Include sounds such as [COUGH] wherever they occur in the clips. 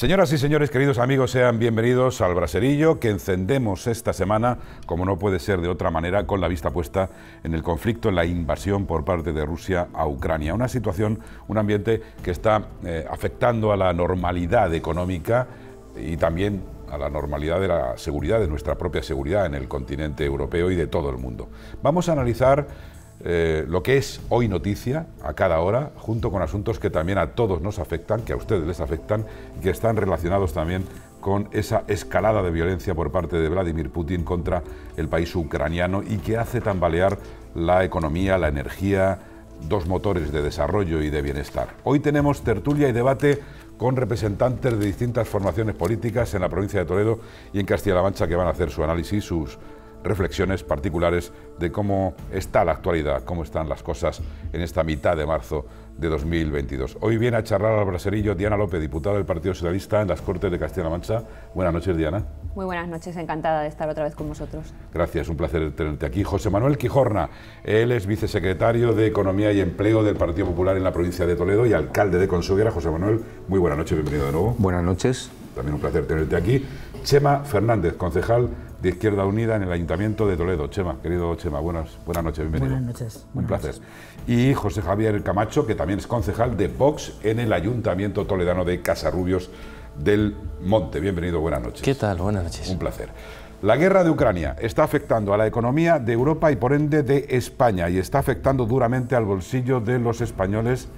Señoras y señores, queridos amigos, sean bienvenidos al Braserillo que encendemos esta semana, como no puede ser de otra manera, con la vista puesta en el conflicto, en la invasión por parte de Rusia a Ucrania. Una situación, un ambiente que está eh, afectando a la normalidad económica y también a la normalidad de la seguridad, de nuestra propia seguridad en el continente europeo y de todo el mundo. Vamos a analizar eh, lo que es hoy noticia a cada hora, junto con asuntos que también a todos nos afectan, que a ustedes les afectan y que están relacionados también con esa escalada de violencia por parte de Vladimir Putin contra el país ucraniano y que hace tambalear la economía, la energía, dos motores de desarrollo y de bienestar. Hoy tenemos tertulia y debate con representantes de distintas formaciones políticas en la provincia de Toledo y en Castilla-La Mancha que van a hacer su análisis, sus reflexiones particulares de cómo está la actualidad, cómo están las cosas en esta mitad de marzo de 2022. Hoy viene a charlar al braserillo Diana López, diputada del Partido Socialista en las Cortes de Castilla-La Mancha. Buenas noches, Diana. Muy buenas noches, encantada de estar otra vez con vosotros. Gracias, un placer tenerte aquí. José Manuel Quijorna, él es vicesecretario de Economía y Empleo del Partido Popular en la provincia de Toledo y alcalde de Consuegra. José Manuel, muy buenas noches, bienvenido de nuevo. Buenas noches. También un placer tenerte aquí. Chema Fernández, concejal de Izquierda Unida en el Ayuntamiento de Toledo. Chema, querido Chema, buenas, buenas noches, bienvenido. Buenas noches. Un placer. Y José Javier Camacho, que también es concejal de Vox en el Ayuntamiento Toledano de Casarrubios del Monte. Bienvenido, buenas noches. ¿Qué tal? Buenas noches. Un placer. La guerra de Ucrania está afectando a la economía de Europa y por ende de España y está afectando duramente al bolsillo de los españoles,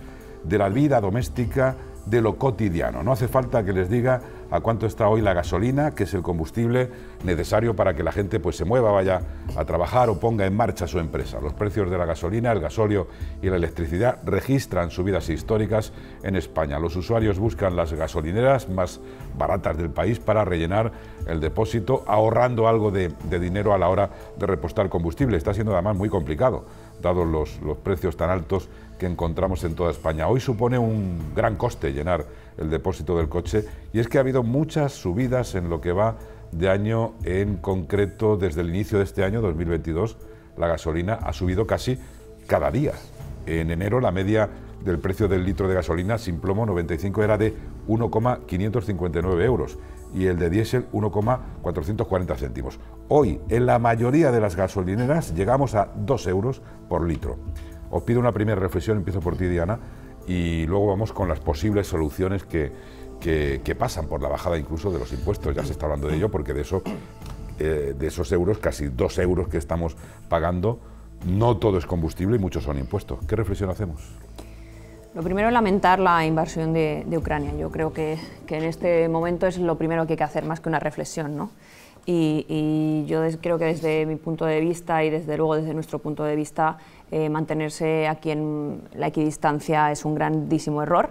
de la vida doméstica, de lo cotidiano. No hace falta que les diga a cuánto está hoy la gasolina, que es el combustible necesario para que la gente pues, se mueva, vaya a trabajar o ponga en marcha su empresa. Los precios de la gasolina, el gasóleo y la electricidad registran subidas históricas en España. Los usuarios buscan las gasolineras más baratas del país para rellenar el depósito, ahorrando algo de, dinero a la hora de repostar combustible. Está siendo además muy complicado, dados los, los precios tan altos que encontramos en toda España. Hoy supone un gran coste llenar el depósito del coche y es que ha habido muchas subidas en lo que va de año en concreto desde el inicio de este año 2022 la gasolina ha subido casi cada día. En enero la media del precio del litro de gasolina sin plomo 95 era de 1,559 euros y el de diésel 1,440 céntimos. Hoy en la mayoría de las gasolineras llegamos a 2 euros por litro. Os pido una primera reflexión, empiezo por ti Diana, y luego vamos con las posibles soluciones que, que, pasan por la bajada incluso de los impuestos. Ya se está hablando de ello porque de, eso, eh, de esos euros, casi dos euros que estamos pagando, no todo es combustible y muchos son impuestos. ¿Qué reflexión hacemos? Lo primero es lamentar la invasión de, Ucrania. Yo creo que, que, en este momento es lo primero que hay que hacer, más que una reflexión. ¿no? Y, yo creo que desde mi punto de vista y desde luego desde nuestro punto de vista, eh, mantenerse aquí en la equidistancia es un grandísimo error.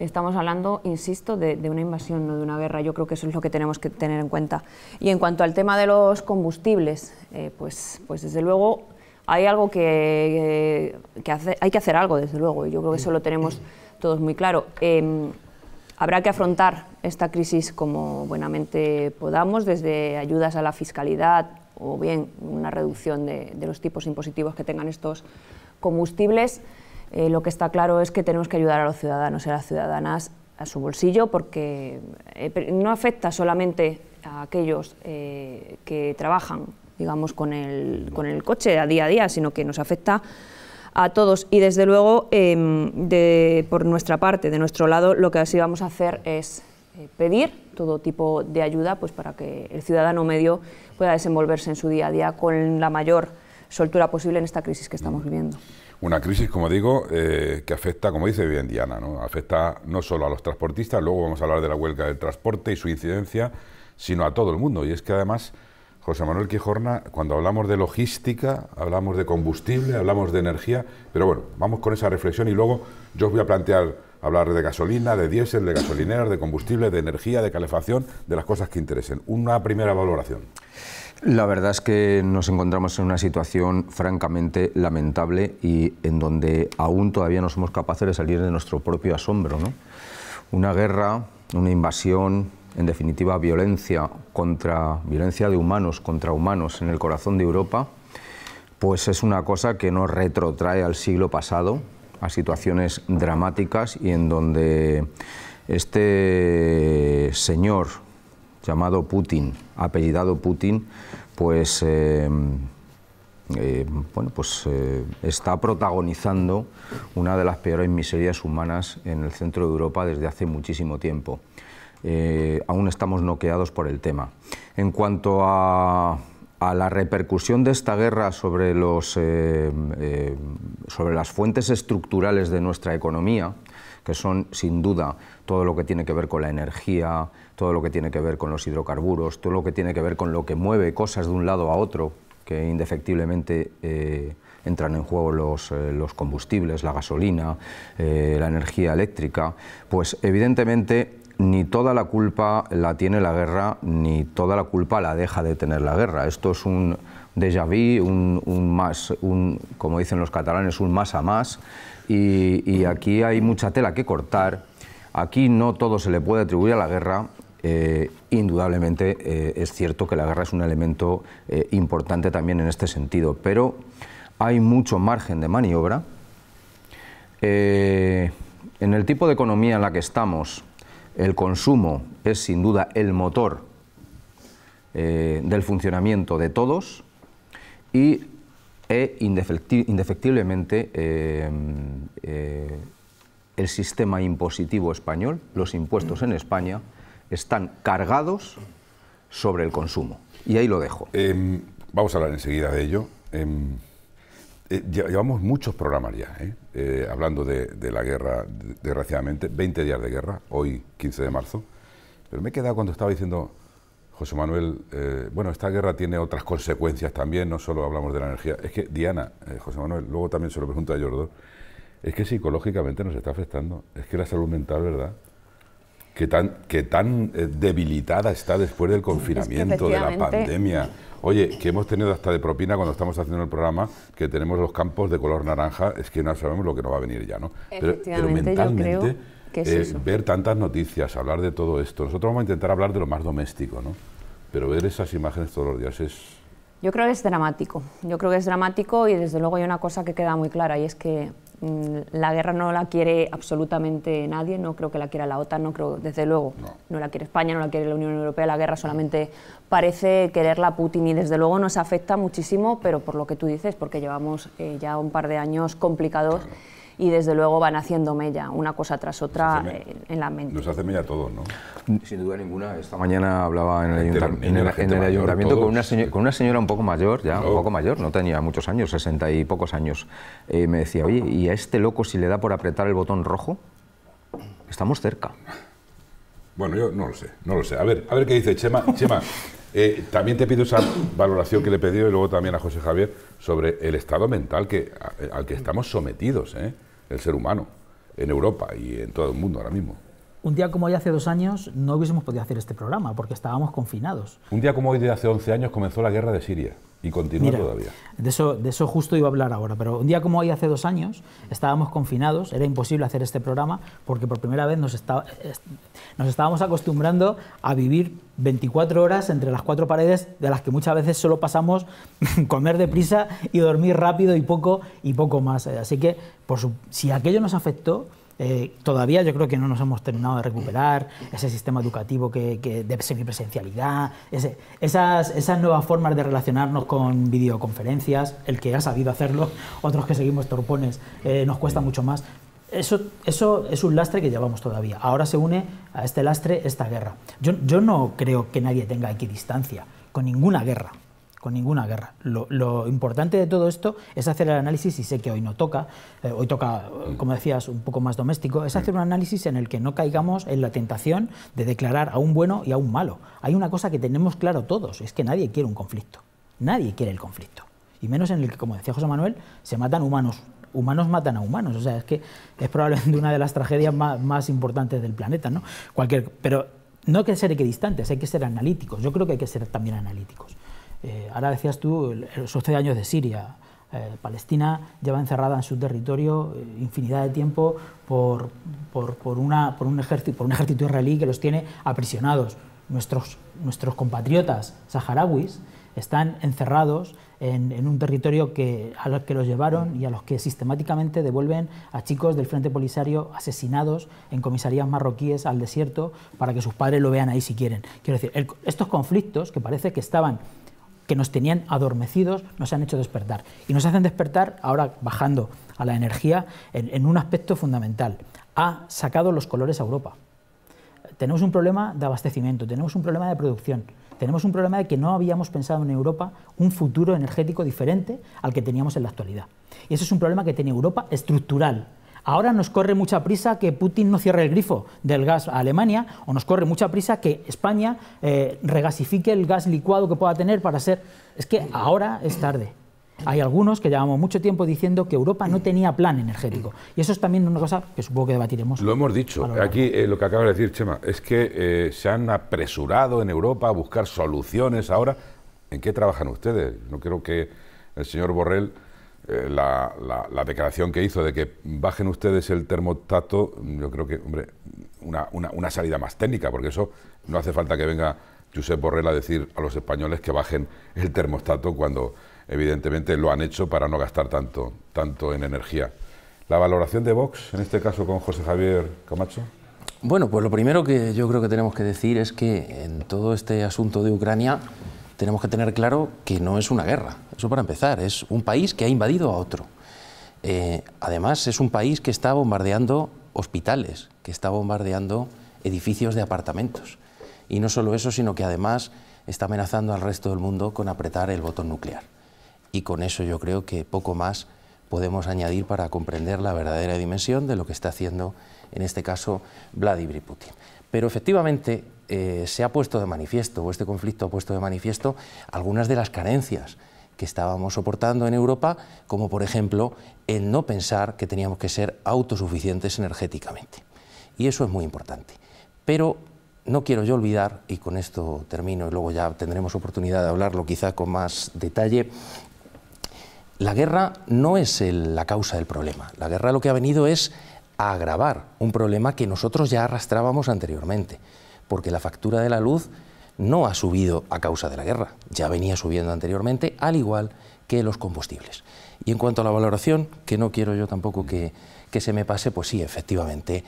Estamos hablando, insisto, de, una invasión, no de una guerra. Yo creo que eso es lo que tenemos que tener en cuenta. Y en cuanto al tema de los combustibles, eh, pues, pues desde luego hay algo que, que hay que hacer algo, desde luego. Y yo creo que eso lo tenemos todos muy claro. Em, Habrá que afrontar esta crisis como buenamente podamos, desde ayudas a la fiscalidad o bien una reducción de, los tipos impositivos que tengan estos combustibles. Eh, lo que está claro es que tenemos que ayudar a los ciudadanos y a las ciudadanas a su bolsillo porque eh, no afecta solamente a aquellos eh, que trabajan digamos, con el, con el coche a día a día, sino que nos afecta a todos. Y desde luego, em, por nuestra parte, de nuestro lado, lo que así vamos a hacer es eh, pedir todo tipo de ayuda pues, para que el ciudadano medio pueda desenvolverse en su día a día con la mayor soltura posible en esta crisis que estamos viviendo. Una crisis, como digo, eh, que afecta, como dice bien Diana, ¿no? afecta no solo a los transportistas, luego vamos a hablar de la huelga del transporte y su incidencia, sino a todo el mundo. Y es que además José Manuel Quijorna, cuando hablamos de logística, hablamos de combustible, hablamos de energía, pero bueno, vamos con esa reflexión y luego yo os voy a plantear hablar de gasolina, de diésel, de gasolineras, de combustible, de energía, de calefacción, de las cosas que interesen. Una primera valoración. La verdad es que nos encontramos en una situación francamente lamentable y en donde aún todavía no somos capaces de salir de nuestro propio asombro. ¿no? Una guerra, una invasión, en definitiva, violencia contra violencia de humanos contra humanos en el corazón de Europa, pues es una cosa que nos retrotrae al siglo pasado, a situaciones dramáticas y en donde Este señor llamado Putin, apellidado Putin, pues, eh, eh, bueno, pues eh, está protagonizando una de las peores miserias humanas en el centro de Europa desde hace muchísimo tiempo. Aún estamos noqueados por el tema. En cuanto a, la repercusión de esta guerra sobre, los, sobre las fuentes estructurales de nuestra economía, que son sin duda todo lo que tiene que ver con la energía, todo lo que tiene que ver con los hidrocarburos, todo lo que tiene que ver con lo que mueve cosas de un lado a otro, que indefectiblemente eh, entran en juego los, eh, combustibles, la gasolina, eh, la energía eléctrica, pues evidentemente ni toda la culpa la tiene la guerra, ni toda la culpa la deja de tener la guerra. Esto es un déjà vu, un, más, un, como dicen los catalanes, un más a más, y, aquí hay mucha tela que cortar. Aquí no todo se le puede atribuir a la guerra, eh, indudablemente eh, es cierto que la guerra es un elemento eh, importante también en este sentido, pero hay mucho margen de maniobra. en el tipo de economía en la que estamos, el consumo es sin duda el motor del funcionamiento de todos y e indefectiblemente el sistema impositivo español, los impuestos en España, están cargados sobre el consumo. Y ahí lo dejo. Em, vamos a hablar enseguida de ello. Eh, llevamos muchos programas ya, ¿eh? Eh, hablando de, la guerra, desgraciadamente, 20 días de guerra, hoy 15 de marzo, pero me he quedado cuando estaba diciendo José Manuel, bueno, esta guerra tiene otras consecuencias también, no solo hablamos de la energía, es que Diana, José Manuel, luego también se lo pregunto a Jordo, es que psicológicamente nos está afectando, es que la salud mental, ¿verdad? Que tan, que tan eh, debilitada está después del confinamiento, de la pandemia. Oye, que hemos tenido hasta de propina cuando estamos haciendo el programa, que tenemos los campos de color naranja, es que no sabemos lo que nos va a venir ya, ¿no? Pero, mentalmente, eh, ver tantas noticias, hablar de todo esto, nosotros vamos a intentar hablar de lo más doméstico, ¿no? Pero ver esas imágenes todos los días es... Yo creo que es dramático, yo creo que es dramático y desde luego hay una cosa que queda muy clara y es que Mm, la guerra no la quiere absolutamente nadie, no creo que la quiera la OTAN, no creo, desde luego, no. la quiere España, no la quiere la Unión Europea, la guerra solamente parece quererla Putin y desde luego nos afecta muchísimo, pero por lo que tú dices, porque llevamos eh, ya un par de años complicados y desde luego van haciendo mella, una cosa tras otra eh, en la mente. Nos hace mella a todos, ¿no? Sin duda ninguna. Esta mañana hablaba en el, ayuntamiento con una, señora, con una señora un poco mayor, ya un poco mayor, no tenía muchos años, sesenta y pocos años. y me decía, oye, ¿y a este loco si le da por apretar el botón rojo? Estamos cerca. Bueno, yo no lo sé, no lo sé. A ver, a ver qué dice Chema. Chema, eh, también te pido esa valoración que le he pedido y luego también a José Javier sobre el estado mental que, al que estamos sometidos, ¿eh? El ser humano, en Europa y en todo el mundo ahora mismo. Un día como hoy hace dos años no hubiésemos podido hacer este programa porque estábamos confinados. Un día como hoy de hace 11 años comenzó la guerra de Siria. Y continúa todavía. De eso, de eso justo iba a hablar ahora, pero un día como hoy, hace dos años, estábamos confinados, era imposible hacer este programa porque por primera vez nos, nos estábamos acostumbrando a vivir 24 horas entre las cuatro paredes, de las que muchas veces solo pasamos [LAUGHS] comer deprisa y dormir rápido y poco y poco más. Así que, por si aquello nos afectó, eh, todavía yo creo que no nos hemos terminado de recuperar ese sistema educativo que, que de semipresencialidad, esas, esas nuevas formas de relacionarnos con videoconferencias, el que ha sabido hacerlo, otros que seguimos torpones, eh, nos cuesta mucho más. Eso, es un lastre que llevamos todavía. Ahora se une a este lastre esta guerra. Yo, no creo que nadie tenga equidistancia con ninguna guerra con ninguna guerra. Lo, importante de todo esto es hacer el análisis, y sé que hoy no toca, eh, hoy toca, como decías, un poco más doméstico, es hacer un análisis en el que no caigamos en la tentación de declarar a un bueno y a un malo. Hay una cosa que tenemos claro todos, es que nadie quiere un conflicto, nadie quiere el conflicto. Y menos en el que, como decía José Manuel, se matan humanos humanos matan a humanos. O sea, es que es probablemente una de las tragedias más, importantes del planeta, ¿no? Cualquier, pero no hay que ser equidistantes, hay que ser analíticos. Yo creo que hay que ser también analíticos. Eh, ahora decías tú, los 11 años de Siria. Eh, Palestina lleva encerrada en su territorio eh, infinidad de tiempo por, por, una, por, un ejército, por un ejército israelí que los tiene aprisionados. Nuestros, nuestros compatriotas saharauis están encerrados en, un territorio que, a los que los llevaron y a los que sistemáticamente devuelven a chicos del Frente Polisario asesinados en comisarías marroquíes al desierto para que sus padres lo vean ahí si quieren. Quiero decir, estos conflictos que parece que estaban que nos tenían adormecidos, nos han hecho despertar. Y nos hacen despertar, ahora bajando a la energía, en un aspecto fundamental. Ha sacado los colores a Europa. Tenemos un problema de abastecimiento, tenemos un problema de producción, tenemos un problema de que no habíamos pensado en Europa un futuro energético diferente al que teníamos en la actualidad. Y ese es un problema que tiene Europa estructural. Ahora nos corre mucha prisa que Putin no cierre el grifo del gas a Alemania o nos corre mucha prisa que España eh, regasifique el gas licuado que pueda tener para ser... Es que ahora es tarde. Hay algunos que llevamos mucho tiempo diciendo que Europa no tenía plan energético. Y eso es también una cosa que supongo que debatiremos. Lo hemos dicho. Aquí eh, lo que acaba de decir Chema es que eh, se han apresurado en Europa a buscar soluciones ahora. ¿En qué trabajan ustedes? No creo que el señor Borrell, eh, la, declaración que hizo de que bajen ustedes el termostato, yo creo que, hombre, una, una salida más técnica, porque eso no hace falta que venga Josep Borrell a decir a los españoles que bajen el termostato cuando evidentemente lo han hecho para no gastar tanto, tanto en energía. ¿La valoración de Vox, en este caso con José Javier Camacho? Bueno, pues lo primero que yo creo que tenemos que decir es que en todo este asunto de Ucrania tenemos que tener claro que no es una guerra, eso para empezar, es un país que ha invadido a otro. Eh, además, es un país que está bombardeando hospitales, que está bombardeando edificios de apartamentos. Y no solo eso, sino que además está amenazando al resto del mundo con apretar el botón nuclear y con eso yo creo que poco más podemos añadir para comprender la verdadera dimensión de lo que está haciendo, en este caso, Vladimir Putin. Pero efectivamente eh, se ha puesto de manifiesto, o este conflicto ha puesto de manifiesto, algunas de las carencias que estábamos soportando en Europa, como por ejemplo el no pensar que teníamos que ser autosuficientes energéticamente. Y eso es muy importante. Pero no quiero yo olvidar, y con esto termino y luego ya tendremos oportunidad de hablarlo quizá con más detalle, la guerra no es la causa del problema. La guerra lo que ha venido es a agravar un problema que nosotros ya arrastrábamos anteriormente, porque la factura de la luz no ha subido a causa de la guerra, ya venía subiendo anteriormente, al igual que los combustibles. Y en cuanto a la valoración, que no quiero yo tampoco que, que se me pase, pues sí, efectivamente,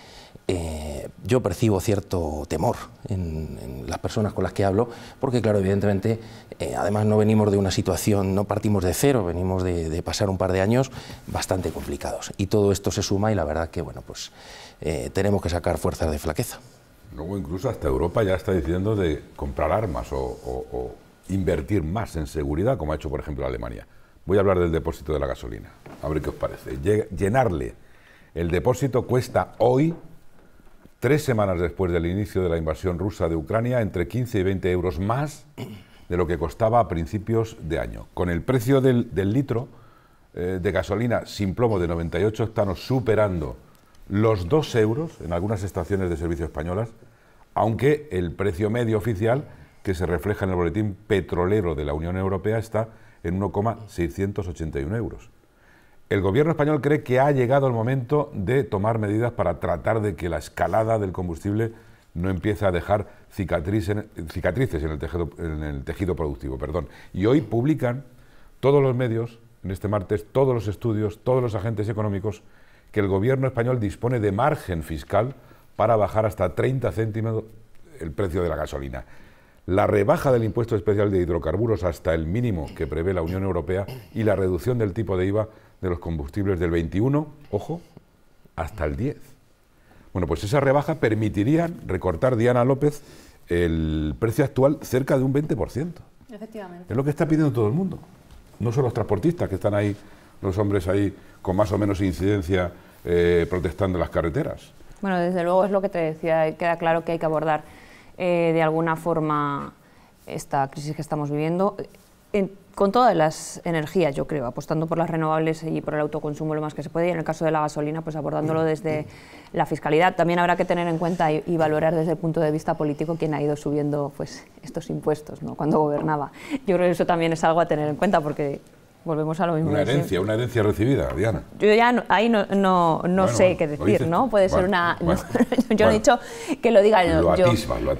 eh, yo percibo cierto temor en, las personas con las que hablo, porque claro, evidentemente, eh, además no venimos de una situación, no partimos de cero, venimos de, pasar un par de años bastante complicados. Y todo esto se suma y la verdad que, bueno, pues eh, tenemos que sacar fuerzas de flaqueza. Luego incluso hasta Europa ya está diciendo de comprar armas o, o invertir más en seguridad, como ha hecho por ejemplo Alemania. Voy a hablar del depósito de la gasolina, a ver qué os parece. Llenarle el depósito cuesta hoy, tres semanas después del inicio de la invasión rusa de Ucrania, entre 15 y 20 euros más de lo que costaba a principios de año. Con el precio del, litro eh, de gasolina sin plomo de 98 octanos superando los 2 euros en algunas estaciones de servicio españolas, aunque el precio medio oficial que se refleja en el boletín petrolero de la Unión Europea está en 1,681 euros. El gobierno español cree que ha llegado el momento de tomar medidas para tratar de que la escalada del combustible no empiece a dejar cicatrices en el tejido, en el tejido productivo. Perdón. Y hoy publican todos los medios, en este martes, todos los estudios, todos los agentes económicos, que el gobierno español dispone de margen fiscal para bajar hasta 30 céntimos el precio de la gasolina. La rebaja del impuesto especial de hidrocarburos hasta el mínimo que prevé la Unión Europea y la reducción del tipo de IVA de los combustibles del 21, ojo, hasta el 10. Bueno, pues esa rebaja permitiría recortar, Diana López, el precio actual cerca de un 20%. Efectivamente. Es lo que está pidiendo todo el mundo. No son los transportistas que están ahí, los hombres ahí con más o menos incidencia eh, protestando en las carreteras. Bueno, desde luego es lo que te decía, queda claro que hay que abordar eh, de alguna forma esta crisis que estamos viviendo con todas las energías, yo creo, apostando por las renovables y por el autoconsumo lo más que se puede, y en el caso de la gasolina, pues abordándolo desde la fiscalidad. También habrá que tener en cuenta y, valorar desde el punto de vista político quién ha ido subiendo pues, estos impuestos ¿no? cuando gobernaba. Yo creo que eso también es algo a tener en cuenta porque volvemos a lo mismo. Una herencia, una herencia recibida, Diana. Yo ya ahí no, no, no sé qué decir, ¿no? Puede ser una... [LAUGHS] [LAUGHS] yo he dicho que lo diga yo.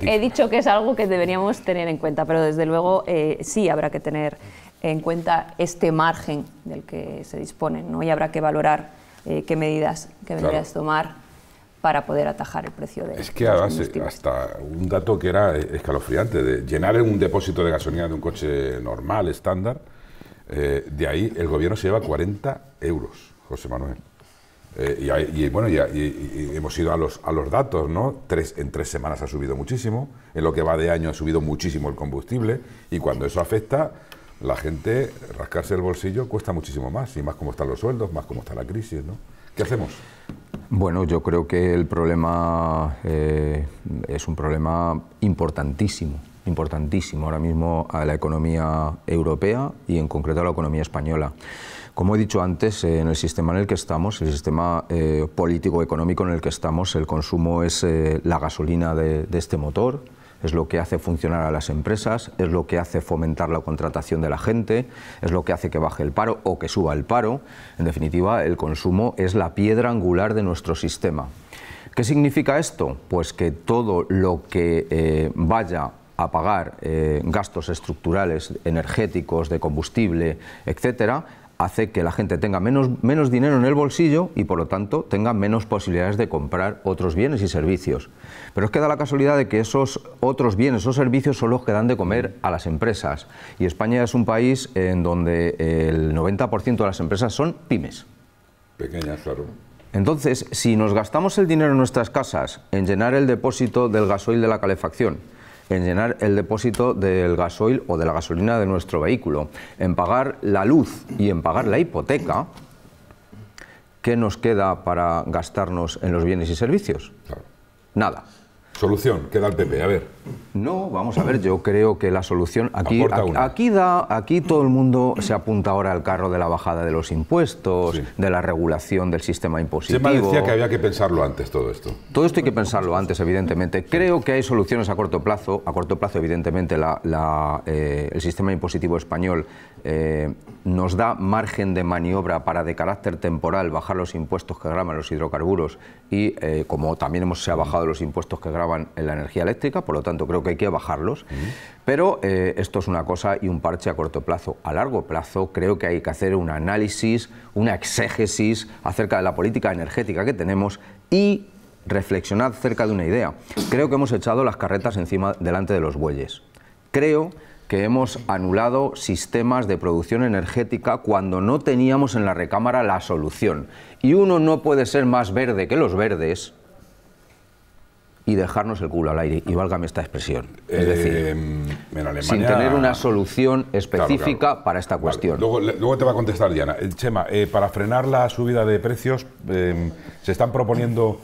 He dicho que es algo que deberíamos tener en cuenta, pero desde luego eh, sí habrá que tener en cuenta este margen del que se disponen, ¿no? Y habrá que valorar eh, qué medidas, qué medidas tomar para poder atajar el precio de Es que hasta un dato que era escalofriante, de llenar un depósito de gasolina de un coche normal, estándar, eh, de ahí el gobierno se lleva 40 euros, José Manuel. Eh, y, bueno, ya hemos ido a los, a los datos, ¿no? Tres, en tres semanas ha subido muchísimo, en lo que va de año ha subido muchísimo el combustible, y cuando eso afecta, la gente rascarse el bolsillo cuesta muchísimo más, y más como están los sueldos, más como está la crisis, ¿no? ¿Qué hacemos? Bueno, yo creo que el problema eh, es un problema importantísimo, importantísimo ahora mismo a la economía europea y en concreto a la economía española. Como he dicho antes, eh, en el sistema en el que estamos, el sistema eh, político-económico en el que estamos, el consumo es la gasolina de este motor, es lo que hace funcionar a las empresas, es lo que hace fomentar la contratación de la gente, es lo que hace que baje el paro o que suba el paro. En definitiva, el consumo es la piedra angular de nuestro sistema. ¿Qué significa esto? Pues que todo lo que eh, vaya a pagar eh, gastos estructurales energéticos, de combustible, etcétera, hace que la gente tenga menos, menos dinero en el bolsillo y por lo tanto tenga menos posibilidades de comprar otros bienes y servicios. Pero es que da la casualidad de que esos otros bienes o servicios son los que dan de comer a las empresas. Y España es un país en donde el 90% de las empresas son pymes. Pequeñas, claro. Entonces, si nos gastamos el dinero en nuestras casas en llenar el depósito del gasoil de la calefacción, en llenar el depósito del gasoil o de la gasolina de nuestro vehículo, en pagar la luz y en pagar la hipoteca, ¿qué nos queda para gastarnos en los bienes y servicios? Nada. Solución, queda el PP, a ver. No, vamos a ver, yo creo que la solución aquí, aquí, da, aquí todo el mundo se apunta ahora al carro de la bajada de los impuestos, de la regulación del sistema impositivo. Se me decía que había que pensarlo antes todo esto. Todo esto hay que pensarlo antes, evidentemente. Creo que hay soluciones a corto plazo. A corto plazo, evidentemente, eh, el sistema impositivo español eh, nos da margen de maniobra para de carácter temporal bajar los impuestos que graban los hidrocarburos y eh, como también hemos, se ha bajado los impuestos que graban en la energía eléctrica, por lo tanto creo que hay que bajarlos. Pero eh, esto es una cosa y un parche a corto plazo. A largo plazo creo que hay que hacer un análisis, una exégesis acerca de la política energética que tenemos y reflexionar acerca de una idea. Creo que hemos echado las carretas encima delante de los bueyes. Creo que hemos anulado sistemas de producción energética cuando no teníamos en la recámara la solución. Y uno no puede ser más verde que los verdes y dejarnos el culo al aire, y válgame esta expresión. Es decir, eh, sin tener una solución específica para esta cuestión. Luego, te va a contestar Diana. Eh, Chema, eh, para frenar la subida de precios, se están proponiendo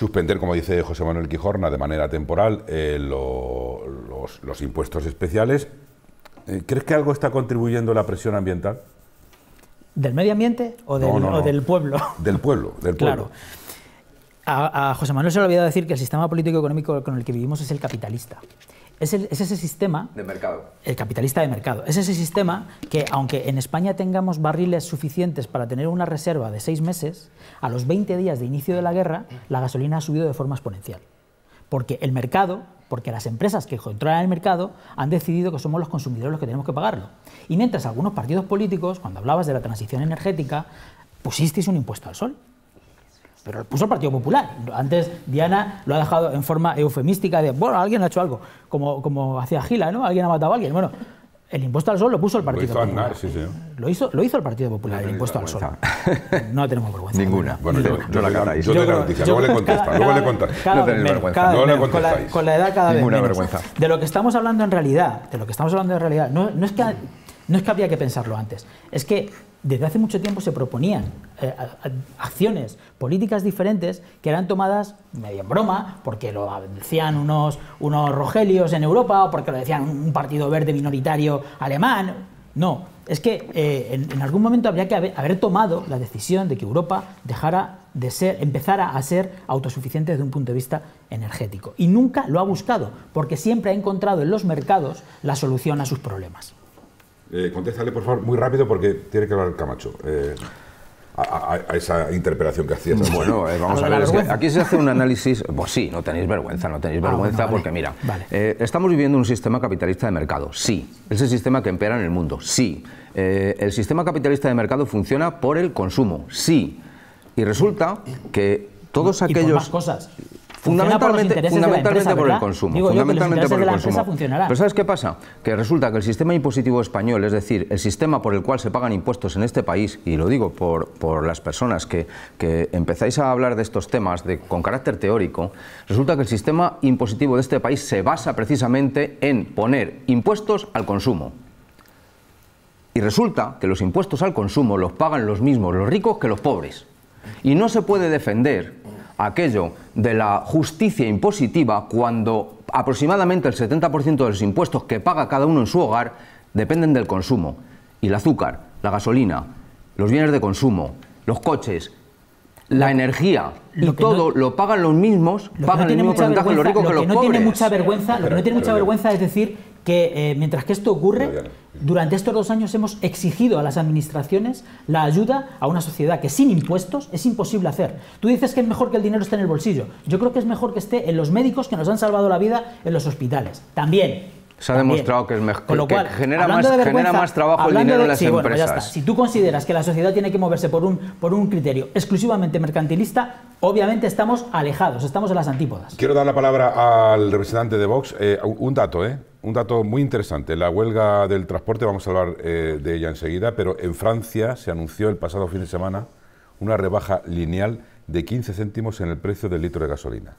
suspender, como dice José Manuel Quijorna, de manera temporal eh, los, impuestos especiales. Eh, ¿Crees que algo está contribuyendo a la presión ambiental? ¿Del medio ambiente o del, del pueblo? Del pueblo, del pueblo. Claro. A, a, José Manuel se le olvidado decir que el sistema político económico con el que vivimos es el capitalista es, ese sistema... De mercado. El capitalista de mercado. Es ese sistema que, aunque en España tengamos barriles suficientes para tener una reserva de seis meses, a los 20 días de inicio de la guerra, la gasolina ha subido de forma exponencial. Porque el mercado, porque las empresas que controlan el mercado han decidido que somos los consumidores los que tenemos que pagarlo. Y mientras algunos partidos políticos, cuando hablabas de la transición energética, pusisteis un impuesto al sol pero lo puso el Partido Popular. Antes Diana lo ha dejado en forma eufemística de, bueno, alguien ha hecho algo, como, como hacía Gila, ¿no? Alguien ha matado a alguien. Bueno, el impuesto al sol lo puso el Partido lo hizo Popular. sí, sí. Lo hizo, lo hizo el Partido Popular, el impuesto al sol. [LAUGHS] No tenemos vergüenza. Ninguna. Bueno, yo, yo, la cara. Yo, yo, noticia. Luego le contestas. Luego le contestas. No tenéis vergüenza. No le contestáis. Con la, edad cada Ninguna vez menos. vergüenza. De lo que estamos hablando en realidad, de lo que estamos hablando en realidad, no, no es que no es que habría que pensarlo antes, es que desde hace mucho tiempo se proponían eh, acciones políticas diferentes que eran tomadas medio en broma, porque lo decían unos, unos rogelios en Europa o porque lo decían un partido verde minoritario alemán. No, es que eh, en, algún momento habría que haber, tomado la decisión de que Europa dejara de ser, empezara a ser autosuficiente desde un punto de vista energético. Y nunca lo ha buscado, porque siempre ha encontrado en los mercados la solución a sus problemas. Eh, contéstale, por favor, muy rápido porque tiene que hablar Camacho. Eh, a, esa interpelación que hacías. Bueno, eh, vamos A ver, es que aquí se hace un análisis, pues sí, no tenéis vergüenza, no tenéis Ah, vergüenza vale, porque mira, vale. eh, estamos viviendo un sistema capitalista de mercado, sí, es el sistema que impera en el mundo, sí, Eh, el sistema capitalista de mercado funciona por el consumo, sí, y resulta que todos Y por aquellos... más cosas. Funciona por Fundamentalmente, fundamentalmente empresa, por el consumo. Digo yo que los fundamentalmente por de el la consumo. Pero ¿sabes qué pasa? Que resulta que el sistema impositivo español, es decir, el sistema por el cual se pagan impuestos en este país, y lo digo por, por las personas que, que empezáis a hablar de estos temas de, con carácter teórico, resulta que el sistema impositivo de este país se basa precisamente en poner impuestos al consumo. Y resulta que los impuestos al consumo los pagan los mismos los ricos que los pobres. Y no se puede defender aquello de la justicia impositiva cuando aproximadamente el 70% de los impuestos que paga cada uno en su hogar dependen del consumo. Y el azúcar, la gasolina, los bienes de consumo, los coches, la energía y lo que todo no- lo pagan los mismos, Lo que no pagan el mismo porcentaje los vergüenza, ricos que lo los que no pobres. tiene mucha vergüenza, lo que no tiene mucha vergüenza es decir que eh, mientras que esto ocurre, durante estos dos años hemos exigido a las administraciones la ayuda a una sociedad que sin impuestos es imposible hacer. Tú dices que es mejor que el dinero esté en el bolsillo. Yo creo que es mejor que esté en los médicos que nos han salvado la vida en los hospitales. También. Se ha también. demostrado que es mejor- Con lo que cual, genera hablando más- de genera más trabajo y hablando dinero de- en las sí, bueno, ya empresas. está. Si tú consideras que la sociedad tiene que moverse por un, por un criterio exclusivamente mercantilista, obviamente estamos alejados, estamos en las antípodas. Quiero dar la palabra al representante de Vox. Eh, un un dato, ¿eh? Un dato muy interesante. La huelga del transporte, vamos a hablar eh, de ella enseguida, pero en Francia se anunció el pasado fin de semana una rebaja lineal de 15 céntimos en el precio del litro de gasolina.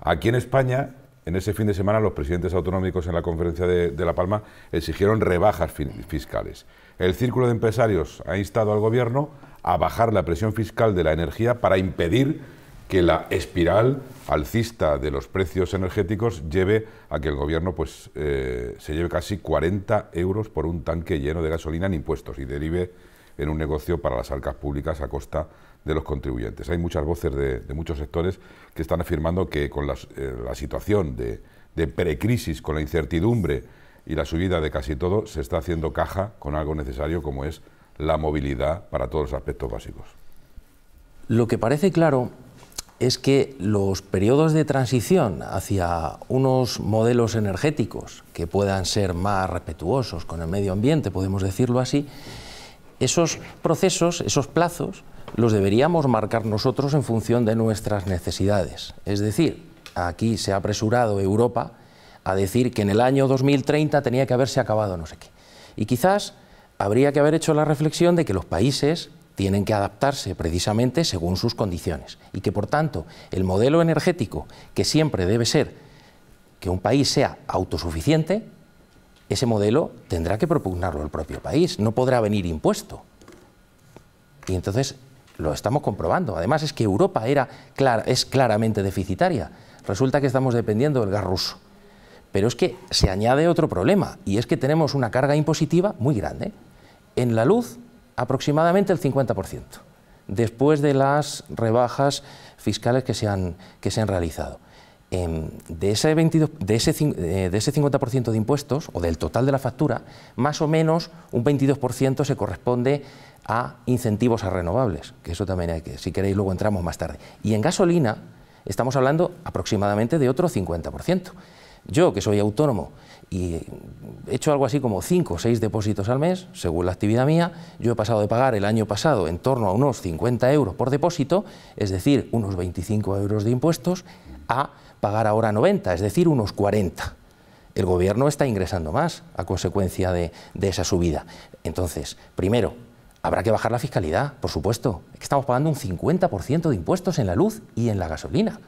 Aquí en España, en ese fin de semana, los presidentes autonómicos en la conferencia de, La Palma exigieron rebajas fiscales. El Círculo de Empresarios ha instado al Gobierno a bajar la presión fiscal de la energía para impedir que la espiral alcista de los precios energéticos lleve a que el Gobierno pues, eh, se lleve casi 40 euros por un tanque lleno de gasolina en impuestos y derive en un negocio para las arcas públicas a costa de los contribuyentes. Hay muchas voces de muchos sectores que están afirmando que con eh, la situación de, de precrisis, con la incertidumbre y la subida de casi todo, se está haciendo caja con algo necesario como es la movilidad para todos los aspectos básicos. Lo que parece claro es que los periodos de transición hacia unos modelos energéticos que puedan ser más respetuosos con el medio ambiente, podemos decirlo así, esos procesos, esos plazos, los deberíamos marcar nosotros en función de nuestras necesidades. Es decir, aquí se ha apresurado Europa a decir que en el año 2030 tenía que haberse acabado no sé qué. Y quizás habría que haber hecho la reflexión de que los países tienen que adaptarse precisamente según sus condiciones y que por tanto el modelo energético que siempre debe ser que un país sea autosuficiente, ese modelo tendrá que propugnarlo el propio país, no podrá venir impuesto. Y entonces lo estamos comprobando. Además es que Europa era es claramente deficitaria. Resulta que estamos dependiendo del gas ruso. Pero es que se añade otro problema y es que tenemos una carga impositiva muy grande. En la luz, aproximadamente el 50%, después de las rebajas fiscales que se han, que se han realizado. Em, de, ese 22 de, ese, eh, de ese 50% de impuestos, o del total de la factura, más o menos un 22% se corresponde a incentivos a renovables, que eso también hay que, si queréis, luego entramos más tarde. Y en gasolina estamos hablando aproximadamente de otro 50%. Yo, que soy autónomo y he hecho algo así como 5 o 6 depósitos al mes, según la actividad mía, yo he pasado de pagar el año pasado en torno a unos 50 euros por depósito, es decir, unos 25 euros de impuestos, a pagar ahora 90, es decir, unos 40 el gobierno está ingresando más a consecuencia de, de esa subida. Entonces, primero, habrá que bajar la fiscalidad, por supuesto. Estamos pagando un 50% de impuestos en la luz y en la gasolina.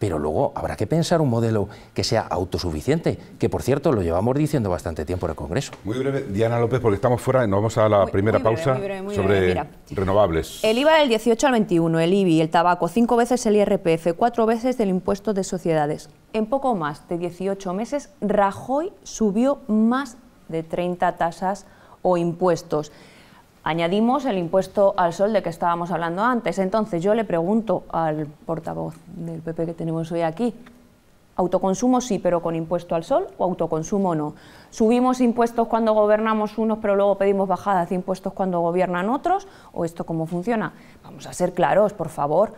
Pero luego habrá que pensar un modelo que sea autosuficiente, que por cierto lo llevamos diciendo bastante tiempo en el Congreso. Muy breve, Diana López, porque estamos fuera y nos vamos a la Muy- primera muy breve, pausa muy breve, muy sobre breve, mira. renovables. El IVA del 18 al 21, el IBI, el tabaco, cinco veces el IRPF, cuatro veces el impuesto de sociedades. En poco más de 18 meses, Rajoy subió más de 30 tasas o impuestos. Añadimos el impuesto al sol de que estábamos hablando antes. Entonces yo le pregunto al portavoz del PP que tenemos hoy aquí, Autoconsumo sí, pero con impuesto al sol o autoconsumo no. Subimos impuestos cuando gobernamos unos, pero luego pedimos bajadas de impuestos cuando gobiernan otros, o esto cómo funciona. Vamos a ser claros, por favor,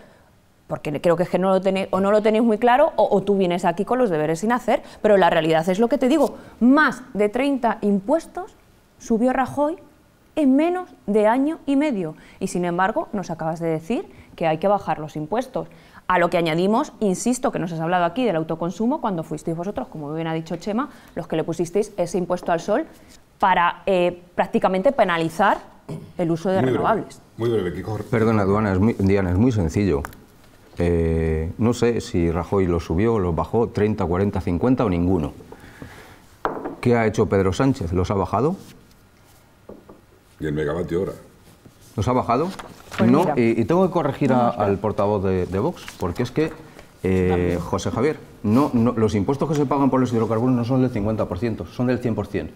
porque creo que es que no lo tenéis, o no lo tenéis muy claro, o, o tú vienes aquí con los deberes sin hacer, pero la realidad es lo que te digo, más de 30 impuestos subió Rajoy en menos de año y medio. Y sin embargo, nos acabas de decir que hay que bajar los impuestos. A lo que añadimos, insisto, que nos has hablado aquí del autoconsumo, cuando fuisteis vosotros, como bien ha dicho Chema, los que le pusisteis ese impuesto al sol para eh, prácticamente penalizar el uso de Muy breve, renovables. Muy breve, Kiko. Perdona, Duana, es muy, Diana, es muy sencillo. Eh, no sé si Rajoy los subió, los bajó, 30, 40, 50 o ninguno. ¿Qué ha hecho Pedro Sánchez? ¿Los ha bajado? Y el megavatio hora. ¿Los ha bajado? Pues no, y, y tengo que corregir a- al portavoz de, de Vox, porque es que, eh, José Javier, no, no, los impuestos que se pagan por los hidrocarburos no son del 50%, son del 100%.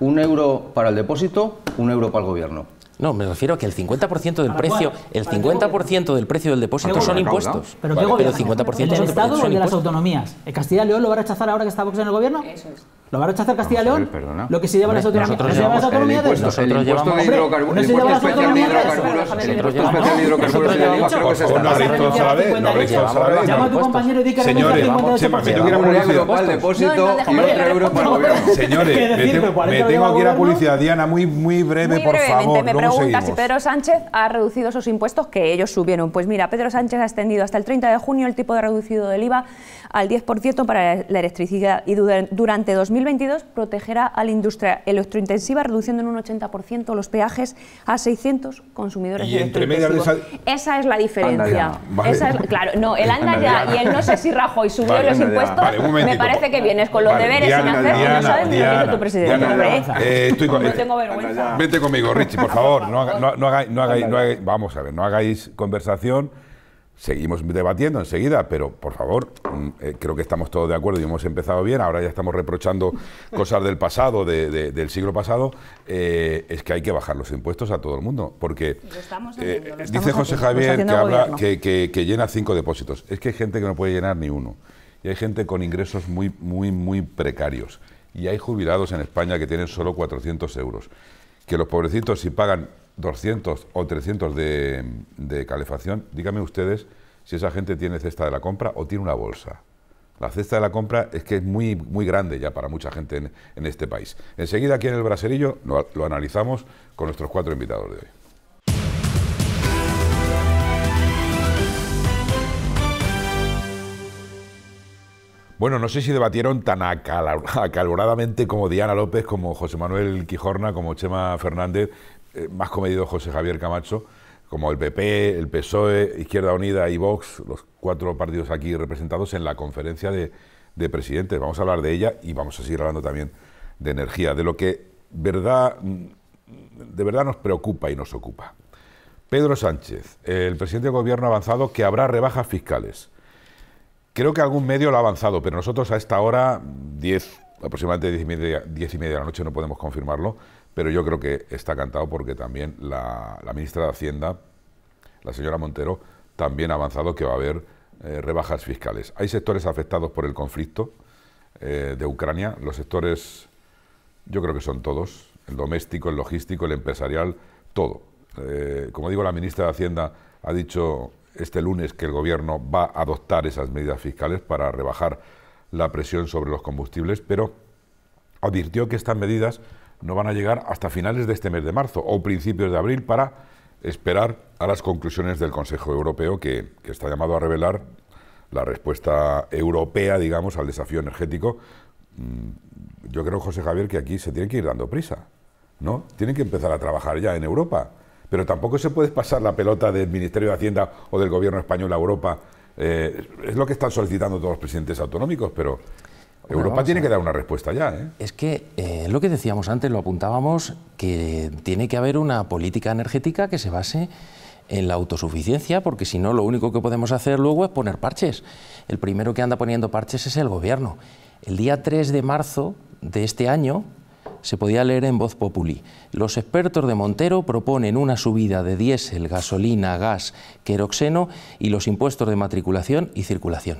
Un euro para el depósito, un euro para el gobierno. No, me refiero a que el 50% del ¿Para precio, el ¿Para qué 50% del precio del depósito ¿Qué son impuestos. ¿Pero Vale, qué pero gobierno? el 50% ¿El del Estado o el de las autonomías? ¿El Castilla y León lo va a rechazar ahora que está Vox en el gobierno? Eso es. ¿Lo va a rechazar Castilla y León? Lo que se lleva las autonomías. nosotros ¿No se lleva las llevamos de impuesto, el Nosotros impuesto de llevamos- hidrocarburos, el ¿no se impuesto especial de hidrocarburos, el impuesto especial de no todos vez, no todos. Llama a tu compañero y di que Señores, Chema, me 58%. tengo que ir a publicidad. depósito y otro euro para el gobierno. Señores, ¿Qué me, tengo- ¿Que 40 me lo tengo lleva que ir a publicidad. Diana, muy, muy breve, por favor. me pregunta si. Pedro Sánchez ha reducido esos impuestos que ellos subieron. Pues mira, Pedro Sánchez ha extendido hasta el 30 de junio el tipo de reducido del IVA al 10% para la electricidad y du- durante 2022 protegerá a la industria electrointensiva reduciendo en un 80% los peajes a 600 consumidores Y entre medias de electrointensivos. Esa es la diferencia. Anda Vale. Esa es- claro, no, el anda Anda ya ya. y el no sé si Rajoy subió Vale, los impuestos, Vale, me parece que vienes con los deberes Diana, sin hacer Diana, no sabes ni lo que tu presidente. Diana, eh, estoy con- no tengo vergüenza. Vente conmigo, Richie, por favor. No, hagáis- no hagáis- vamos a ver, no hagáis conversación. Seguimos debatiendo enseguida, pero por favor, mm, eh, creo que estamos todos de acuerdo y hemos empezado bien. Ahora ya estamos reprochando [LAUGHS] cosas del pasado, de- de- del siglo pasado. Eh, es que hay que bajar los impuestos a todo el mundo, porque estamos eh, haciendo, dice José haciendo, Javier que habla gobierno. que, que- que llena cinco depósitos. Es que hay gente que no puede llenar ni uno y hay gente con ingresos muy, muy, muy precarios y hay jubilados en España que tienen solo 400 euros. Que los pobrecitos si pagan 200 o 300 de, de calefacción, díganme ustedes si esa gente tiene cesta de la compra o tiene una bolsa. La cesta de la compra es que es muy, muy grande ya para mucha gente en, este país. Enseguida aquí en el Braserillo lo, lo analizamos con nuestros cuatro invitados de hoy. Bueno, no sé si debatieron tan acaloradamente como Diana López, como José Manuel Quijorna, como Chema Fernández, eh, más comedido José Javier Camacho, como el PP, el PSOE, Izquierda Unida y Vox, los cuatro partidos aquí representados en la conferencia de, de presidentes. Vamos a hablar de ella y vamos a seguir hablando también de energía, de lo que verdad, de verdad nos preocupa y nos ocupa. Pedro Sánchez, el presidente del gobierno ha avanzado que habrá rebajas fiscales. Creo que algún medio lo ha avanzado, pero nosotros a esta hora, 10, aproximadamente 10 y, media, 10 y media de la noche, no podemos confirmarlo, pero yo creo que está cantado porque también la, ministra de Hacienda, la señora Montero, también ha avanzado que va a haber eh, rebajas fiscales. Hay sectores afectados por el conflicto eh, de Ucrania, los sectores, yo creo que son todos, el doméstico, el logístico, el empresarial, todo. Eh, como digo, la ministra de Hacienda ha dicho este lunes que el gobierno va a adoptar esas medidas fiscales para rebajar la presión sobre los combustibles, pero advirtió que estas medidas no van a llegar hasta finales de este mes de marzo o principios de abril para esperar a las conclusiones del Consejo Europeo que, está llamado a revelar la respuesta europea, digamos, al desafío energético. Mm, Yo creo, José Javier, que aquí se tiene que ir dando prisa, ¿no? Tienen que empezar a trabajar ya en Europa, pero tampoco se puede pasar la pelota del Ministerio de Hacienda o del Gobierno español a Europa. Eh, es lo que están solicitando todos los presidentes autonómicos, pero Europa tiene que dar una respuesta ya, ¿eh? Es que eh, lo que decíamos antes, lo apuntábamos, que tiene que haber una política energética que se base en la autosuficiencia, porque si no, lo único que podemos hacer luego es poner parches. El primero que anda poniendo parches es el gobierno. El día 3 de marzo de este año se podía leer en Voz Populi. Los expertos de Montero proponen una subida de diésel, gasolina, gas, queroxeno y los impuestos de matriculación y circulación.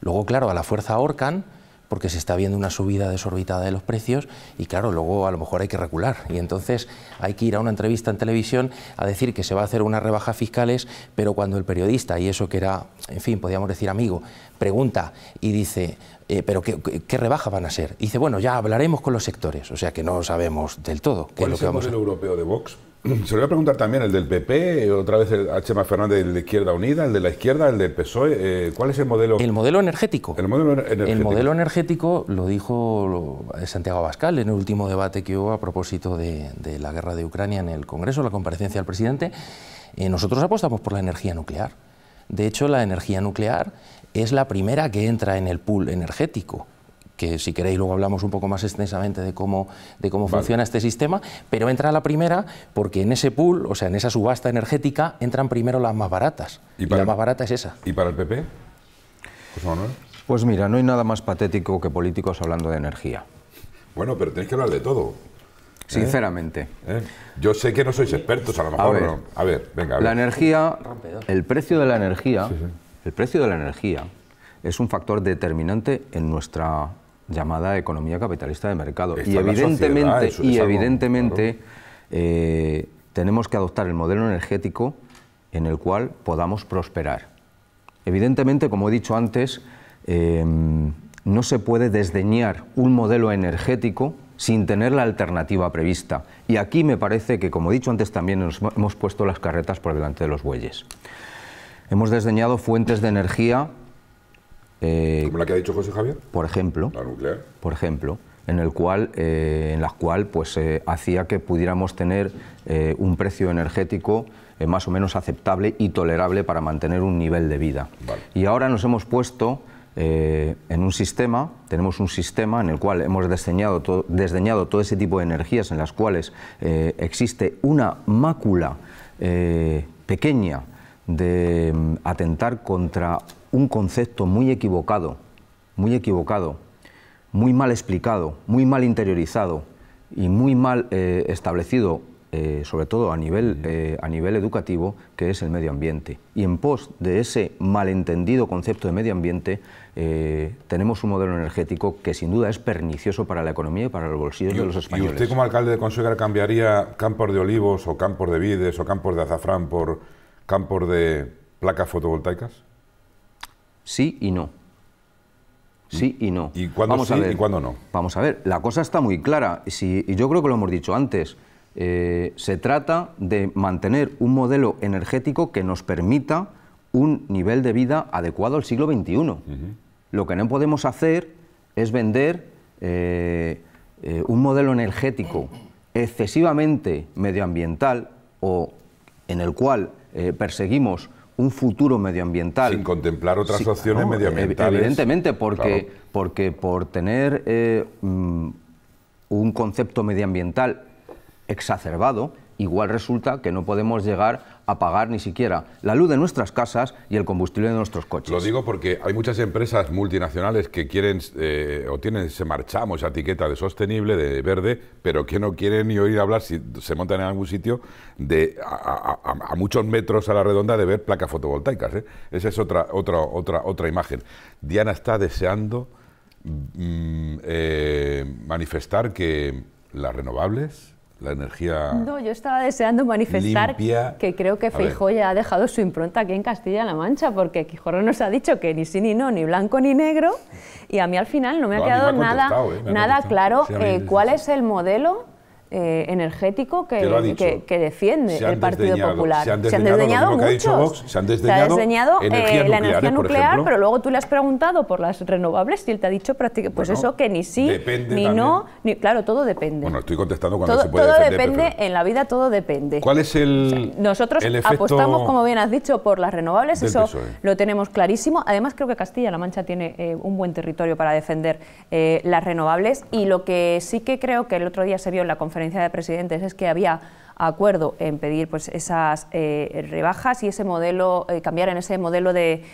Luego, claro, a la fuerza ahorcan porque se está viendo una subida desorbitada de los precios y claro, luego a lo mejor hay que recular y entonces hay que ir a una entrevista en televisión a decir que se va a hacer unas rebajas fiscales, pero cuando el periodista, y eso que era, en fin, podríamos decir amigo, pregunta y dice, eh, pero qué, qué, rebajas van a ser? Y dice, bueno, ya hablaremos con los sectores, o sea que no sabemos del todo. Qué ¿Cuál es, lo que el modelo europeo de Vox? [CLEARS THROAT] Se lo voy a preguntar también, el del PP, otra vez el H. Fernández, el de Izquierda Unida, el de la izquierda, el del PSOE. Eh, ¿Cuál es el modelo? El modelo energético. El modelo energético. El modelo energético lo dijo Santiago Abascal en el último debate que hubo a propósito de, la guerra de Ucrania en el Congreso, la comparecencia del presidente. Eh, nosotros apostamos por la energía nuclear. De hecho, la energía nuclear es la primera que entra en el pool energético que si queréis luego hablamos un poco más extensamente de cómo, de cómo funciona este sistema, pero entra la primera porque en ese pool, o sea, en esa subasta energética, entran primero las más baratas. Y, la más barata es esa. ¿Y para el PP? José Manuel. Pues mira, no hay nada más patético que políticos hablando de energía. Bueno, pero tenéis que hablar de todo. ¿eh? Sinceramente. ¿Eh? Yo sé que no sois expertos, a lo mejor. A ver, a ver venga. A ver. La energía, el precio de la energía, el precio de la energía es un factor determinante en nuestra llamada economía capitalista de mercado. y evidentemente, y evidentemente eh, tenemos que adoptar el modelo energético en el cual podamos prosperar. Evidentemente, como he dicho antes, eh, no se puede desdeñar un modelo energético sin tener la alternativa prevista. Y aquí me parece que, como he dicho antes, también nos hemos puesto las carretas por delante de los bueyes. Hemos desdeñado fuentes de energía eh, ¿Como la que ha dicho José Javier? Por ejemplo. La nuclear. Por ejemplo, en el cual, eh, en la cual pues, eh, hacía que pudiéramos tener un precio energético más o menos aceptable y tolerable para mantener un nivel de vida. Y ahora nos hemos puesto en un sistema, tenemos un sistema en el cual hemos desdeñado, desdeñado todo ese tipo de energías en las cuales existe una mácula pequeña de mm, atentar contra un concepto muy equivocado, muy equivocado, muy mal explicado, muy mal interiorizado y muy mal eh, establecido, eh, sobre todo a nivel, eh, a nivel educativo, que es el medio ambiente. Y en pos de ese malentendido concepto de medio ambiente, tenemos un modelo energético que sin duda es pernicioso para la economía y para los bolsillos de los españoles. ¿Y usted como alcalde de Consuegra cambiaría campos de olivos o campos de vides o campos de azafrán por campos de placas fotovoltaicas? Sí y no. Sí y no. ¿Y cuándo sí y cuándo no? Vamos a ver, la cosa está muy clara. Si, y yo creo que lo hemos dicho antes. Eh, se trata de mantener un modelo energético que nos permita un nivel de vida adecuado al siglo XXI. Lo que no podemos hacer es vender eh, eh, un modelo energético excesivamente medioambiental o en el cual perseguimos un futuro medioambiental. Sin contemplar otras opciones medioambientales. Evidentemente, porque, porque por tener eh, mm, un concepto medioambiental exacerbado, igual resulta que no podemos llegar a pagar ni siquiera la luz de nuestras casas y el combustible de nuestros coches. Lo digo porque hay muchas empresas multinacionales que quieren eh, o tienen ese marchamos, esa etiqueta de sostenible, de verde, pero que no quieren ni oír hablar si se montan en algún sitio de a, muchos metros a la redonda de ver placas fotovoltaicas. ¿eh? Esa es otra, otra, otra, otra imagen. Diana está deseando mm, eh, manifestar que las renovables la energía. No, yo estaba deseando manifestar que creo que Feijóo ya ha dejado su impronta aquí en Castilla-La Mancha, porque Quijorro nos ha dicho que ni sí ni no, ni blanco ni negro, y a mí al final no me ha quedado nada, ¿eh? nada claro eh, cuál es el modelo eh, energético que, que, defiende el Partido Popular. Se han desdeñado, muchos. se han desdeñado, eh, la energía nuclear, pero luego tú le has preguntado por las renovables y él te ha dicho prácticamente, pues eso que ni sí, ni no, ni, claro, todo depende. Bueno, estoy contestando cuando todo, se puede Todo depende, en la vida todo depende. ¿Cuál es el Nosotros apostamos, como bien has dicho, por las renovables, eso lo tenemos clarísimo. Además, creo que Castilla-La Mancha tiene eh, un buen territorio para defender las renovables y lo que sí que creo que el otro día se vio en la conferencia de presidentes es que había acuerdo en pedir pues, esas eh, rebajas y ese modelo, eh, cambiar en ese modelo de,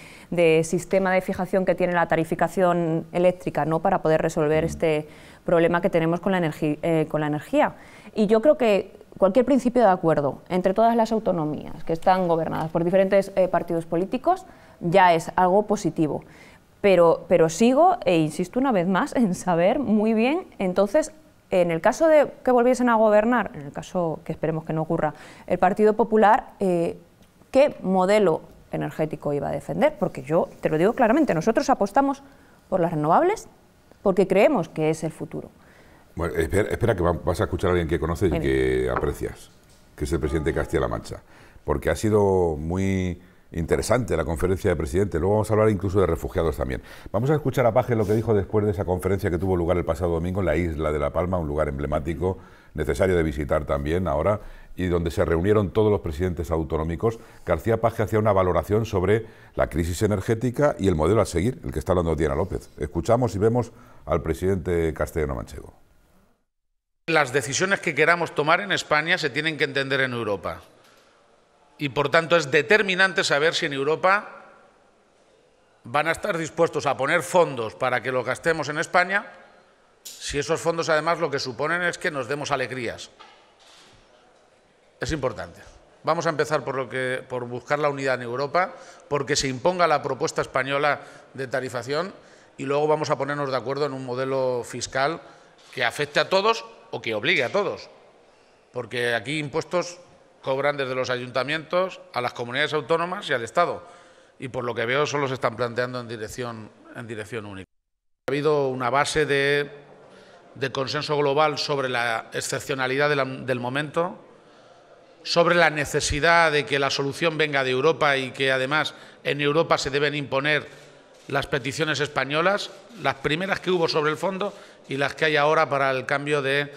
sistema de fijación que tiene la tarificación eléctrica ¿no? para poder resolver mm. este problema que tenemos con la, eh, con la energía. Y yo creo que cualquier principio de acuerdo entre todas las autonomías que están gobernadas por diferentes partidos políticos ya es algo positivo. Pero, pero sigo e insisto una vez más en saber muy bien, entonces, en el caso de que volviesen a gobernar, en el caso que esperemos que no ocurra, el Partido Popular, eh, ¿qué modelo energético iba a defender? Porque yo te lo digo claramente, nosotros apostamos por las renovables porque creemos que es el futuro. Bueno, espera, que vas a escuchar a alguien que conoces y que aprecias, que es el presidente de Castilla-La Mancha, porque ha sido muy interesante la conferencia de presidente. Luego vamos a hablar incluso de refugiados también. Vamos a escuchar a Paje lo que dijo después de esa conferencia que tuvo lugar el pasado domingo en la isla de La Palma, un lugar emblemático, necesario de visitar también ahora, y donde se reunieron todos los presidentes autonómicos. García Paje hacía una valoración sobre la crisis energética y el modelo a seguir, el que está hablando Diana López. Escuchamos y vemos al presidente castellano manchego. Las decisiones que queramos tomar en España se tienen que entender en Europa y por tanto es determinante saber si en Europa van a estar dispuestos a poner fondos para que lo gastemos en España, si esos fondos además lo que suponen es que nos demos alegrías. Es importante. Vamos a empezar por, lo que, por buscar la unidad en Europa, porque se imponga la propuesta española de tarifación y luego vamos a ponernos de acuerdo en un modelo fiscal que afecte a todos o que obligue a todos. Porque aquí impuestos cobran desde los ayuntamientos a las comunidades autónomas y al Estado. Y por lo que veo solo se están planteando en dirección, en dirección única. Ha habido una base de, consenso global sobre la excepcionalidad del momento, sobre la necesidad de que la solución venga de Europa y que además en Europa se deben imponer las peticiones españolas, las primeras que hubo sobre el fondo y las que hay ahora para el cambio de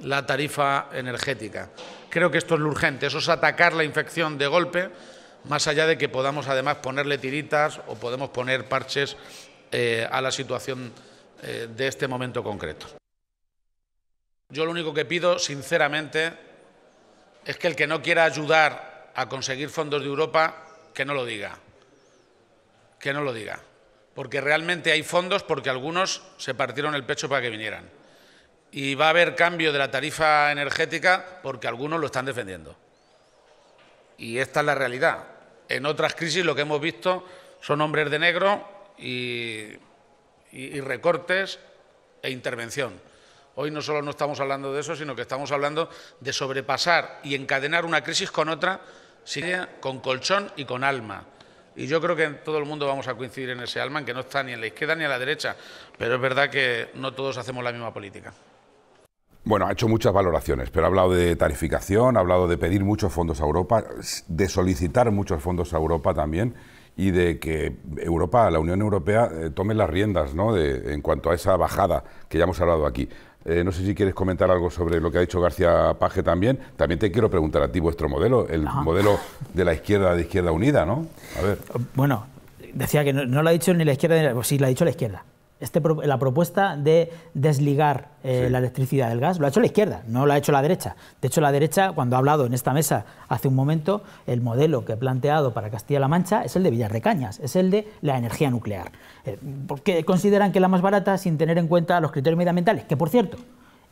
la tarifa energética. Creo que esto es lo urgente, eso es atacar la infección de golpe, más allá de que podamos además ponerle tiritas o podemos poner parches eh, a la situación eh, de este momento concreto. Yo lo único que pido, sinceramente, es que el que no quiera ayudar a conseguir fondos de Europa, que no lo diga. Que no lo diga. Porque realmente hay fondos porque algunos se partieron el pecho para que vinieran y va a haber cambio de la tarifa energética porque algunos lo están defendiendo. Y esta es la realidad. En otras crisis lo que hemos visto son hombres de negro y, recortes e intervención. Hoy no solo no estamos hablando de eso, sino que estamos hablando de sobrepasar y encadenar una crisis con otra, con colchón y con alma. Y yo creo que todo el mundo vamos a coincidir en ese alma, en que no está ni en la izquierda ni a la derecha, pero es verdad que no todos hacemos la misma política. Bueno, ha hecho muchas valoraciones, pero ha hablado de tarificación, ha hablado de pedir muchos fondos a Europa, de solicitar muchos fondos a Europa también y de que Europa, la Unión Europea, eh, tome las riendas ¿no? en cuanto a esa bajada que ya hemos hablado aquí. Eh, no sé si quieres comentar algo sobre lo que ha dicho García Paje también. También te quiero preguntar a ti vuestro modelo, el modelo de la izquierda de Izquierda Unida, ¿no? A ver. Bueno, decía que no, lo ha dicho ni la izquierda, ni la, pues sí, lo ha dicho la izquierda. Este la propuesta de desligar eh, la electricidad del gas lo ha hecho la izquierda, no lo ha hecho la derecha. De hecho, la derecha, cuando ha hablado en esta mesa hace un momento, el modelo que ha planteado para Castilla-La Mancha es el de Villar de Cañas, es el de la energía nuclear. Eh, porque consideran que es la más barata sin tener en cuenta los criterios medioambientales, que por cierto,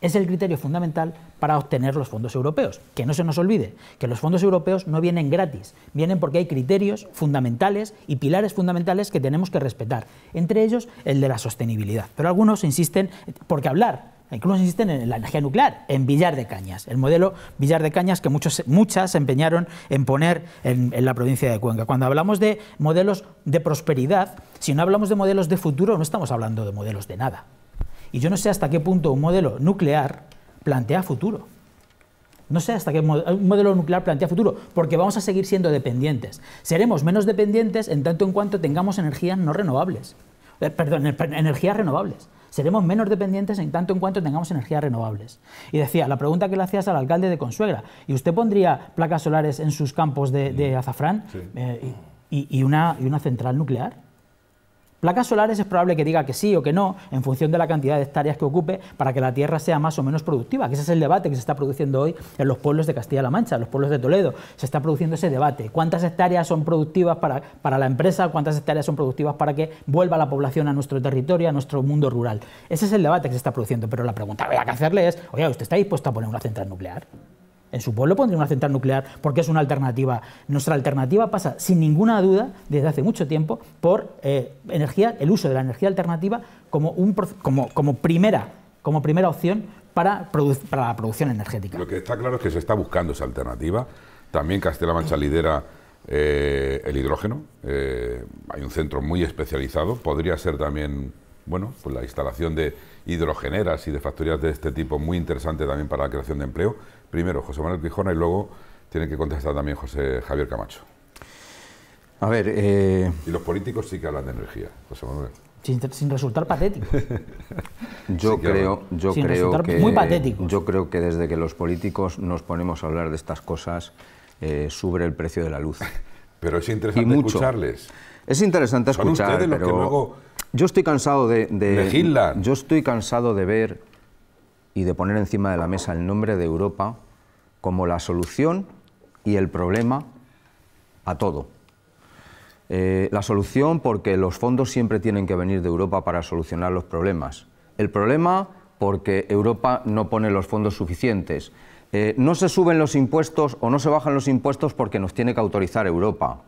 es el criterio fundamental para obtener los fondos europeos. Que no se nos olvide que los fondos europeos no vienen gratis, vienen porque hay criterios fundamentales y pilares fundamentales que tenemos que respetar, entre ellos el de la sostenibilidad. Pero algunos insisten, porque hablar incluso insisten en la energía nuclear, en Villar de Cañas, el modelo Villar de Cañas que muchas se empeñaron en poner en, en, la provincia de Cuenca. Cuando hablamos de modelos de prosperidad, si no hablamos de modelos de futuro, no estamos hablando de modelos de nada. Y yo no sé hasta qué punto un modelo nuclear plantea futuro. No sé hasta qué un modelo nuclear plantea futuro, porque vamos a seguir siendo dependientes. Seremos menos dependientes en tanto en cuanto tengamos energías no renovables. Eh, perdón, energías renovables. Seremos menos dependientes en tanto en cuanto tengamos energías renovables. Y decía, la pregunta que le hacías al alcalde de Consuegra, ¿y usted pondría placas solares en sus campos de, azafrán eh, y, una, y una central nuclear? Placas solares es probable que diga que sí o que no, en función de la cantidad de hectáreas que ocupe, para que la tierra sea más o menos productiva, que ese es el debate que se está produciendo hoy en los pueblos de Castilla-La Mancha, en los pueblos de Toledo. Se está produciendo ese debate. ¿Cuántas hectáreas son productivas para, para la empresa? ¿Cuántas hectáreas son productivas para que vuelva la población a nuestro territorio, a nuestro mundo rural? Ese es el debate que se está produciendo. Pero la pregunta que hay que hacerle es, oye, ¿usted está dispuesto a poner una central nuclear? En su pueblo pondría una central nuclear porque es una alternativa. Nuestra alternativa pasa, sin ninguna duda, desde hace mucho tiempo, por eh, energía, el uso de la energía alternativa como, un, como, primera, como primera opción para, para la producción energética. Lo que está claro es que se está buscando esa alternativa. También Castilla-La Mancha lidera eh, el hidrógeno. Eh, hay un centro muy especializado. Podría ser también, bueno, pues la instalación de hidrogeneras y de factorías de este tipo muy interesante también para la creación de empleo. Primero José Manuel Quijona y luego tiene que contestar también José Javier Camacho. A ver. Eh, y los políticos sí que hablan de energía, José Manuel. Sin, resultar patético. [LAUGHS] yo creo, yo creo que muy patético. Yo creo que desde que los políticos nos ponemos a hablar de estas cosas eh, sube el precio de la luz. [LAUGHS] Pero es interesante escucharles. Es interesante escuchar, pero yo estoy cansado de, de yo estoy cansado de ver y de poner encima de la mesa el nombre de Europa como la solución y el problema a todo. Eh, la solución porque los fondos siempre tienen que venir de Europa para solucionar los problemas. El problema porque Europa no pone los fondos suficientes. Eh, no se suben los impuestos o no se bajan los impuestos porque nos tiene que autorizar Europa,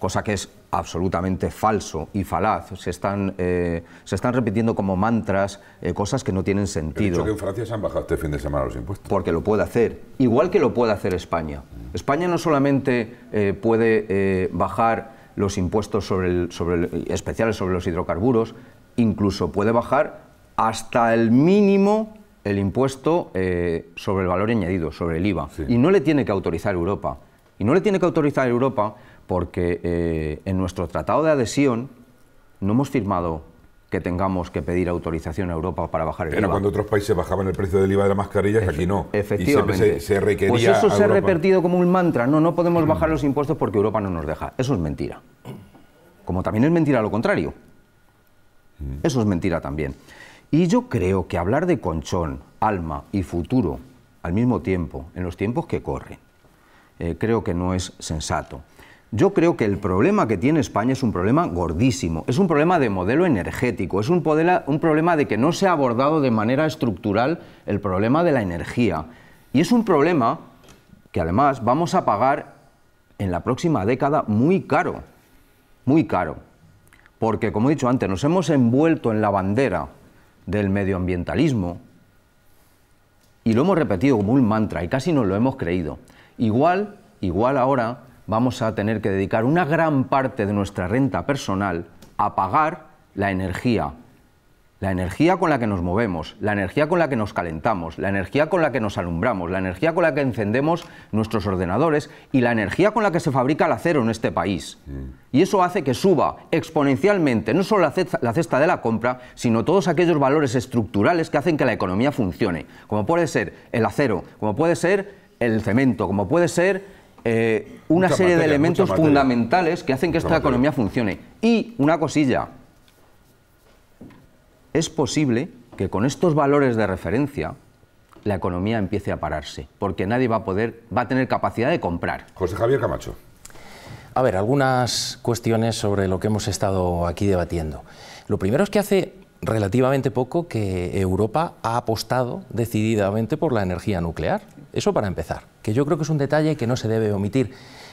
cosa que es absolutamente falso y falaz. Se están, eh, se están repitiendo como mantras eh, cosas que no tienen sentido. He dicho que en Francia se han bajado este fin de semana los impuestos. Porque lo puede hacer, igual que lo puede hacer España. España no solamente puede bajar los impuestos sobre sobre especiales sobre los hidrocarburos, incluso puede bajar hasta el mínimo el impuesto eh, sobre el valor añadido, sobre el IVA. Y no le tiene que autorizar Europa. Y no le tiene que autorizar Europa porque eh, en nuestro tratado de adhesión no hemos firmado que tengamos que pedir autorización a Europa para bajar el Era IVA. cuando otros países bajaban el precio del IVA de las mascarillas, aquí no. Efectivamente. Y se, requería pues eso se ha repetido como un mantra. No, no podemos bajar los impuestos porque Europa no nos deja. Eso es mentira. Como también es mentira lo contrario. Eso es mentira también. Y yo creo que hablar de conchón, alma y futuro al mismo tiempo, en los tiempos que corren, eh, creo que no es sensato. Yo creo que el problema que tiene España es un problema gordísimo, es un problema de modelo energético, es un, problema de que no se ha abordado de manera estructural el problema de la energía. Y es un problema que además vamos a pagar en la próxima década muy caro, muy caro. Porque, como he dicho antes, nos hemos envuelto en la bandera del medioambientalismo y lo hemos repetido como un mantra y casi nos lo hemos creído. Igual, igual ahora vamos a tener que dedicar una gran parte de nuestra renta personal a pagar la energía la energía con la que nos movemos, la energía con la que nos calentamos, la energía con la que nos alumbramos, la energía con la que encendemos nuestros ordenadores y la energía con la que se fabrica el acero en este país. Mm. Y eso hace que suba exponencialmente no solo la cesta, de la compra, sino todos aquellos valores estructurales que hacen que la economía funcione, como puede ser el acero, como puede ser el cemento, como puede ser eh, una serie de elementos fundamentales que hacen que esta economía funcione. Y una cosilla, es posible que con estos valores de referencia la economía empiece a pararse, porque nadie va a poder, va a tener capacidad de comprar. José Javier Camacho. A ver, algunas cuestiones sobre lo que hemos estado aquí debatiendo. Lo primero es que hace relativamente poco que Europa ha apostado decididamente por la energía nuclear. Eso para empezar, que yo creo que es un detalle que no se debe omitir.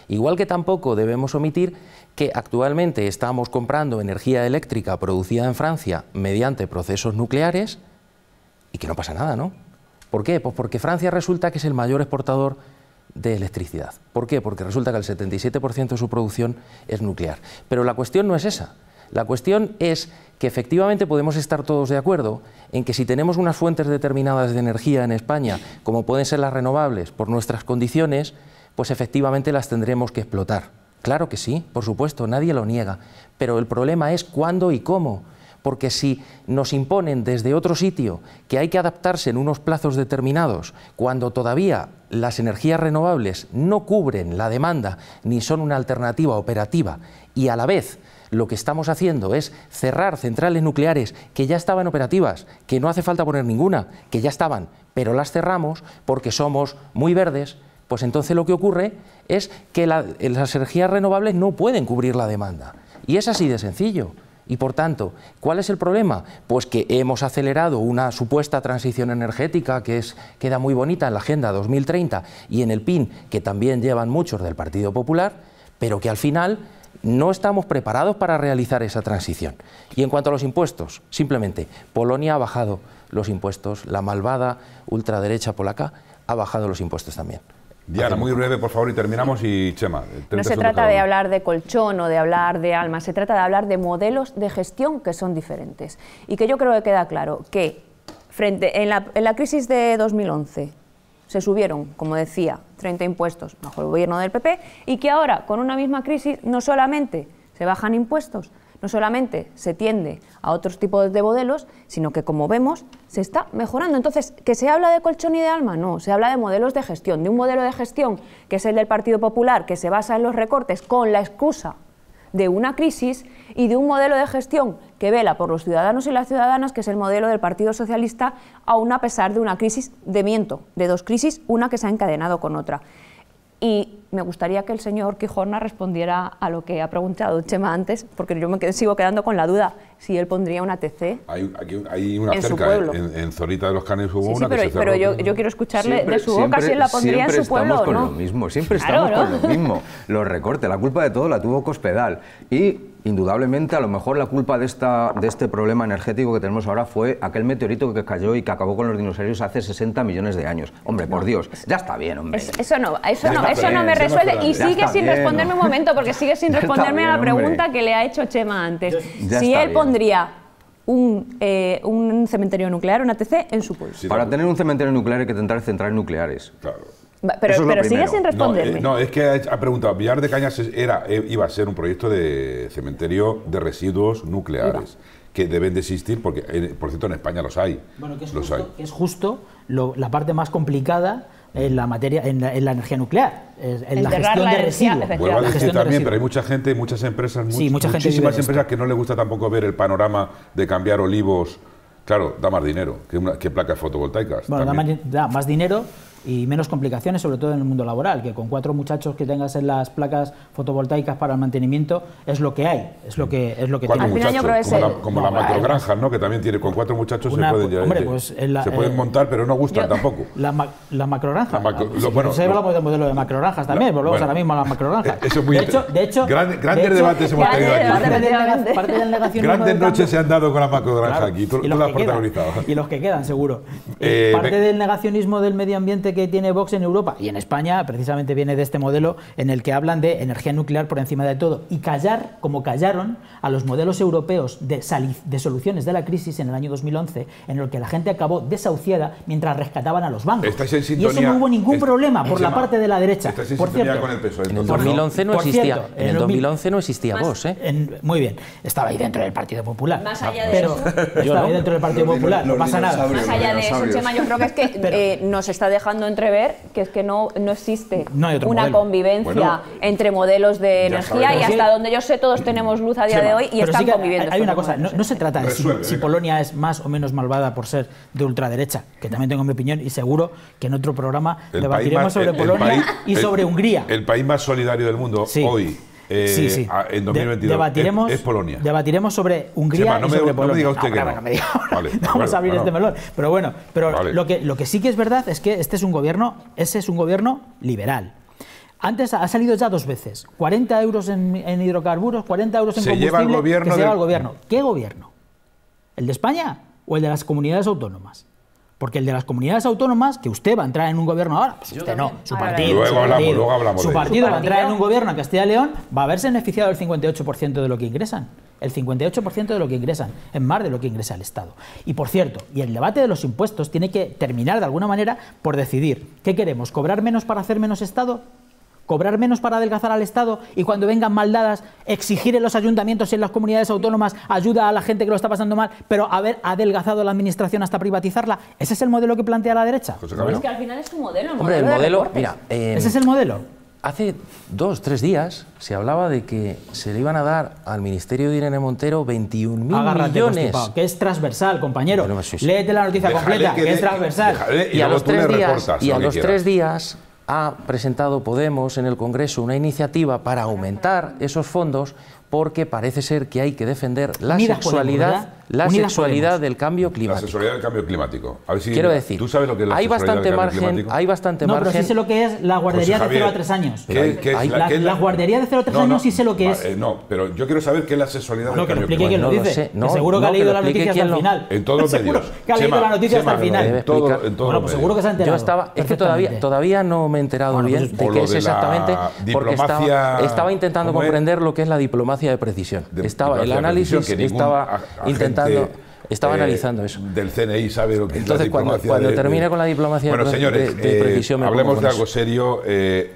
Igual que tampoco debemos omitir que actualmente estamos comprando energía eléctrica producida en Francia mediante procesos nucleares y que no pasa nada, ¿no? ¿Por qué? Pues porque Francia resulta que es el mayor exportador de electricidad. ¿Por qué? Porque resulta que el 77% de su producción es nuclear. Pero la cuestión no es esa. La cuestión es que efectivamente podemos estar todos de acuerdo en que si tenemos unas fuentes determinadas de energía en España, como pueden ser las renovables, por nuestras condiciones, pues efectivamente las tendremos que explotar. Claro que sí, por supuesto, nadie lo niega, pero el problema es cuándo y cómo, porque si nos imponen desde otro sitio que hay que adaptarse en unos plazos determinados, cuando todavía las energías renovables no cubren la demanda ni son una alternativa operativa y a la vez lo que estamos haciendo es cerrar centrales nucleares que ya estaban operativas, que no hace falta poner ninguna, que ya estaban, pero las cerramos porque somos muy verdes, pues entonces lo que ocurre es que las energías renovables no pueden cubrir la demanda. Y es así de sencillo. Y por tanto, ¿cuál es el problema? Pues que hemos acelerado una supuesta transición energética que es, queda muy bonita en la Agenda 2030 y en el PIN, que también llevan muchos del Partido Popular, pero que al final no estamos preparados para realizar esa transición. Y en cuanto a los impuestos, simplemente, Polonia ha bajado los impuestos, la malvada ultraderecha polaca ha bajado los impuestos también. Diana, muy breve, por favor, y terminamos. Y Chema. No se trata de hablar de colchón o de hablar de alma, se trata de hablar de modelos de gestión que son diferentes. Y que yo creo que queda claro que frente en la, en la crisis de 2011 se subieron, como decía, 30 impuestos bajo el gobierno del PP y que ahora, con una misma crisis, no solamente se bajan impuestos, no solamente se tiende a otros tipos de modelos, sino que, como vemos, se está mejorando. Entonces, ¿que se habla de colchón y de alma? No, se habla de modelos de gestión, de un modelo de gestión que es el del Partido Popular, que se basa en los recortes con la excusa de una crisis y de un modelo de gestión que vela por los ciudadanos y las ciudadanas, que es el modelo del Partido Socialista, aún a pesar de una crisis de miento, de dos crisis, una que se ha encadenado con otra. Y me gustaría que el señor Quijorna respondiera a lo que ha preguntado Chema antes, porque yo me sigo quedando con la duda si él pondría una TC. Hay, aquí, hay una cerca, en, en, Zorita de los Canes hubo una pero, que se pero yo, yo, quiero escucharle de su boca si él la pondría en su pueblo. Siempre estamos con lo mismo, siempre estamos con lo mismo. Los recortes, la culpa de todo la tuvo Cospedal. Y indudablemente, a lo mejor la culpa de, esta, de este problema energético que tenemos ahora fue aquel meteorito que cayó y que acabó con los dinosaurios hace 60 millones de años. Hombre, por Dios, ya está bien, hombre. eso no, eso no, eso no me resuelve y sigue sin responderme un momento, porque sigue sin [LAUGHS] responderme a la pregunta que le ha hecho Chema antes. si él pondría un, eh, un, cementerio nuclear, un ATC, en su pulso. Para tener un cementerio nuclear hay que tener centrales nucleares. Claro. Pero, pero sigue sin responderme. No, eh, no, es que ha preguntado, Villar de Cañas era, eh, iba a ser un proyecto de cementerio de residuos nucleares. que deben de existir, porque por cierto en España los hay. Bueno, que es los justo, hay. Que es justo lo, la parte más complicada en la materia, en la, en la energía nuclear, en la gestión la de energía, residuos. Vuelvo a La decir también, pero hay mucha gente, muchas empresas, much- Sí, mucha gente muchísimas empresas que no les gusta tampoco ver el panorama de cambiar olivos. Claro, da más dinero que, una- que placas fotovoltaicas. Bueno, da más, da más dinero y menos complicaciones, sobre todo en el mundo laboral, que con cuatro muchachos que tengas en las placas fotovoltaicas para el mantenimiento es lo que hay, es lo que es lo que tiene. muchachos, como, la, como No, las macrogranjas, ¿no? Que también tiene, con cuatro muchachos Una- se pueden, hombre, pues la- se pueden eh, montar, pero no gustan yo- tampoco. La, ma- la macrogranja. La macro- Ah, lo- si bueno, lo- hablamos de modelo de macrogranjas también, La- volvemos bueno. ahora mismo a las macrogranjas. Eh, eso es muy de hecho, de hecho, Gran- grandes de hecho, debates hemos tenido aquí. Parte del, del Grandes del noches se han dado con la macrogranja aquí, tú, y tú los lo has que quedan, protagonizado. Y los que quedan, seguro. Eh, parte del negacionismo del medio ambiente que tiene Vox en Europa y en España, precisamente viene de este modelo en el que hablan de energía nuclear por encima de todo y callar, como callaron, a los modelos europeos de, soluciones de la crisis en el año 2011, en el que la gente acabó desahuciada mientras rescataban a los bancos. Estáis en y eso no hubo ningún problema por la parte de la derecha. estáis en por cierto, con el PSOE, En el entonces, ¿no? 2011 no existía. cierto, en el el 2011 no existía Más- vos, ¿eh? En- muy bien, estaba ahí dentro del Partido Popular. Más allá de pero eso- estaba ahí dentro del Partido Los Popular, no pasa nada. Más allá de eso. Chema, yo creo que es que Pero- eh, nos está dejando entrever que es que no, no existe No hay otro una modelo. convivencia Bueno, entre modelos de energía sabemos. y hasta donde yo sé todos tenemos luz a día de hoy y pero están sí conviviendo. Hay una cosa, no, no se trata de si, Resuelve, si. Polonia es más o menos malvada por ser de ultraderecha, que también tengo mi opinión y seguro que en otro programa El debatiremos país más- sobre el- el Polonia país- y el- sobre Hungría. El país más solidario del mundo Sí. hoy, eh, sí, sí. a- en De- 2022, debatiremos, es, es Polonia. Debatiremos sobre Hungría Chema, no y me- no diga usted que hombre, no. bueno, me diga ahora. Vale, [LAUGHS] de Vamos a abrir este melón. Pero bueno, pero lo, que, lo que sí que es verdad es que este es un gobierno, ese es un gobierno liberal. Antes ha salido ya dos veces. 40 euros en, en hidrocarburos, 40 euros en Se combustible. lleva el gobierno que se lleva del- el gobierno. ¿Qué gobierno? ¿El de España o el de las comunidades autónomas? Porque el de las comunidades autónomas, que usted va a entrar en un gobierno ahora, pues usted no, su partido. Luego su hablamos, partido, luego hablamos Su de ello. partido Su va a entrar en un gobierno en Castilla y León, va a haberse beneficiado el 58% de lo que ingresan. El 58% de lo que ingresan, en más de lo que ingresa el Estado. Y por cierto, y el debate de los impuestos tiene que terminar de alguna manera por decidir, ¿qué queremos? ¿Cobrar menos para hacer menos Estado? Cobrar menos para adelgazar al Estado y cuando vengan maldadas exigir en los ayuntamientos y en las comunidades autónomas ayuda a la gente que lo está pasando mal, pero haber adelgazado la administración hasta privatizarla. ¿Ese es el modelo que plantea la derecha? José Es que al final es un modelo. un Hombre, el de modelo, mira, eh, ¿Ese es el modelo? hace dos, tres días se hablaba de que se le iban a dar al Ministerio de Irene Montero 21.000 Agárrate, millones. constipado, que es transversal, compañero. Pero, sí, sí. Léete la noticia completa, que, que es de- transversal. Y, a los tú le tres días, reportas y lo a que los quieras. tres días ha presentado Podemos en el Congreso una iniciativa para aumentar esos fondos porque parece ser que hay que defender la Unidas sexualidad, Podemos, la Unidas sexualidad Podemos. del cambio La climático. sexualidad del cambio climático. A ver si Quiero decir, ¿tú sabes lo que es la hay bastante margen, climático? hay bastante No, pero margen. sí sé lo que es la guardería José de 0 a Javier, 3 años. ¿qué- qué es Hay- la, la- qué es la guardería de 0 a 3 años sí sé lo que es. eh, no, pero yo quiero saber qué es la sexualidad del que lo cambio explique climático. lo No lo dice. sé, que no, seguro que no, ha que leído lo la noticia hasta el lo- final. En todos los [LAUGHS] Seguro medios. que ha leído la noticia hasta el final. Bueno, los pues seguro que se ha enterado. Yo estaba, es que todavía, no me he enterado Bueno, bien pues, de qué lo es la exactamente, porque estaba, intentando comprender lo que es la diplomacia de precisión. De- estaba el de análisis, estaba intentando, estaba eh, analizando eso. Del CNI sabe lo que es la Entonces, cuando- cuando de- termine de- con la diplomacia de bueno, pre- señores, de- de eh, precisión, me pongo hablemos de eso. algo serio. eh,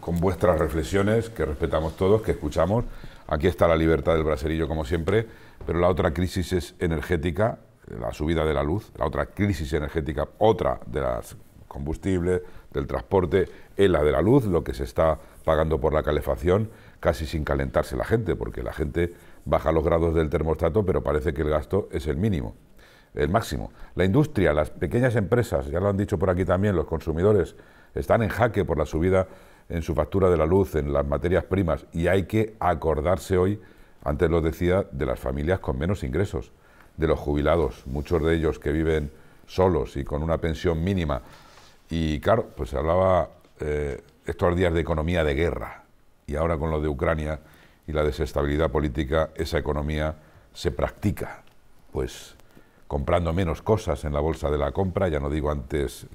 con vuestras reflexiones, que respetamos todos, que escuchamos. Aquí está la libertad del braserillo, como siempre, pero la otra crisis es energética, la subida de la luz, la otra crisis energética, otra de las combustibles, del transporte, es la de la luz, lo que se está pagando por la calefacción, casi sin calentarse la gente, porque la gente baja los grados del termostato, pero parece que el gasto es el mínimo el máximo. La industria, las pequeñas empresas, ya lo han dicho por aquí también, los consumidores están en jaque por la subida en su factura de la luz, en las materias primas, y hay que acordarse hoy, antes lo decía, de las familias con menos ingresos, de los jubilados, muchos de ellos que viven solos y con una pensión mínima. Y claro, pues se hablaba eh, estos días de economía de guerra, y ahora con lo de Ucrania y la desestabilidad política, esa economía se practica. Pues comprando menos cosas en la bolsa de la compra, ya no digo antes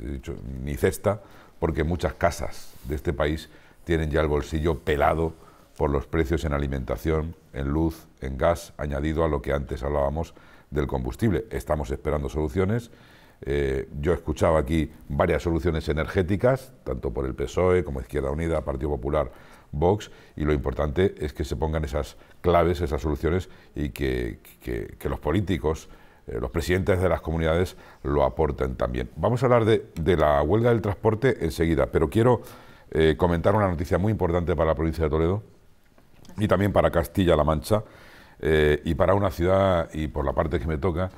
ni cesta, porque muchas casas de este país tienen ya el bolsillo pelado por los precios en alimentación, en luz, en gas, añadido a lo que antes hablábamos del combustible. Estamos esperando soluciones. Eh, yo he escuchado aquí varias soluciones energéticas, tanto por el PSOE como Izquierda Unida, Partido Popular, Y lo importante es que se pongan esas claves, esas soluciones, y que, que- los políticos, eh, los presidentes de las comunidades lo aporten también. Vamos a hablar de, de la huelga del transporte enseguida, pero quiero eh, comentar una noticia muy importante para la provincia de Toledo y también para Castilla-La Mancha eh, y para una ciudad, y por la parte que me toca,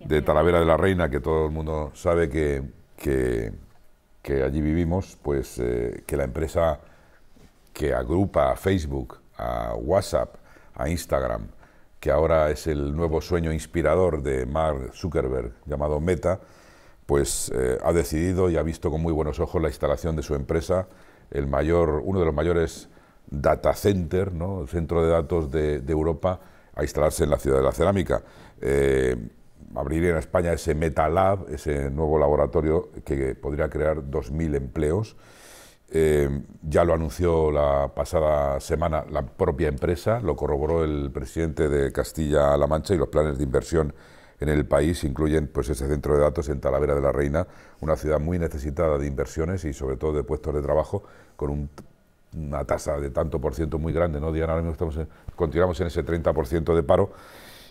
de Talavera de la Reina, que todo el mundo sabe que, que- allí vivimos, pues que la empresa que agrupa a Facebook, a WhatsApp, a Instagram, que ahora es el nuevo sueño inspirador de Mark Zuckerberg llamado Meta, pues eh, ha decidido y ha visto con muy buenos ojos la instalación de su empresa, el mayor, uno de los mayores data center, ¿no? el centro de datos de, Europa, a instalarse en la ciudad de la cerámica. Eh, abriría en España ese Meta Lab, ese nuevo laboratorio que podría crear 2.000 empleos. Eh, ya lo anunció la pasada semana la propia empresa, lo corroboró el presidente de Castilla-La Mancha y los planes de inversión en el país incluyen pues ese centro de datos en Talavera de la Reina, una ciudad muy necesitada de inversiones y sobre todo de puestos de trabajo con un- una tasa de tanto por ciento muy grande, ¿no? Diana, ahora mismo estamos en- continuamos en ese 30% de paro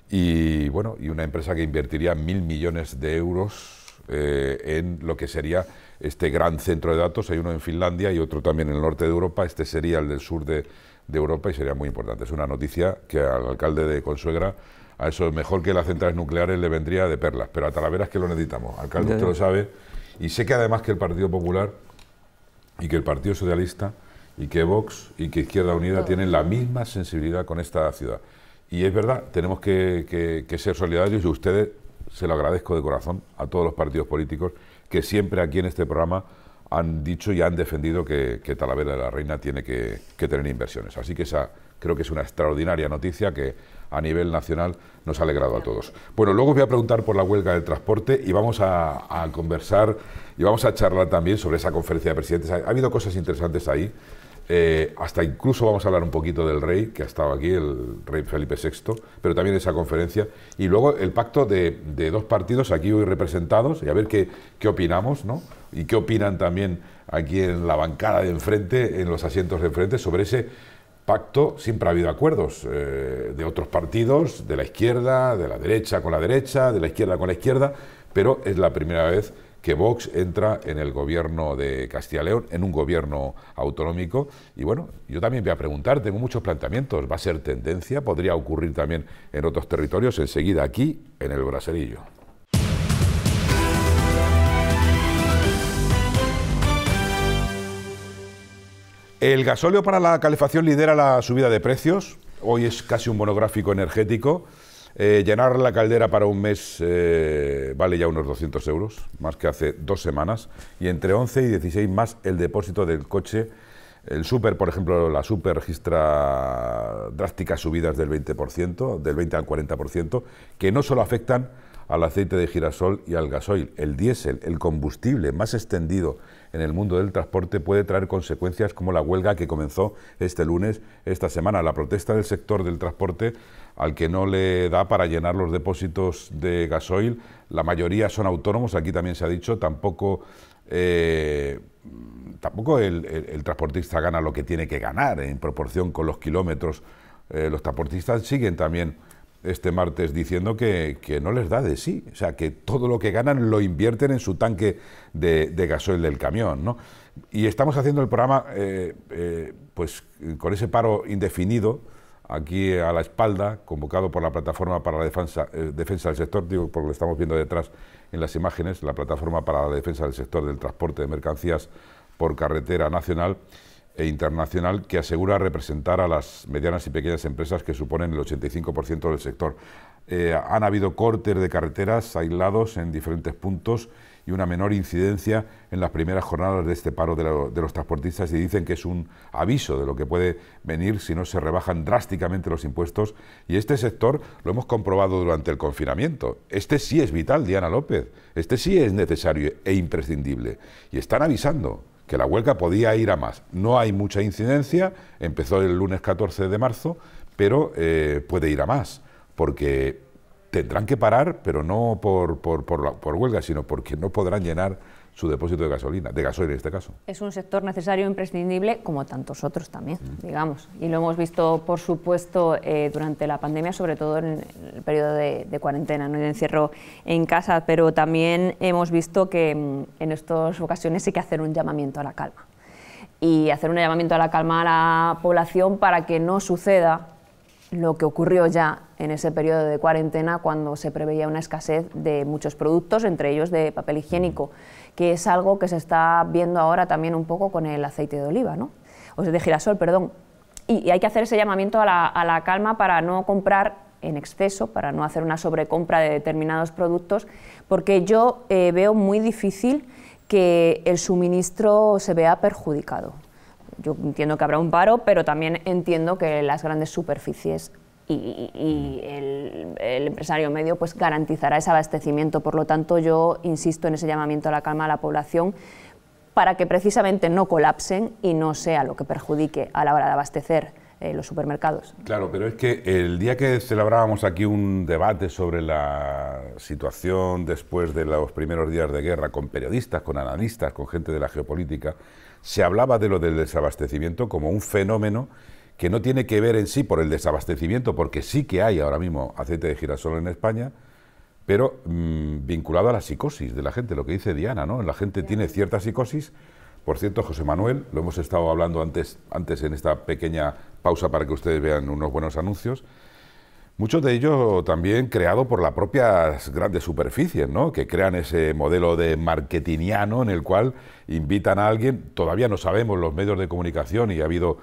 y bueno, y una empresa que invertiría mil millones de euros eh, en lo que sería este gran centro de datos. Hay uno en Finlandia y otro también en el norte de Europa. Este sería el del sur de, de Europa y sería muy importante. Es una noticia que al alcalde de Consuegra, a eso mejor que las centrales nucleares le vendría de perlas, pero a Talavera es que lo necesitamos. Alcalde, Ya, usted lo sabe. Y sé que además que el Partido Popular y que el Partido Socialista y que Vox y que Izquierda Unida tienen la misma sensibilidad con esta ciudad. Y es verdad, tenemos que, que- que ser solidarios y ustedes, se lo agradezco de corazón a todos los partidos políticos que siempre aquí en este programa han dicho y han defendido que, Talavera de la Reina tiene que, tener inversiones. Así que esa creo que es una extraordinaria noticia que a nivel nacional nos ha alegrado a todos. Bueno, luego voy a preguntar por la huelga del transporte y vamos a, a conversar y vamos a charlar también sobre esa conferencia de presidentes. Ha habido cosas interesantes ahí. Eh, hasta incluso vamos a hablar un poquito del rey, que ha estado aquí, el rey Felipe VI, pero también esa conferencia. Y luego el pacto de, de dos partidos aquí hoy representados, y a ver qué, qué opinamos, ¿no? Y qué opinan también aquí en la bancada de enfrente, en los asientos de enfrente, sobre ese pacto. Siempre ha habido acuerdos eh, de otros partidos, de la izquierda, de la derecha con la derecha, de la izquierda con la izquierda, pero es la primera vez que Vox entra en el gobierno de Castilla y León, en un gobierno autonómico. Y bueno, yo también voy a preguntar, tengo muchos planteamientos. ¿Va a ser tendencia? ¿Podría ocurrir también en otros territorios? Enseguida aquí, en el Braserillo. El gasóleo para la calefacción lidera la subida de precios. hoy es casi un monográfico energético. Eh, llenar la caldera para un mes eh, vale ya unos 200 euros, más que hace dos semanas, y entre 11 y 16 más el depósito del coche. El super, por ejemplo, la super registra drásticas subidas del 20%, del 20 al 40%, que no solo afectan al aceite de girasol y al gasoil. El diésel, el combustible más extendido en el mundo del transporte, puede traer consecuencias como la huelga que comenzó este lunes, esta semana. La protesta del sector del transporte al que no le da para llenar los depósitos de gasoil. La mayoría son autónomos, aquí también se ha dicho, tampoco, eh, tampoco el, transportista gana lo que tiene que ganar en proporción con los kilómetros. Eh, los transportistas siguen también este martes diciendo que, no les da de sí, o sea, que todo lo que ganan lo invierten en su tanque de, gasoil del camión, ¿no? Y estamos haciendo el programa, eh, pues, con ese paro indefinido, aquí a la espalda, convocado por la Plataforma para la Defensa, eh, defensa del Sector, digo, porque lo estamos viendo detrás en las imágenes, la Plataforma para la Defensa del Sector del Transporte de Mercancías por Carretera Nacional e Internacional, que asegura representar a las medianas y pequeñas empresas que suponen el 85% del sector. Eh, han habido cortes de carreteras aislados en diferentes puntos y una menor incidencia en las primeras jornadas de este paro de, los transportistas y dicen que es un aviso de lo que puede venir si no se rebajan drásticamente los impuestos. Y este sector lo hemos comprobado durante el confinamiento. Este sí es vital, Diana López. Este sí es necesario e imprescindible. Y están avisando que la huelga podía ir a más. No hay mucha incidencia, empezó el lunes 14 de marzo, pero eh, puede ir a más, porque tendrán que parar, pero no por, por, por, huelga, sino porque no podrán llenar su depósito de gasolina, de gasoil en este caso. Es un sector necesario e imprescindible, como tantos otros también, digamos. Y lo hemos visto, por supuesto, eh, durante la pandemia, sobre todo en el periodo de, cuarentena, no de encierro en casa, pero también hemos visto que mm, en estas ocasiones hay que hacer un llamamiento a la calma. Y hacer un llamamiento a la calma a la población para que no suceda lo que ocurrió ya en ese periodo de cuarentena cuando se preveía una escasez de muchos productos, entre ellos de papel higiénico, que es algo que se está viendo ahora también un poco con el aceite de oliva, ¿no? o de girasol, perdón. Y, hay que hacer ese llamamiento a la, calma para no comprar en exceso, para no hacer una sobrecompra de determinados productos, porque yo eh, veo muy difícil que el suministro se vea perjudicado. Yo entiendo que habrá un paro, pero también entiendo que las grandes superficies y, el, empresario medio pues garantizará ese abastecimiento. Por lo tanto, yo insisto en ese llamamiento a la calma a la población para que precisamente no colapsen y no sea lo que perjudique a la hora de abastecer eh, los supermercados. Claro, pero es que el día que celebrábamos aquí un debate sobre la situación después de los primeros días de guerra con periodistas, con analistas, con gente de la geopolítica, se hablaba de lo del desabastecimiento como un fenómeno que no tiene que ver en sí por el desabastecimiento, porque sí que hay ahora mismo aceite de girasol en España, pero mm, vinculado a la psicosis de la gente, lo que dice Diana, ¿no? La gente tiene cierta psicosis. Por cierto, José Manuel, lo hemos estado hablando antes, antes en esta pequeña pausa para que ustedes vean unos buenos anuncios. Muchos de ellos también creados por las propias grandes superficies, ¿no? que crean ese modelo de marketingiano en el cual invitan a alguien, todavía no sabemos los medios de comunicación y ha habido,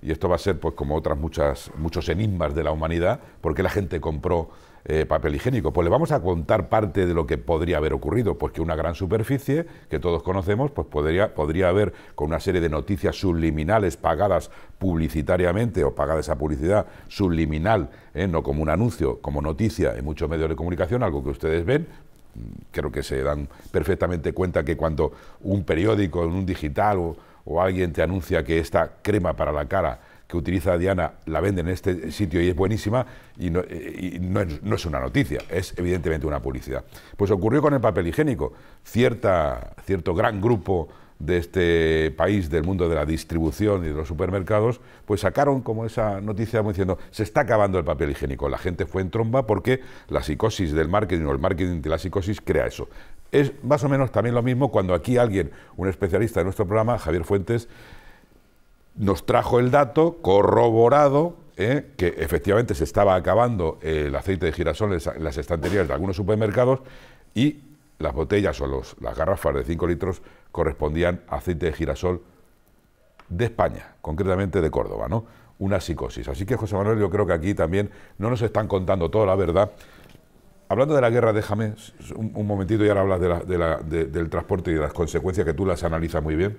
y esto va a ser pues como otras muchas, muchos enigmas de la humanidad, porque la gente compró eh, papel higiénico. Pues le vamos a contar parte de lo que podría haber ocurrido, pues que una gran superficie que todos conocemos, pues podría, podría haber con una serie de noticias subliminales pagadas publicitariamente o pagada esa publicidad subliminal, ¿eh? no como un anuncio, como noticia en muchos medios de comunicación, algo que ustedes ven, mm, creo que se dan perfectamente cuenta que cuando un periódico, en un digital o, o alguien te anuncia que esta crema para la cara que utiliza Diana la vende en este sitio y es buenísima y, no, es, una noticia, es evidentemente una publicidad. Pues ocurrió con el papel higiénico. Cierta, cierto gran grupo de este país, del mundo de la distribución y de los supermercados, pues sacaron como esa noticia diciendo, se está acabando el papel higiénico. La gente fue en tromba porque la psicosis del marketing o el marketing de la psicosis crea eso. Es más o menos también lo mismo cuando aquí alguien, un especialista de nuestro programa, Javier Fuentes, nos trajo el dato corroborado ¿eh? que efectivamente se estaba acabando el aceite de girasol en las estanterías de algunos supermercados y las botellas o los, las garrafas de 5 litros correspondían a aceite de girasol de España, concretamente de Córdoba, ¿no? Una psicosis. Así que, José Manuel, yo creo que aquí también no nos están contando toda la verdad. Hablando de la guerra, déjame un, momentito y ahora hablas del transporte y de las consecuencias que tú las analizas muy bien.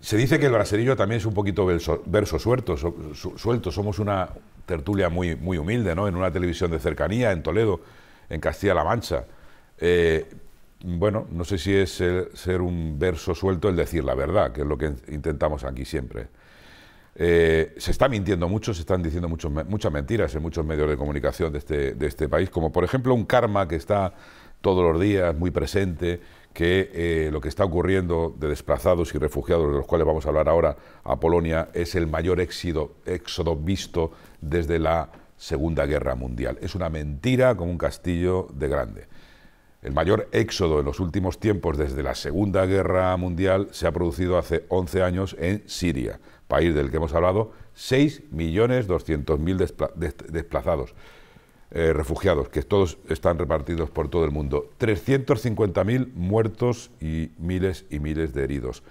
Se dice que el braserillo también es un poquito verso, suelto, suelto. Somos una tertulia muy, muy humilde, ¿no? En una televisión de cercanía, en Toledo, en Castilla-La Mancha. Eh, bueno, no sé si es ser un verso suelto el decir la verdad, que es lo que intentamos aquí siempre. Eh, se está mintiendo mucho, se están diciendo muchas mentiras en muchos medios de comunicación de este, de este país, como por ejemplo un karma que está todos los días muy presente, que eh, lo que está ocurriendo de desplazados y refugiados, de los cuales vamos a hablar ahora, a Polonia, es el mayor éxodo, éxodo visto desde la Segunda Guerra Mundial. Es una mentira como un castillo de grande. El mayor éxodo en los últimos tiempos desde la Segunda Guerra Mundial se ha producido hace 11 años en Siria, país del que hemos hablado, 6.200.000 desplazados. Eh, refugiados, que todos están repartidos por todo el mundo. 350.000 muertos y miles y miles de heridos.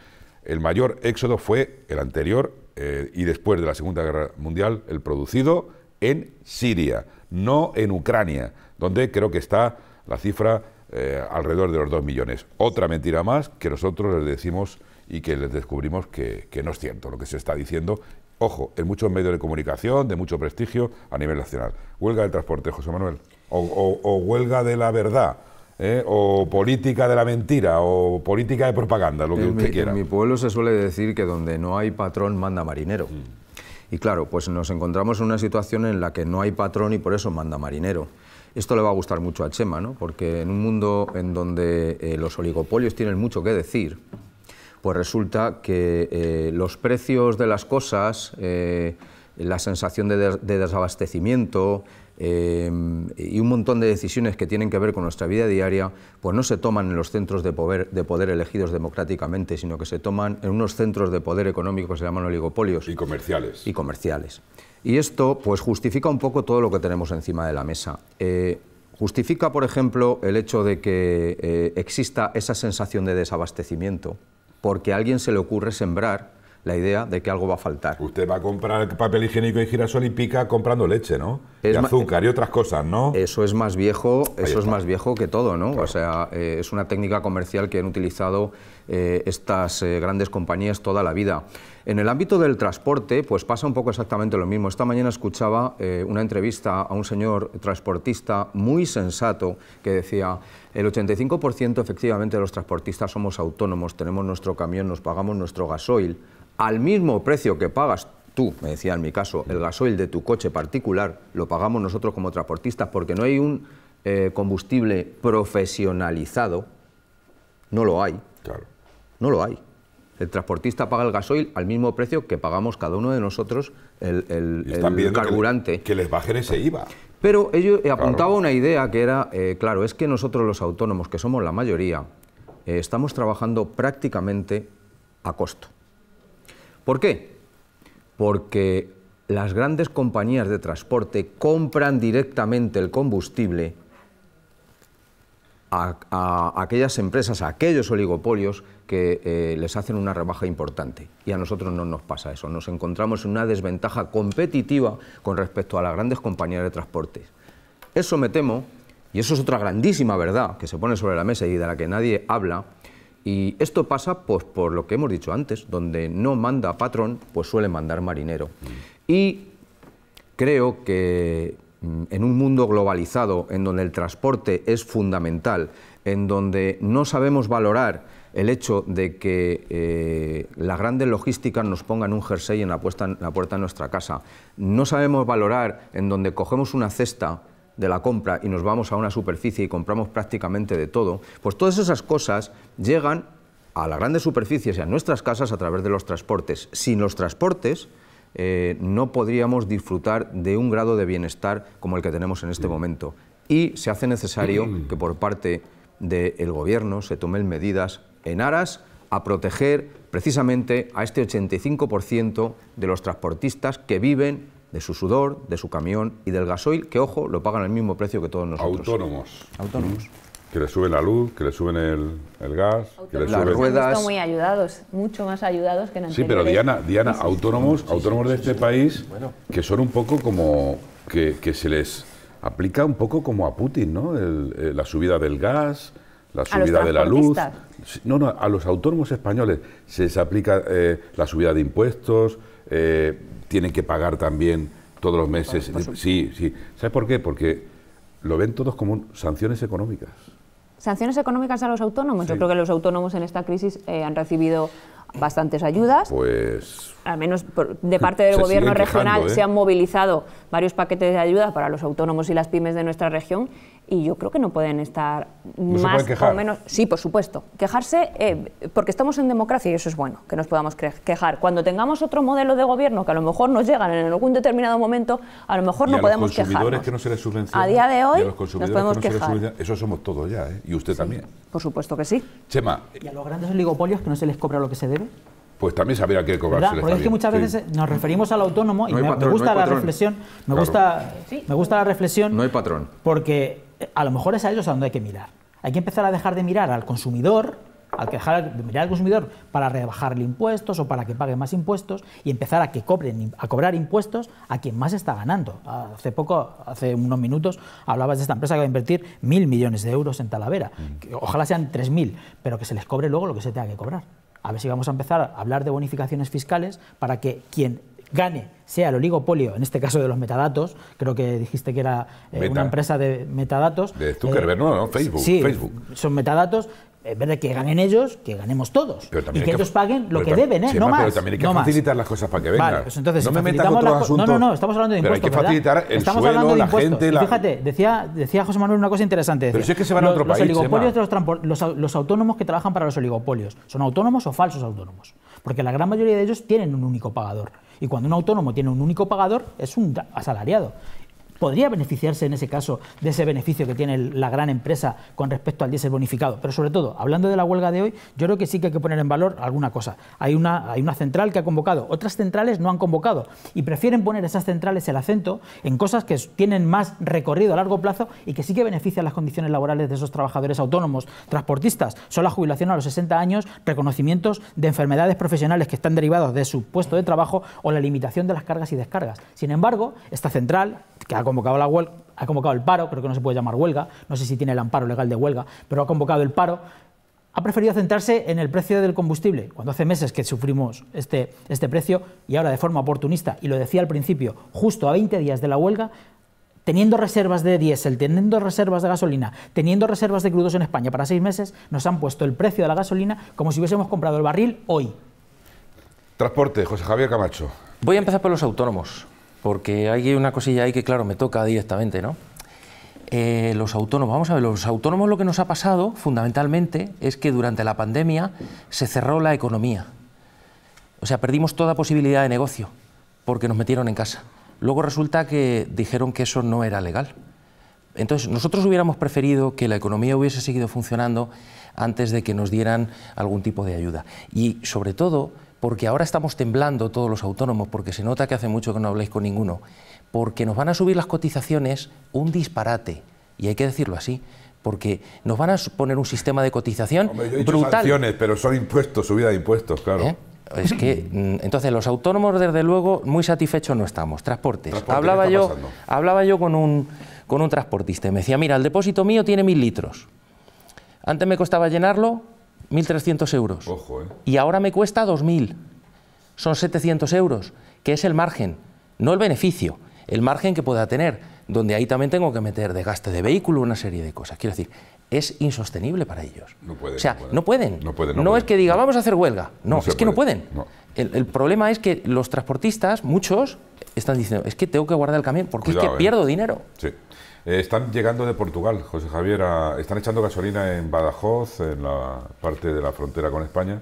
El mayor éxodo fue el anterior eh, y después de la Segunda Guerra Mundial, el producido en Siria, no en Ucrania, donde creo que está la cifra eh, alrededor de los 2 millones. Otra mentira más que nosotros les decimos y que les descubrimos que, que no es cierto lo que se está diciendo ojo, en muchos medios de comunicación, de mucho prestigio a nivel nacional. Huelga del transporte, José Manuel. O, huelga de la verdad. ¿eh? O política de la mentira, o política de propaganda, lo que usted quiera. En mi pueblo se suele decir que donde no hay patrón manda marinero. Mm. Y claro, pues nos encontramos en una situación en la que no hay patrón y por eso manda marinero. Esto le va a gustar mucho a Chema, ¿no? porque en un mundo en donde eh, los oligopolios tienen mucho que decir, pues resulta que eh, los precios de las cosas, eh, la sensación de, desabastecimiento eh, y un montón de decisiones que tienen que ver con nuestra vida diaria, pues no se toman en los centros de poder, de poder elegidos democráticamente, sino que se toman en unos centros de poder económico que se llaman oligopolios. Y comerciales. Y comerciales. Y esto pues justifica un poco todo lo que tenemos encima de la mesa. justifica, por ejemplo, el hecho de que exista esa sensación de desabastecimiento, porque a alguien se le ocurre sembrar la idea de que algo va a faltar. Usted va a comprar papel higiénico y girasol y pica comprando leche, ¿no? y azúcar y otras cosas, ¿no? Eso es más viejo, eso es más viejo que todo, ¿no? O sea, eh, es una técnica comercial que han utilizado eh, estas eh, grandes compañías toda la vida. En el ámbito del transporte, pues pasa un poco exactamente lo mismo. Esta mañana escuchaba una entrevista a un señor transportista muy sensato que decía, el 85% efectivamente de los transportistas somos autónomos, tenemos nuestro camión, nos pagamos nuestro gasoil, al mismo precio que pagas tú, me decía en mi caso, el gasoil de tu coche particular, lo pagamos nosotros como transportistas porque no hay un eh, combustible profesionalizado, no lo hay. Claro. No lo hay. El transportista paga el gasoil al mismo precio que pagamos cada uno de nosotros el, carburante. Que, les bajen ese IVA. Pero ello eh, apuntaba una idea que era, eh, claro, es que nosotros los autónomos, que somos la mayoría, estamos trabajando prácticamente a costo. ¿Por qué? Porque las grandes compañías de transporte compran directamente el combustible a, aquellas empresas, a aquellos oligopolios que eh, les hacen una rebaja importante. Y a nosotros no nos pasa eso. Nos encontramos en una desventaja competitiva con respecto a las grandes compañías de transporte. Eso me temo, y eso es otra grandísima verdad que se pone sobre la mesa y de la que nadie habla, y esto pasa pues, por lo que hemos dicho antes, donde no manda patrón, pues suele mandar marinero. Y creo que mm, en un mundo globalizado, en donde el transporte es fundamental, en donde no sabemos valorar el hecho de que eh, las grandes logísticas nos pongan un jersey en la, en la puerta de nuestra casa, no sabemos valorar en donde cogemos una cesta de la compra y nos vamos a una superficie y compramos prácticamente de todo, pues todas esas cosas llegan a las grandes superficies y a nuestras casas a través de los transportes. Sin los transportes eh, no podríamos disfrutar de un grado de bienestar como el que tenemos en este momento. Y se hace necesario [CLEARS THROAT] que por parte del Gobierno se tomen medidas en aras a proteger precisamente a este 85% de los transportistas que viven de su sudor, de su camión y del gasoil, que ojo, lo pagan al mismo precio que todos nosotros. Autónomos. Autónomos. Que le suben la luz, que le suben el, el gas, que le Las suben... ruedas- Han visto muy ayudados, mucho más ayudados que en Sí, pero Diana, Diana autónomos, autónomos de este país que son un poco como que, que se les aplica un poco como a Putin, ¿no? El- eh, la subida del gas, la ¿A los subida de la luz. No, no, a los autónomos españoles se les aplica eh, la subida de impuestos, eh, tienen que pagar también todos los meses. Sí, sí. ¿Sabes por qué? Porque lo ven todos como sanciones económicas. ¿Sanciones económicas a los autónomos? Yo creo que los autónomos en esta crisis eh, han recibido bastantes ayudas. Pues al menos por- de parte del [LAUGHS] gobierno quejando, regional ¿eh? se han movilizado varios paquetes de ayuda para los autónomos y las pymes de nuestra región y yo creo que no pueden estar se más quejar? o menos sí por supuesto quejarse eh, porque estamos en democracia y eso es bueno que nos podamos quejar cuando tengamos otro modelo de gobierno que a lo mejor nos llegan en algún determinado momento a lo mejor y no a podemos los consumidores quejarnos que no se les subvenciona. a día de hoy a los nos podemos que no se les quejar Eso somos todos ya, ¿eh? Y usted también. por supuesto que sí Chema, Y a los grandes oligopolios que no se les cobra lo que se debe. pues también sabría que ¿verdad? cobrarse. Porque es que muchas veces nos referimos al autónomo y No hay me, me patrón, gusta no hay la patrón. reflexión, me Claro. gusta, me gusta la reflexión. No hay patrón. Porque eh, a lo mejor es a ellos a donde hay que mirar. Hay que empezar a dejar de mirar al consumidor, al que dejar de mirar al consumidor para rebajarle impuestos o para que pague más impuestos y empezar a que cobren a cobrar impuestos a quien más está ganando. Hace poco, hace unos minutos, hablabas de esta empresa que va a invertir mil millones de euros en Talavera. Que ojalá sean tres mil, pero que se les cobre luego lo que se tenga que cobrar. A ver si vamos a empezar a hablar de bonificaciones fiscales para que quien gane sea el oligopolio, en este caso de los metadatos, creo que dijiste que era eh, Meta. una empresa de metadatos. De Zuckerberg, no, no, Facebook, Sí, Facebook. son metadatos. En vez de que ganen ellos, que ganemos todos. Pero Y que, hay ellos paguen lo pero que deben, ¿eh? No más. Pero también hay que no más. facilitar las cosas para que vengan. Vale, pues entonces, no si me metan con las co- asuntos. No, no, no, estamos hablando de Pero impuestos. hay que ¿verdad? facilitar el estamos suelo, hablando de la impuestos. gente, Y la- fíjate, decía, decía José Manuel una cosa interesante. Pero decía, si es que se van a los- otro los país, oligopolios de los, los, los autónomos que trabajan para los oligopolios, ¿son autónomos o falsos autónomos? Porque la gran mayoría de ellos tienen un único pagador. Y cuando un autónomo tiene un único pagador, es un asalariado. Podría beneficiarse en ese caso de ese beneficio que tiene la gran empresa con respecto al diésel bonificado. Pero sobre todo, hablando de la huelga de hoy, yo creo que sí que hay que poner en valor alguna cosa. Hay una, hay una central que ha convocado, otras centrales no han convocado y prefieren poner esas centrales el acento en cosas que tienen más recorrido a largo plazo y que sí que benefician las condiciones laborales de esos trabajadores autónomos, transportistas. Son la jubilación a los 60 años, reconocimientos de enfermedades profesionales que están derivados de su puesto de trabajo o la limitación de las cargas y descargas. Sin embargo, esta central, que ha convocado la huelga, ha convocado el paro, creo que no se puede llamar huelga, no sé si tiene el amparo legal de huelga, pero ha convocado el paro, ha preferido centrarse en el precio del combustible, cuando hace meses que sufrimos este, este precio y ahora de forma oportunista, y lo decía al principio, justo a 20 días de la huelga, teniendo reservas de diésel, teniendo reservas de gasolina, teniendo reservas de crudos en España para seis meses, nos han puesto el precio de la gasolina como si hubiésemos comprado el barril hoy. Transporte, José Javier Camacho. Voy a empezar por los autónomos, porque hay una cosilla ahí que, claro, me toca directamente, ¿no? Eh, los autónomos, vamos a ver, los autónomos lo que nos ha pasado fundamentalmente es que durante la pandemia se cerró la economía. O sea, perdimos toda posibilidad de negocio porque nos metieron en casa. Luego resulta que dijeron que eso no era legal. Entonces, nosotros hubiéramos preferido que la economía hubiese seguido funcionando antes de que nos dieran algún tipo de ayuda. Y sobre todo, porque ahora estamos temblando todos los autónomos, porque se nota que hace mucho que no habláis con ninguno, porque nos van a subir las cotizaciones un disparate, y hay que decirlo así, porque nos van a poner un sistema de cotización Hombre, yo he dicho brutal. sanciones, pero son impuestos, subida de impuestos, claro. ¿Eh? Es que, [CLEARS THROAT] mm, entonces, los autónomos, desde luego, muy satisfechos no estamos. Transportes. Transporte, hablaba, ¿qué está yo, pasando? hablaba yo con un, con un transportista y me decía, mira, el depósito mío tiene mil litros. Antes me costaba llenarlo 1.300 euros. Ojo, ¿eh? Y ahora me cuesta 2.000. Son 700 euros, que es el margen, no el beneficio, el margen que pueda tener, donde ahí también tengo que meter desgaste de vehículo, una serie de cosas. Quiero decir, es insostenible para ellos. No pueden, o sea, no pueden. No pueden, no No pueden. es que diga, vamos a hacer huelga. No, es que no puede. pueden. El, el problema es que los transportistas, muchos, están diciendo, es que tengo que guardar el camión porque es que ¿eh? pierdo dinero. Sí. Eh, están llegando de Portugal, José Javier, a- están echando gasolina en Badajoz, en la parte de la frontera con España,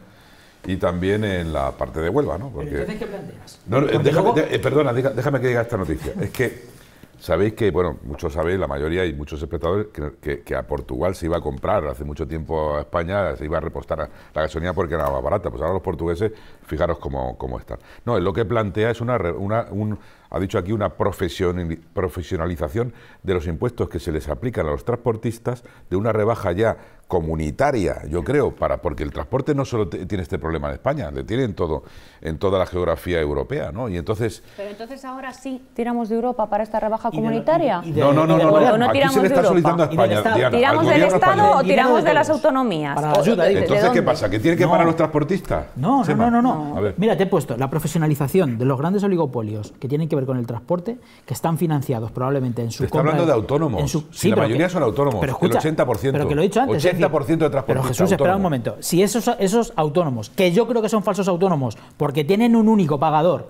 y también en la parte de Huelva, ¿no? Porque... ¿qué planteas? No, no, déjame- luego- de- eh, perdona, déjame que diga esta noticia. Es que Sabéis que, bueno, muchos sabéis, la mayoría y muchos espectadores, que, que, a Portugal se iba a comprar hace mucho tiempo a España, se iba a repostar la gasolina porque era más barata. Pues ahora los portugueses, fijaros cómo, cómo están. No, lo que plantea es una, una un, ha dicho aquí una profesionalización de los impuestos que se les aplican a los transportistas, de una rebaja ya comunitaria, yo creo, para porque el transporte no solo tiene este problema en España, le tiene en todo en toda la geografía europea, ¿no? Y entonces Pero entonces ahora sí tiramos de Europa para esta rebaja comunitaria. no, no, no, no, no, aquí se le está solicitando a España, ¿Tiramos del Estado o tiramos de las autonomías? entonces qué pasa? ¿Que tiene que parar los transportistas? No, no, no, no. Mira, te he puesto la profesionalización de los grandes oligopolios que tienen que ver con el transporte, que están financiados probablemente en su Te está hablando de autónomos. sí, la mayoría son autónomos, el 80%. Pero que lo he dicho antes. 80% de transporte. Pero Jesús, espera un momento. Si esos, esos autónomos, que yo creo que son falsos autónomos, porque tienen un único pagador,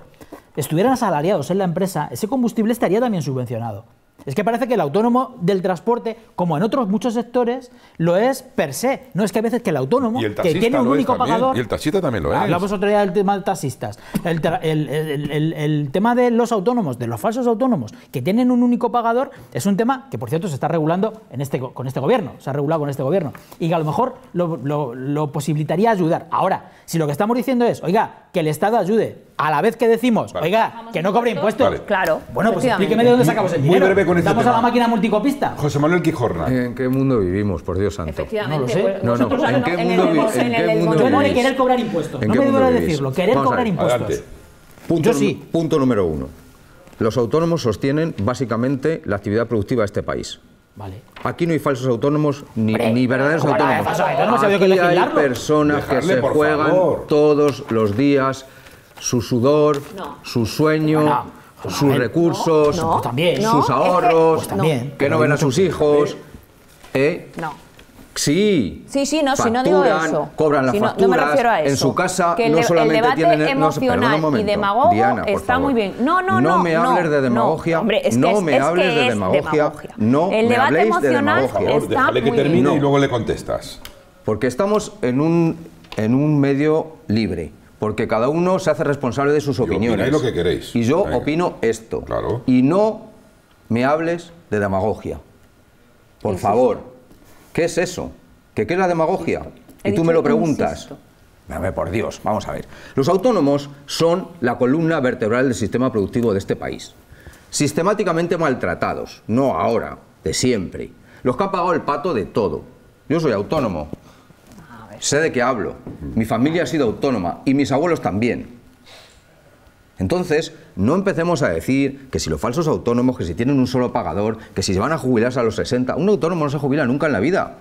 estuvieran asalariados en la empresa, ese combustible estaría también subvencionado. Es que parece que el autónomo del transporte, como en otros muchos sectores, lo es per se. No es que a veces que el autónomo, que tiene un único pagador. Y el taxista también lo es. Hablamos otro día del tema de taxistas. El, tema de los autónomos, de los falsos autónomos, que tienen un único pagador, es un tema que, por cierto, se está regulando en este, con este gobierno. Se ha regulado con este gobierno. Y que a lo mejor lo, lo posibilitaría ayudar. Ahora, si lo que estamos diciendo es, oiga, que el Estado ayude a la vez que decimos, oiga, que no cobre impuestos. Claro. Bueno, pues explíqueme de dónde sacamos el dinero. Muy breve con este ¿Estamos a la máquina multicopista? José Manuel Quijorna. ¿En qué mundo vivimos, por Dios santo? Efectivamente. No lo sé. Pues no, no, ¿En qué mundo vivimos? Yo no querer cobrar impuestos. No me debo decirlo. Querer cobrar impuestos. Punto, Yo sí. Punto número uno. Los autónomos sostienen básicamente la actividad productiva de este país. Vale. Aquí no hay falsos autónomos ni, ni verdaderos autónomos. Aquí hay personas que se juegan todos los días su sudor, su sueño, sus recursos, sus ahorros, que no ven a sus hijos. ¿Eh? No. Sí. Sí, sí, no, si no digo eso. Cobran las facturas. En su casa no solamente el debate tienen emocional y demagogo está muy bien. No, no, no. No me hables de demagogia. no me hables de demagogia. No el me debate emocional de demagogia. está Déjale que termine y luego le contestas. Porque estamos en un, en un medio libre porque cada uno se hace responsable de sus opiniones. Y lo que queréis. Y yo opino esto. Claro. Y no me hables de demagogia. Por favor. ¿Qué es eso? ¿Qué, es la demagogia? y tú me lo preguntas. Dame por Dios, vamos a ver. Los autónomos son la columna vertebral del sistema productivo de este país. Sistemáticamente maltratados, no ahora, de siempre. Los que han pagado el pato de todo. Yo soy autónomo, sé de qué hablo. Mi familia ha sido autónoma y mis abuelos también. Entonces, no empecemos a decir que si los falsos autónomos, que si tienen un solo pagador, que si se van a jubilarse a los 60, un autónomo no se jubila nunca en la vida.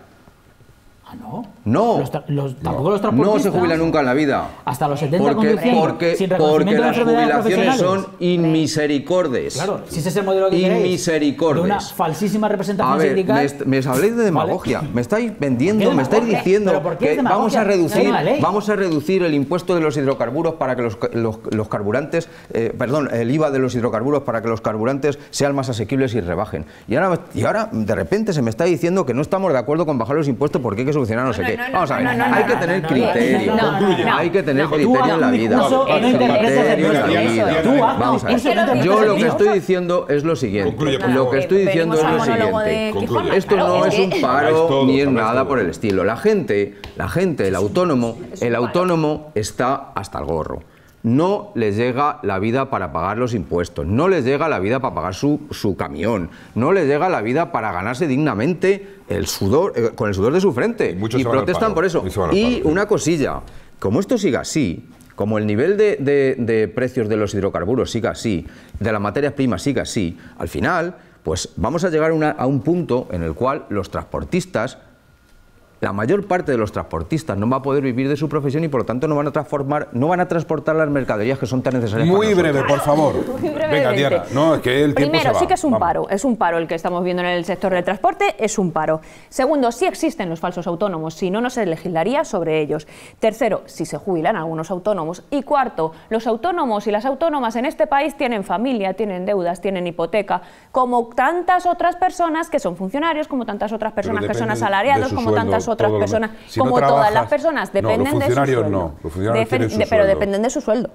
¿Ah, no? No. Los, tampoco los No se jubila nunca en la vida. Hasta los 70 porque, porque, porque las jubilaciones son inmisericordes. Claro, si ese es el modelo que Inmisericordes. De una falsísima representación a ver, sindical. Me, me habléis de demagogia. Me estáis vendiendo, me estáis diciendo que vamos a reducir, vamos a reducir el impuesto de los hidrocarburos para que los, los, carburantes, eh, perdón, el IVA de los hidrocarburos para que los carburantes sean más asequibles y rebajen. Y ahora, y ahora de repente se me está diciendo que no estamos de acuerdo con bajar los impuestos porque hay que no sé qué. Vamos a ver, hay que tener criterio. Hay que tener criterio en la vida. Criterio en la vida. Vamos a ver. Yo lo que estoy diciendo es lo siguiente. Lo que estoy diciendo es lo siguiente. Esto no es un paro ni es nada por el estilo. La gente, la gente, el autónomo, el autónomo está hasta el gorro no les llega la vida para pagar los impuestos, no les llega la vida para pagar su, su camión, no les llega la vida para ganarse dignamente el sudor, eh, con el sudor de su frente. Y, protestan por eso. Y una cosilla, como esto siga así, como el nivel de, de, precios de los hidrocarburos siga así, de las materias primas siga así, al final, pues vamos a llegar a un punto en el cual los transportistas la mayor parte de los transportistas no va a poder vivir de su profesión y por lo tanto no van a transformar, no van a transportar las mercaderías que son tan necesarias. Muy breve, por favor. [LAUGHS] Venga, Diana. No, es que el tiempo Primero, sí que es un paro, es un paro el que estamos viendo en el sector del transporte, es un paro. Segundo, sí existen los falsos autónomos, si no, no se legislaría sobre ellos. Tercero, si se jubilan algunos autónomos. Y cuarto, los autónomos y las autónomas en este país tienen familia, tienen deudas, tienen hipoteca, como tantas otras personas que son funcionarios, como tantas otras personas que son asalariados, como tantas otras personas, como todas las personas, dependen de su sueldo. No, los funcionarios pero dependen de su sueldo.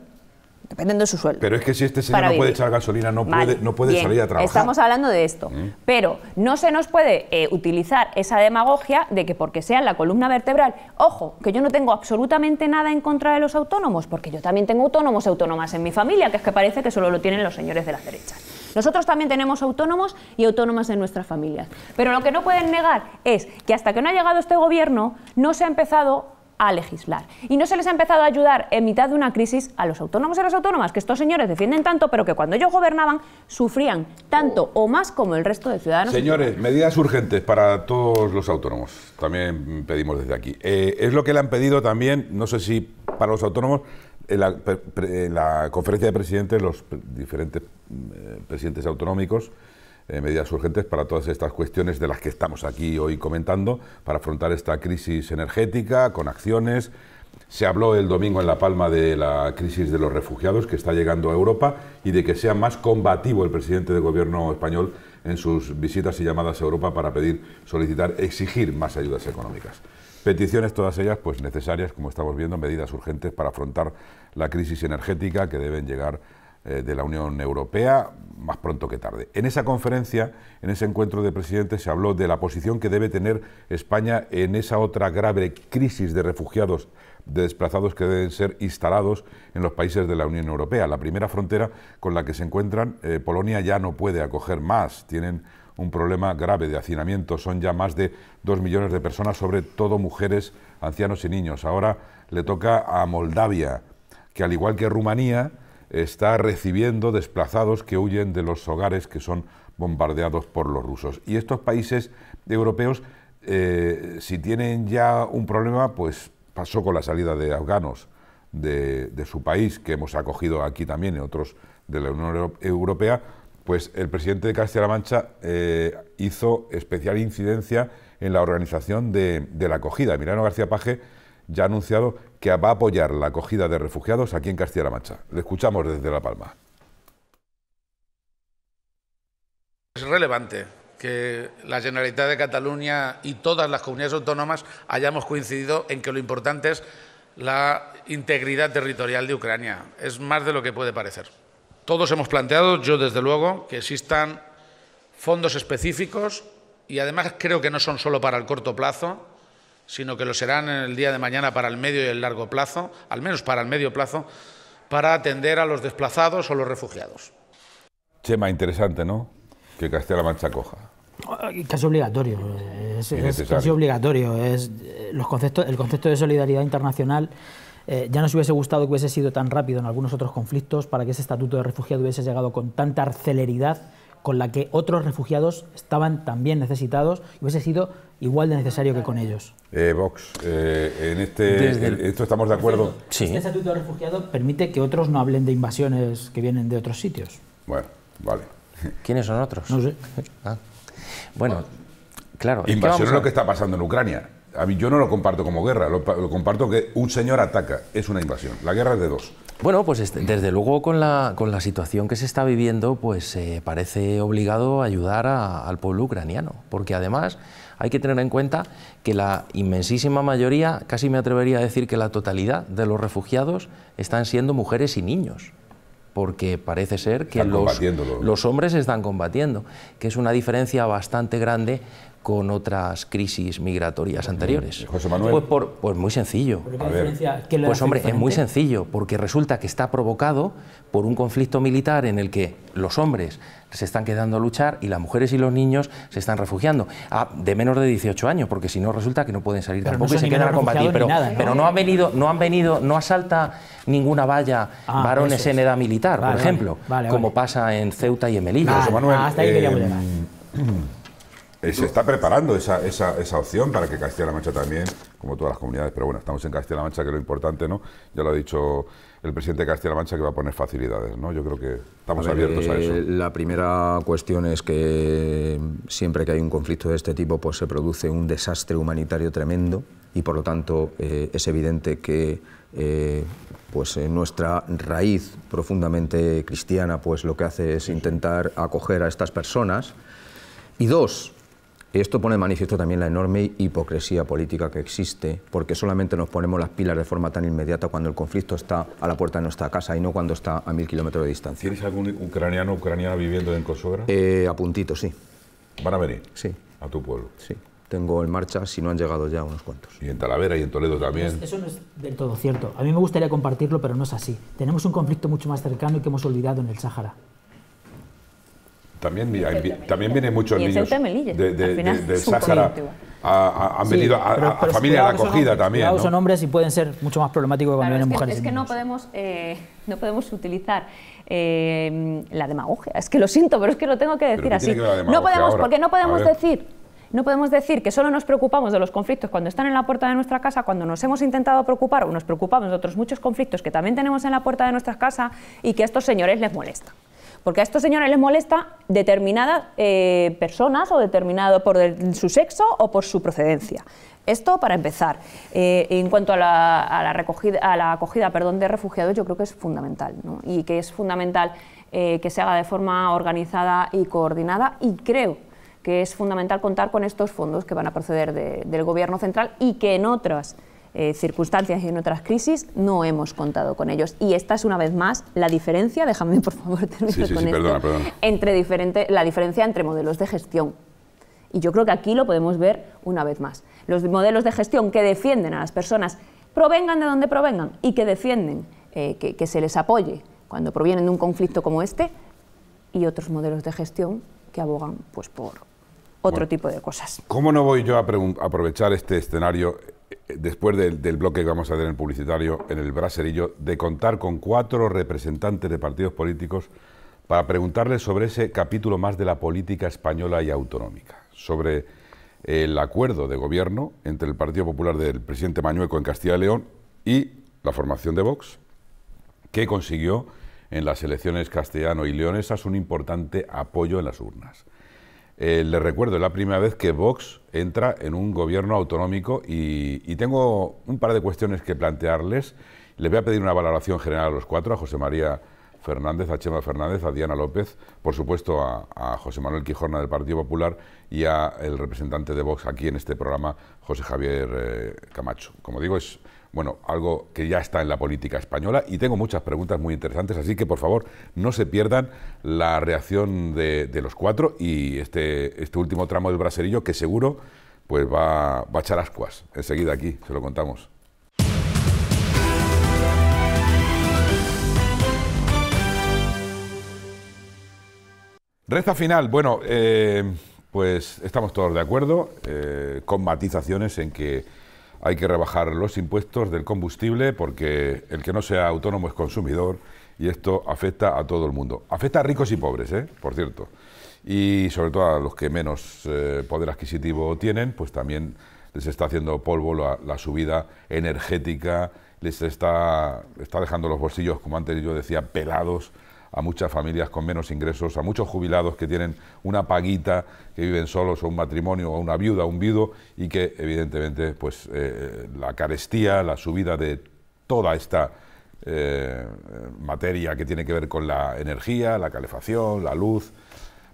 dependen de su sueldo. Pero es que si este señor no puede echar gasolina, no Vale, puede, no puede bien, salir a trabajar. Estamos hablando de esto. Mm. Pero no se nos puede eh, utilizar esa demagogia de que porque sean la columna vertebral, ojo, que yo no tengo absolutamente nada en contra de los autónomos, porque yo también tengo autónomos y autónomas en mi familia, que es que parece que solo lo tienen los señores de las derechas. Nosotros también tenemos autónomos y autónomas en nuestras familias. Pero lo que no pueden negar es que hasta que no ha llegado este gobierno no se ha empezado a legislar. Y no se les ha empezado a ayudar en mitad de una crisis a los autónomos y a las autónomas, que estos señores defienden tanto, pero que cuando ellos gobernaban sufrían tanto o más como el resto de ciudadanos. Señores, medidas urgentes para todos los autónomos. También pedimos desde aquí. Eh, es lo que le han pedido también, no sé si para los autónomos, en la, la conferencia de presidentes, los diferentes eh, presidentes autonómicos, eh, medidas urgentes para todas estas cuestiones de las que estamos aquí hoy comentando, para afrontar esta crisis energética con acciones. Se habló el domingo en La Palma de la crisis de los refugiados que está llegando a Europa y de que sea más combativo el presidente del gobierno español en sus visitas y llamadas a Europa para pedir, solicitar, exigir más ayudas económicas. Peticiones todas ellas pues necesarias, como estamos viendo, medidas urgentes para afrontar la crisis energética que deben llegar eh, de la Unión Europea más pronto que tarde. En esa conferencia, en ese encuentro de presidentes, se habló de la posición que debe tener España en esa otra grave crisis de refugiados, de desplazados que deben ser instalados en los países de la Unión Europea. La primera frontera con la que se encuentran, eh, Polonia ya no puede acoger más, tienen un problema grave de hacinamiento. Son ya más de dos millones de personas, sobre todo mujeres, ancianos y niños. Ahora le toca a Moldavia, que al igual que Rumanía, está recibiendo desplazados que huyen de los hogares que son bombardeados por los rusos. Y estos países europeos, eh, si tienen ya un problema, pues pasó con la salida de afganos de, de su país, que hemos acogido aquí también en otros de la Unión Euro- Europea, pues el presidente de Castilla-La Mancha eh, hizo especial incidencia en la organización de, la acogida. Emiliano García Paje ya ha anunciado que va a apoyar la acogida de refugiados aquí en Castilla-La Mancha. Le escuchamos desde La Palma. Es relevante que la Generalitat de Cataluña y todas las comunidades autónomas hayamos coincidido en que lo importante es la integridad territorial de Ucrania. Es más de lo que puede parecer. Todos hemos planteado, yo desde luego, que existan fondos específicos y además creo que no son solo para el corto plazo, sino que lo serán en el día de mañana para el medio y el largo plazo, al menos para el medio plazo, para atender a los desplazados o los refugiados. Chema, interesante, ¿no? Que Castilla-La Mancha coja. Casi obligatorio, es, es casi obligatorio. Es, eh, los conceptos, el concepto de solidaridad internacional eh, ya nos hubiese gustado que hubiese sido tan rápido en algunos otros conflictos para que ese estatuto de refugiado hubiese llegado con tanta celeridad con la que otros refugiados estaban también necesitados y hubiese sido igual de necesario que con ellos. Eh, Vox, eh, en este, Desde en el- esto estamos de acuerdo. Sí. Este estatuto de refugiado permite que otros no hablen de invasiones que vienen de otros sitios. Bueno, vale. ¿Quiénes son otros? No sé. Ah. Bueno, claro. es que Invasión es lo que está pasando en Ucrania. A mí yo no lo comparto como guerra, lo, pa- lo comparto que un señor ataca, es una invasión. La guerra es de dos. Bueno, pues este- desde luego con la, con la situación que se está viviendo, pues eh, parece obligado ayudar a- al pueblo ucraniano, porque además hay que tener en cuenta que la inmensísima mayoría, casi me atrevería a decir que la totalidad de los refugiados están siendo mujeres y niños, porque parece ser que los- los hombres están combatiendo, que es una diferencia bastante grande con otras crisis migratorias anteriores. José Manuel. Pues, por- pues muy sencillo. ¿Pero qué A ver. diferencia- qué le Pues hombre, es muy sencillo, porque resulta que está provocado por un conflicto militar en el que los hombres se están quedando a luchar y las mujeres y los niños se están refugiando. Ah, de menos de 18 años, porque si no resulta que no pueden salir Pero no tampoco y se quedan a combatir. Pero, nada, ¿no? pero no han venido, no han venido, no asalta ninguna valla Ah, varones es. en edad militar, Vale, por ejemplo, vale, como vale. pasa en Ceuta y en Melilla. Vale. José Manuel, hasta ahí queríamos llegar. [CLEARS THROAT] eh, se está preparando esa, esa, esa opción para que Castilla-La Mancha también, como todas las comunidades, pero bueno, estamos en Castilla-La Mancha, que es lo importante, ¿no? Ya lo ha dicho el presidente de Castilla-La Mancha que va a poner facilidades, ¿no? Yo creo que estamos A ver, abiertos a eso. eh, La primera cuestión es que siempre que hay un conflicto de este tipo, pues se produce un desastre humanitario tremendo y por lo tanto eh, es evidente que eh, pues eh, nuestra raíz profundamente cristiana, pues lo que hace es intentar acoger a estas personas. Y dos, Esto pone de manifiesto también la enorme hipocresía política que existe, porque solamente nos ponemos las pilas de forma tan inmediata cuando el conflicto está a la puerta de nuestra casa y no cuando está a mil kilómetros de distancia. ¿Tienes algún ucraniano o ucraniana viviendo en Kosovo? Eh, a puntito, sí. ¿Van a venir? Sí. ¿A tu pueblo? Sí. Tengo en marcha, si no han llegado ya unos cuantos. Y en Talavera y en Toledo también. Eso no es del todo cierto. A mí me gustaría compartirlo, pero no es así. Tenemos un conflicto mucho más cercano y que hemos olvidado en el Sáhara. También, también vienen muchos niños de, del Sáhara. han venido a, familias de acogida también. ¿no? son hombres y pueden ser mucho más problemáticos cuando vienen mujeres. Es que no podemos, eh, no podemos utilizar eh, la demagogia. Es que lo siento, pero es que lo tengo que decir así. no podemos, porque no podemos decir no podemos decir que solo nos preocupamos de los conflictos cuando están en la puerta de nuestra casa, cuando nos hemos intentado preocupar o nos preocupamos de otros muchos conflictos que también tenemos en la puerta de nuestra casa y que a estos señores les molesta porque a estos señores les molesta determinadas eh, personas o determinado por su sexo o por su procedencia. Esto para empezar. Eh, en cuanto a la, recogida, a la acogida perdón, de refugiados, yo creo que es fundamental y que es fundamental eh, que se haga de forma organizada y coordinada y creo que es fundamental contar con estos fondos que van a proceder del Gobierno central y que en otras eh, circunstancias y en otras crisis no hemos contado con ellos. Y esta es una vez más la diferencia, déjame por favor [LAUGHS] terminar con esto, entre diferente, la diferencia entre modelos de gestión. Y yo creo que aquí lo podemos ver una vez más. Los modelos de gestión que defienden a las personas, provengan de donde provengan, y que defienden eh, que, se les apoye cuando provienen de un conflicto como este, y otros modelos de gestión que abogan pues, por otro tipo de cosas. ¿Cómo no voy yo a aprovechar este escenario después del, bloque que vamos a tener publicitario en el Braserillo, de contar con cuatro representantes de partidos políticos para preguntarles sobre ese capítulo más de la política española y autonómica, sobre el acuerdo de gobierno entre el Partido Popular del presidente Mañueco en Castilla y León y la formación de Vox, que consiguió en las elecciones castellano y leonesas un importante apoyo en las urnas. Eh, les recuerdo, es la primera vez que Vox entra en un gobierno autonómico y, tengo un par de cuestiones que plantearles. Les voy a pedir una valoración general a los cuatro, a José María Fernández, a Chema Fernández, a Diana López, por supuesto a, José Manuel Quijorna del Partido Popular y a el representante de Vox aquí en este programa, José Javier eh, Camacho. Como digo, es bueno, algo que ya está en la política española y tengo muchas preguntas muy interesantes, así que por favor no se pierdan la reacción de, los cuatro y este, este último tramo del braserillo que seguro pues va, va a echar ascuas. Enseguida aquí se lo contamos. Resta final, bueno, eh, pues estamos todos de acuerdo, eh, con matizaciones en que hay que rebajar los impuestos del combustible porque el que no sea autónomo es consumidor y esto afecta a todo el mundo. Afecta a ricos y pobres, ¿eh? por cierto. Y sobre todo a los que menos eh, poder adquisitivo tienen, pues también les está haciendo polvo la, subida energética, les está, está dejando los bolsillos, como antes yo decía, pelados a muchas familias con menos ingresos, a muchos jubilados que tienen una paguita, que viven solos o un matrimonio o una viuda un viudo y que evidentemente pues eh, la carestía, la subida de toda esta eh, materia que tiene que ver con la energía, la calefacción, la luz,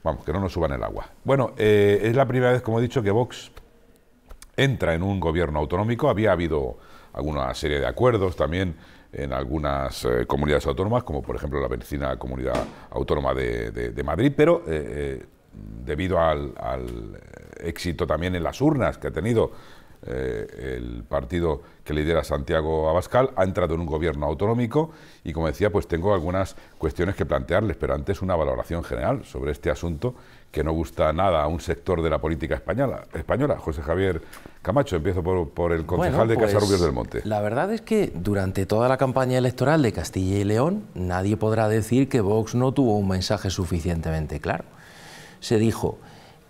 vamos, que no nos suban el agua. Bueno, eh, es la primera vez, como he dicho, que Vox entra en un gobierno autonómico, había habido alguna serie de acuerdos también en algunas eh, comunidades autónomas, como por ejemplo la vecina comunidad autónoma de, Madrid, pero eh, eh, debido al, éxito también en las urnas que ha tenido el partido que lidera Santiago Abascal, ha entrado en un gobierno autonómico y, como decía, pues tengo algunas cuestiones que plantearles, pero antes una valoración general sobre este asunto que no gusta nada a un sector de la política española. española. José Javier Camacho, empiezo por, el concejal de Casarrubios pues, del Monte. La verdad es que durante toda la campaña electoral de Castilla y León nadie podrá decir que Vox no tuvo un mensaje suficientemente claro. Se dijo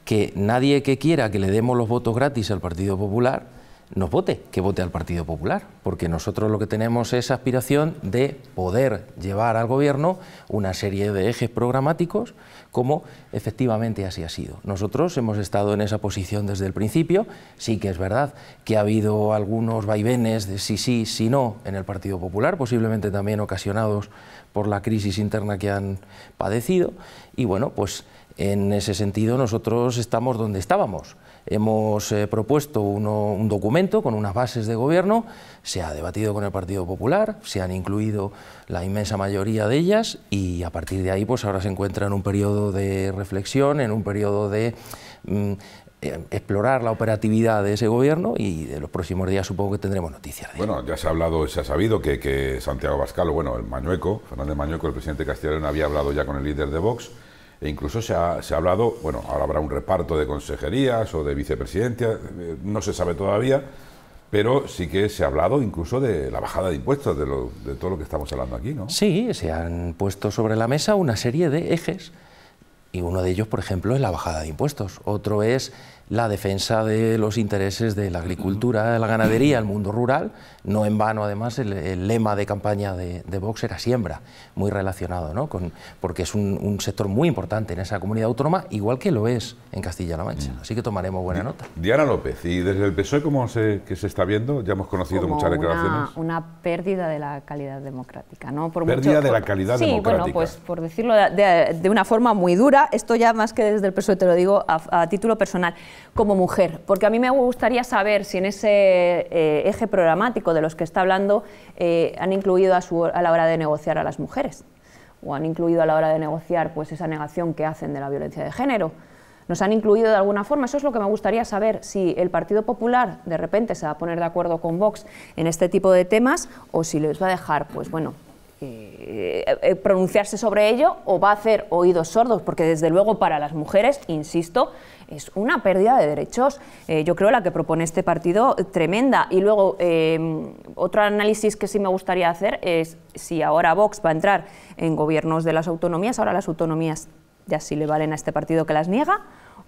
que nadie que quiera que le demos los votos gratis al Partido Popular nos vote, que vote al Partido Popular, porque nosotros lo que tenemos es aspiración de poder llevar al Gobierno una serie de ejes programáticos, como efectivamente así ha sido. Nosotros hemos estado en esa posición desde el principio, sí que es verdad que ha habido algunos vaivenes de sí sí, sí no en el Partido Popular, posiblemente también ocasionados por la crisis interna que han padecido, y bueno, pues en ese sentido nosotros estamos donde estábamos hemos eh, propuesto un documento con unas bases de gobierno, se ha debatido con el Partido Popular, se han incluido la inmensa mayoría de ellas y a partir de ahí pues ahora se encuentra en un periodo de reflexión, en un periodo de mm, eh, explorar la operatividad de ese gobierno y de los próximos días supongo que tendremos noticias. bueno, ya se ha hablado, se ha sabido que, que Santiago Bascalo, bueno, el Mañueco, Fernández Mañueco, el presidente castellano, había hablado ya con el líder de Vox e incluso se ha, se ha, hablado, bueno, ahora habrá un reparto de consejerías o de vicepresidencia, eh, no se sabe todavía, pero sí que se ha hablado incluso de la bajada de impuestos, de, lo, de todo lo que estamos hablando aquí, ¿no? Sí, se han puesto sobre la mesa una serie de ejes y uno de ellos, por ejemplo, es la bajada de impuestos. Otro es la defensa de los intereses de la agricultura, de la ganadería, el mundo rural. No en vano, además, el, lema de campaña de, Vox era siembra, muy relacionado, ¿no? Con, porque es un, sector muy importante en esa comunidad autónoma, igual que lo es en Castilla-La Mancha. Mm. Así que tomaremos buena nota. Diana López, ¿y desde el PSOE cómo se, que se está viendo? Ya hemos conocido muchas declaraciones. Una, pérdida de la calidad democrática, ¿no? Por pérdida de la calidad sí, democrática. bueno, pues por decirlo de, una forma muy dura, esto ya más que desde el PSOE te lo digo a título personal como mujer, porque a mí me gustaría saber si en ese eh, eje programático de los que está hablando eh, han incluido a, a, la hora de negociar a las mujeres o han incluido a la hora de negociar pues esa negación que hacen de la violencia de género. ¿Nos han incluido de alguna forma? Eso es lo que me gustaría saber, si el Partido Popular de repente se va a poner de acuerdo con Vox en este tipo de temas o si les va a dejar, pues bueno, eh, pronunciarse sobre ello o va a hacer oídos sordos, porque desde luego para las mujeres, insisto, es una pérdida de derechos, eh, yo creo la que propone este partido tremenda. Y luego, eh, otro análisis que sí me gustaría hacer es si ahora Vox va a entrar en gobiernos de las autonomías, ahora las autonomías ya sí le valen a este partido que las niega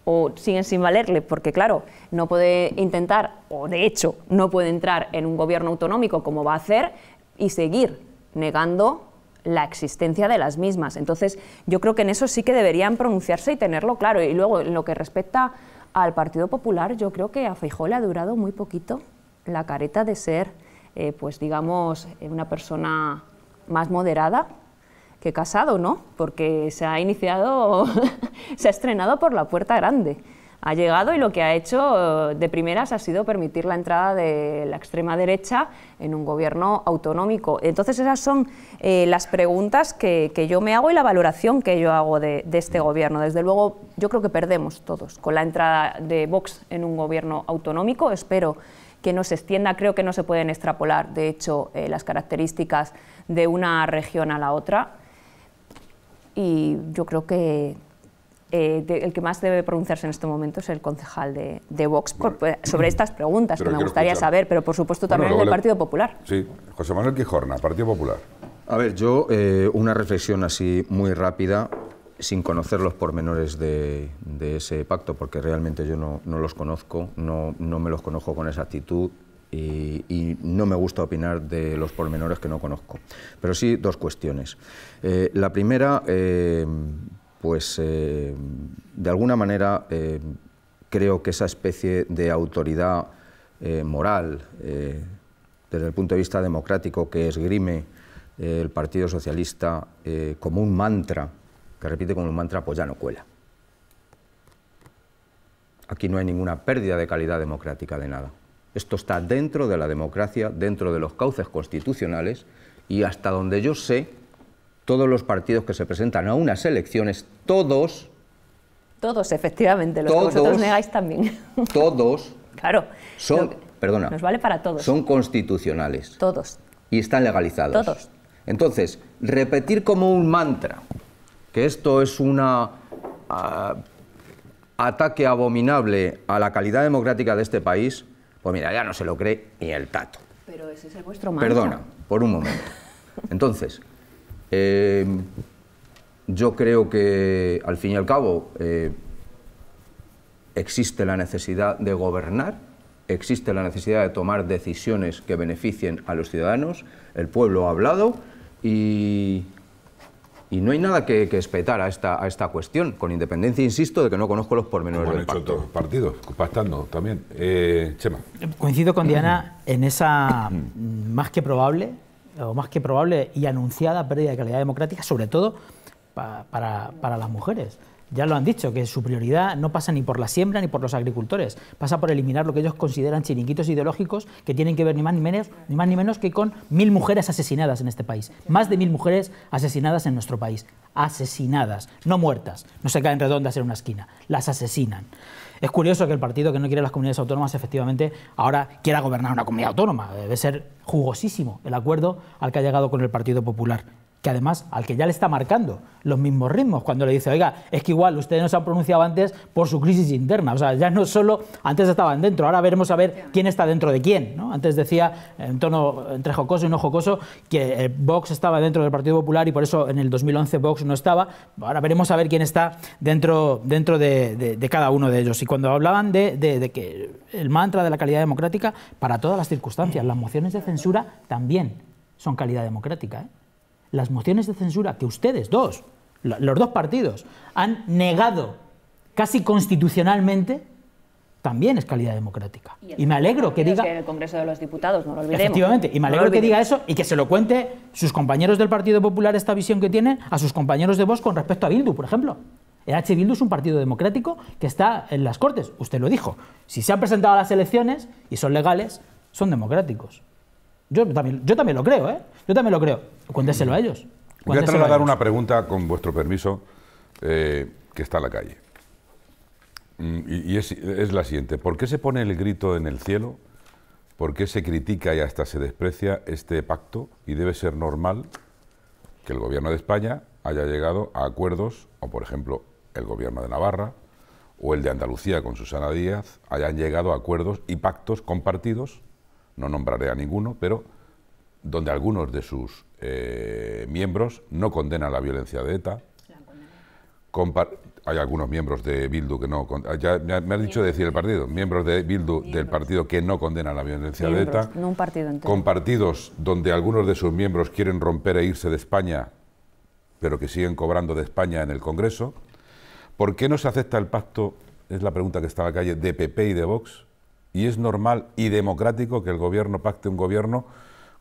o siguen sin valerle, porque claro, no puede intentar, o de hecho no puede entrar en un gobierno autonómico como va a hacer y seguir negando la existencia de las mismas. Entonces, yo creo que en eso sí que deberían pronunciarse y tenerlo claro. Y luego, en lo que respecta al Partido Popular, yo creo que a Feijóo le ha durado muy poquito la careta de ser, eh, pues digamos, una persona más moderada que casado, ¿no? Porque se ha iniciado, [LAUGHS] se ha estrenado por la puerta grande ha llegado y lo que ha hecho de primeras ha sido permitir la entrada de la extrema derecha en un gobierno autonómico. Entonces esas son eh, las preguntas que, yo me hago y la valoración que yo hago de, este gobierno. Desde luego yo creo que perdemos todos con la entrada de Vox en un gobierno autonómico. Espero que no se extienda, creo que no se pueden extrapolar, de hecho, eh, las características de una región a la otra. Y yo creo que eh, el que más debe pronunciarse en este momento es el concejal de, Vox eh, sobre estas preguntas que me gustaría saber, pero por supuesto también el del Partido Popular. Sí, José Manuel Quijorna, Partido Popular. A ver, yo eh, una reflexión así muy rápida, sin conocer los pormenores de, ese pacto, porque realmente yo no, los conozco, no, no, me los conozco con esa actitud y, y, no me gusta opinar de los pormenores que no conozco. Pero sí dos cuestiones. la primera, pues eh, de alguna manera eh, creo que esa especie de autoridad eh, moral, desde el punto de vista democrático, que esgrime el Partido Socialista como un mantra, que repite como un mantra, pues ya no cuela. Aquí no hay ninguna pérdida de calidad democrática de nada. Esto está dentro de la democracia, dentro de los cauces constitucionales y hasta donde yo sé, todos los partidos que se presentan a unas elecciones, todos... Todos, efectivamente, los que vosotros negáis también. [LAUGHS] Todos. claro. Son, perdona. Nos vale para todos. Son constitucionales. Todos. Y están legalizados. Todos. Entonces, repetir como un mantra que esto es un ataque abominable a la calidad democrática de este país, pues mira, ya no se lo cree ni el tato. Pero ese es vuestro mantra. Perdona, por un momento. [LAUGHS] Entonces, Em, yo creo que, al fin y al cabo, eh, existe la necesidad de gobernar, existe la necesidad de tomar decisiones que beneficien a los ciudadanos, el pueblo ha hablado y, no hay nada que, espetar a esta, a esta cuestión, con independencia, insisto, de que no conozco los pormenores del pacto. Todos partidos, pactando también. Eh, Chema. Coincido con Diana en esa más que probable o más que probable y anunciada pérdida de calidad democrática, sobre todo para, para las mujeres. Ya lo han dicho, que su prioridad no pasa ni por la siembra ni por los agricultores, pasa por eliminar lo que ellos consideran chiringuitos ideológicos que tienen que ver ni más ni menos, ni más ni menos que con mil mujeres asesinadas en este país. Más de mil mujeres asesinadas en nuestro país. Asesinadas, no muertas. No se caen redondas en una esquina, las asesinan. Es curioso que el partido que no quiere las comunidades autónomas efectivamente ahora quiera gobernar una comunidad autónoma. Debe ser jugosísimo el acuerdo al que ha llegado con el Partido Popular que además al que ya le está marcando los mismos ritmos, cuando le dice, oiga, es que igual ustedes no se han pronunciado antes por su crisis interna, o sea, ya no solo antes estaban dentro, ahora veremos a ver quién está dentro de quién, ¿no? Antes decía, en tono entre jocoso y no jocoso, que eh, Vox estaba dentro del Partido Popular y por eso en el 2011 Vox no estaba, ahora veremos a ver quién está dentro, dentro de, cada uno de ellos. Y cuando hablaban de, de que el mantra de la calidad democrática, para todas las circunstancias, las mociones de censura también son calidad democrática, ¿eh? Las mociones de censura que ustedes dos, los dos partidos, han negado casi constitucionalmente, también es calidad democrática. Y, me alegro que diga... en el Congreso de los Diputados, no lo olvidemos. Efectivamente, y me alegro que diga eso y que se lo cuente sus compañeros del Partido Popular esta visión que tienen a sus compañeros de Vox con respecto a Bildu, por ejemplo. El H. Bildu es un partido democrático que está en las Cortes, usted lo dijo. Si se han presentado a las elecciones y son legales, son democráticos. Yo también, yo también lo creo, ¿eh? Yo también lo creo. Cuénteselo a ellos. Voy a trasladar una pregunta, con vuestro permiso, eh, que está en la calle. Mm, y, es, es, la siguiente. ¿Por qué se pone el grito en el cielo? ¿Por qué se critica y hasta se desprecia este pacto? Y debe ser normal que el Gobierno de España haya llegado a acuerdos, o por ejemplo el Gobierno de Navarra, o el de Andalucía con Susana Díaz, hayan llegado a acuerdos y pactos compartidos no nombraré a ninguno, pero donde algunos de sus eh, miembros no condenan la violencia de ETA. Hay algunos miembros de Bildu que no... Ya me has dicho decir el partido. Miembros de Bildu del partido que no condenan la violencia de ETA. No un partido entero. Con partidos donde algunos de sus miembros quieren romper e irse de España, pero que siguen cobrando de España en el Congreso. ¿Por qué no se acepta el pacto, es la pregunta que está en la calle, de PP y de Vox? Y es normal y democrático que el gobierno pacte un gobierno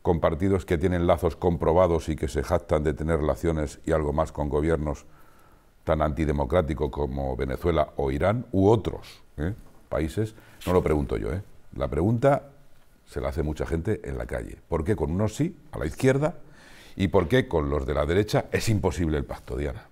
con partidos que tienen lazos comprobados y que se jactan de tener relaciones y algo más con gobiernos tan antidemocráticos como Venezuela o Irán u otros ¿eh? países. No lo pregunto yo, ¿eh? la pregunta se la hace mucha gente en la calle. ¿Por qué con unos sí, a la izquierda, y por qué con los de la derecha es imposible el pacto, Diana?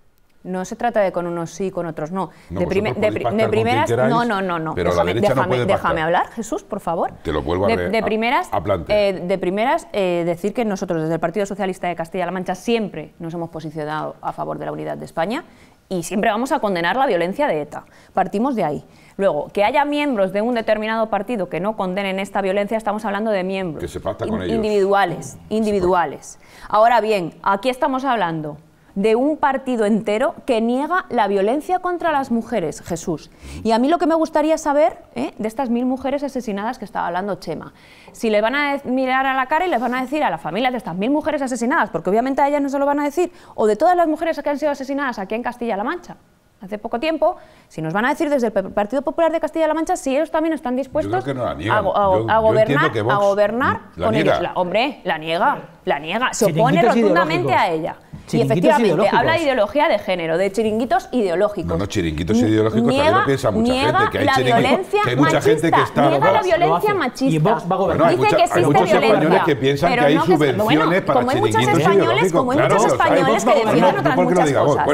No se trata de con unos sí, con otros no. de, primeras, no, no, no, no. Pero déjame, déjame, déjame, hablar, Jesús, por favor. Te lo vuelvo a De, de primeras, eh, de primeras eh, decir que nosotros desde el Partido Socialista de Castilla-La Mancha siempre nos hemos posicionado a favor de la unidad de España y siempre vamos a condenar la violencia de ETA. Partimos de ahí. Luego, que haya miembros de un determinado partido que no condenen esta violencia, estamos hablando de miembros que se con ellos. individuales, individuales. Ahora bien, aquí estamos hablando de un partido entero que niega la violencia contra las mujeres, Jesús. Y a mí lo que me gustaría saber ¿eh? de estas mil mujeres asesinadas que estaba hablando Chema, si le van a mirar a la cara y les van a decir a la familia de estas mil mujeres asesinadas, porque obviamente a ellas no se lo van a decir, o de todas las mujeres que han sido asesinadas aquí en Castilla-La Mancha hace poco tiempo, si nos van a decir desde el Partido Popular de Castilla-La Mancha si ellos también están dispuestos a, gobernar, a gobernar con ellos. hombre, la niega, la niega, se opone rotundamente a ella y efectivamente habla de ideología de género, de chiringuitos ideológicos. No, no, chiringuitos ideológicos niega, también lo piensa mucha niega gente. Que hay la violencia que hay mucha machista, gente que está. Niega la violencia machista. Y Vox va a gobernar. Bueno, Dice mucha, que existe hay muchos violencia. españoles que piensan pero que hay subvenciones bueno, para como hay muchos españoles, como hay muchos españoles que defienden otras muchas cosas.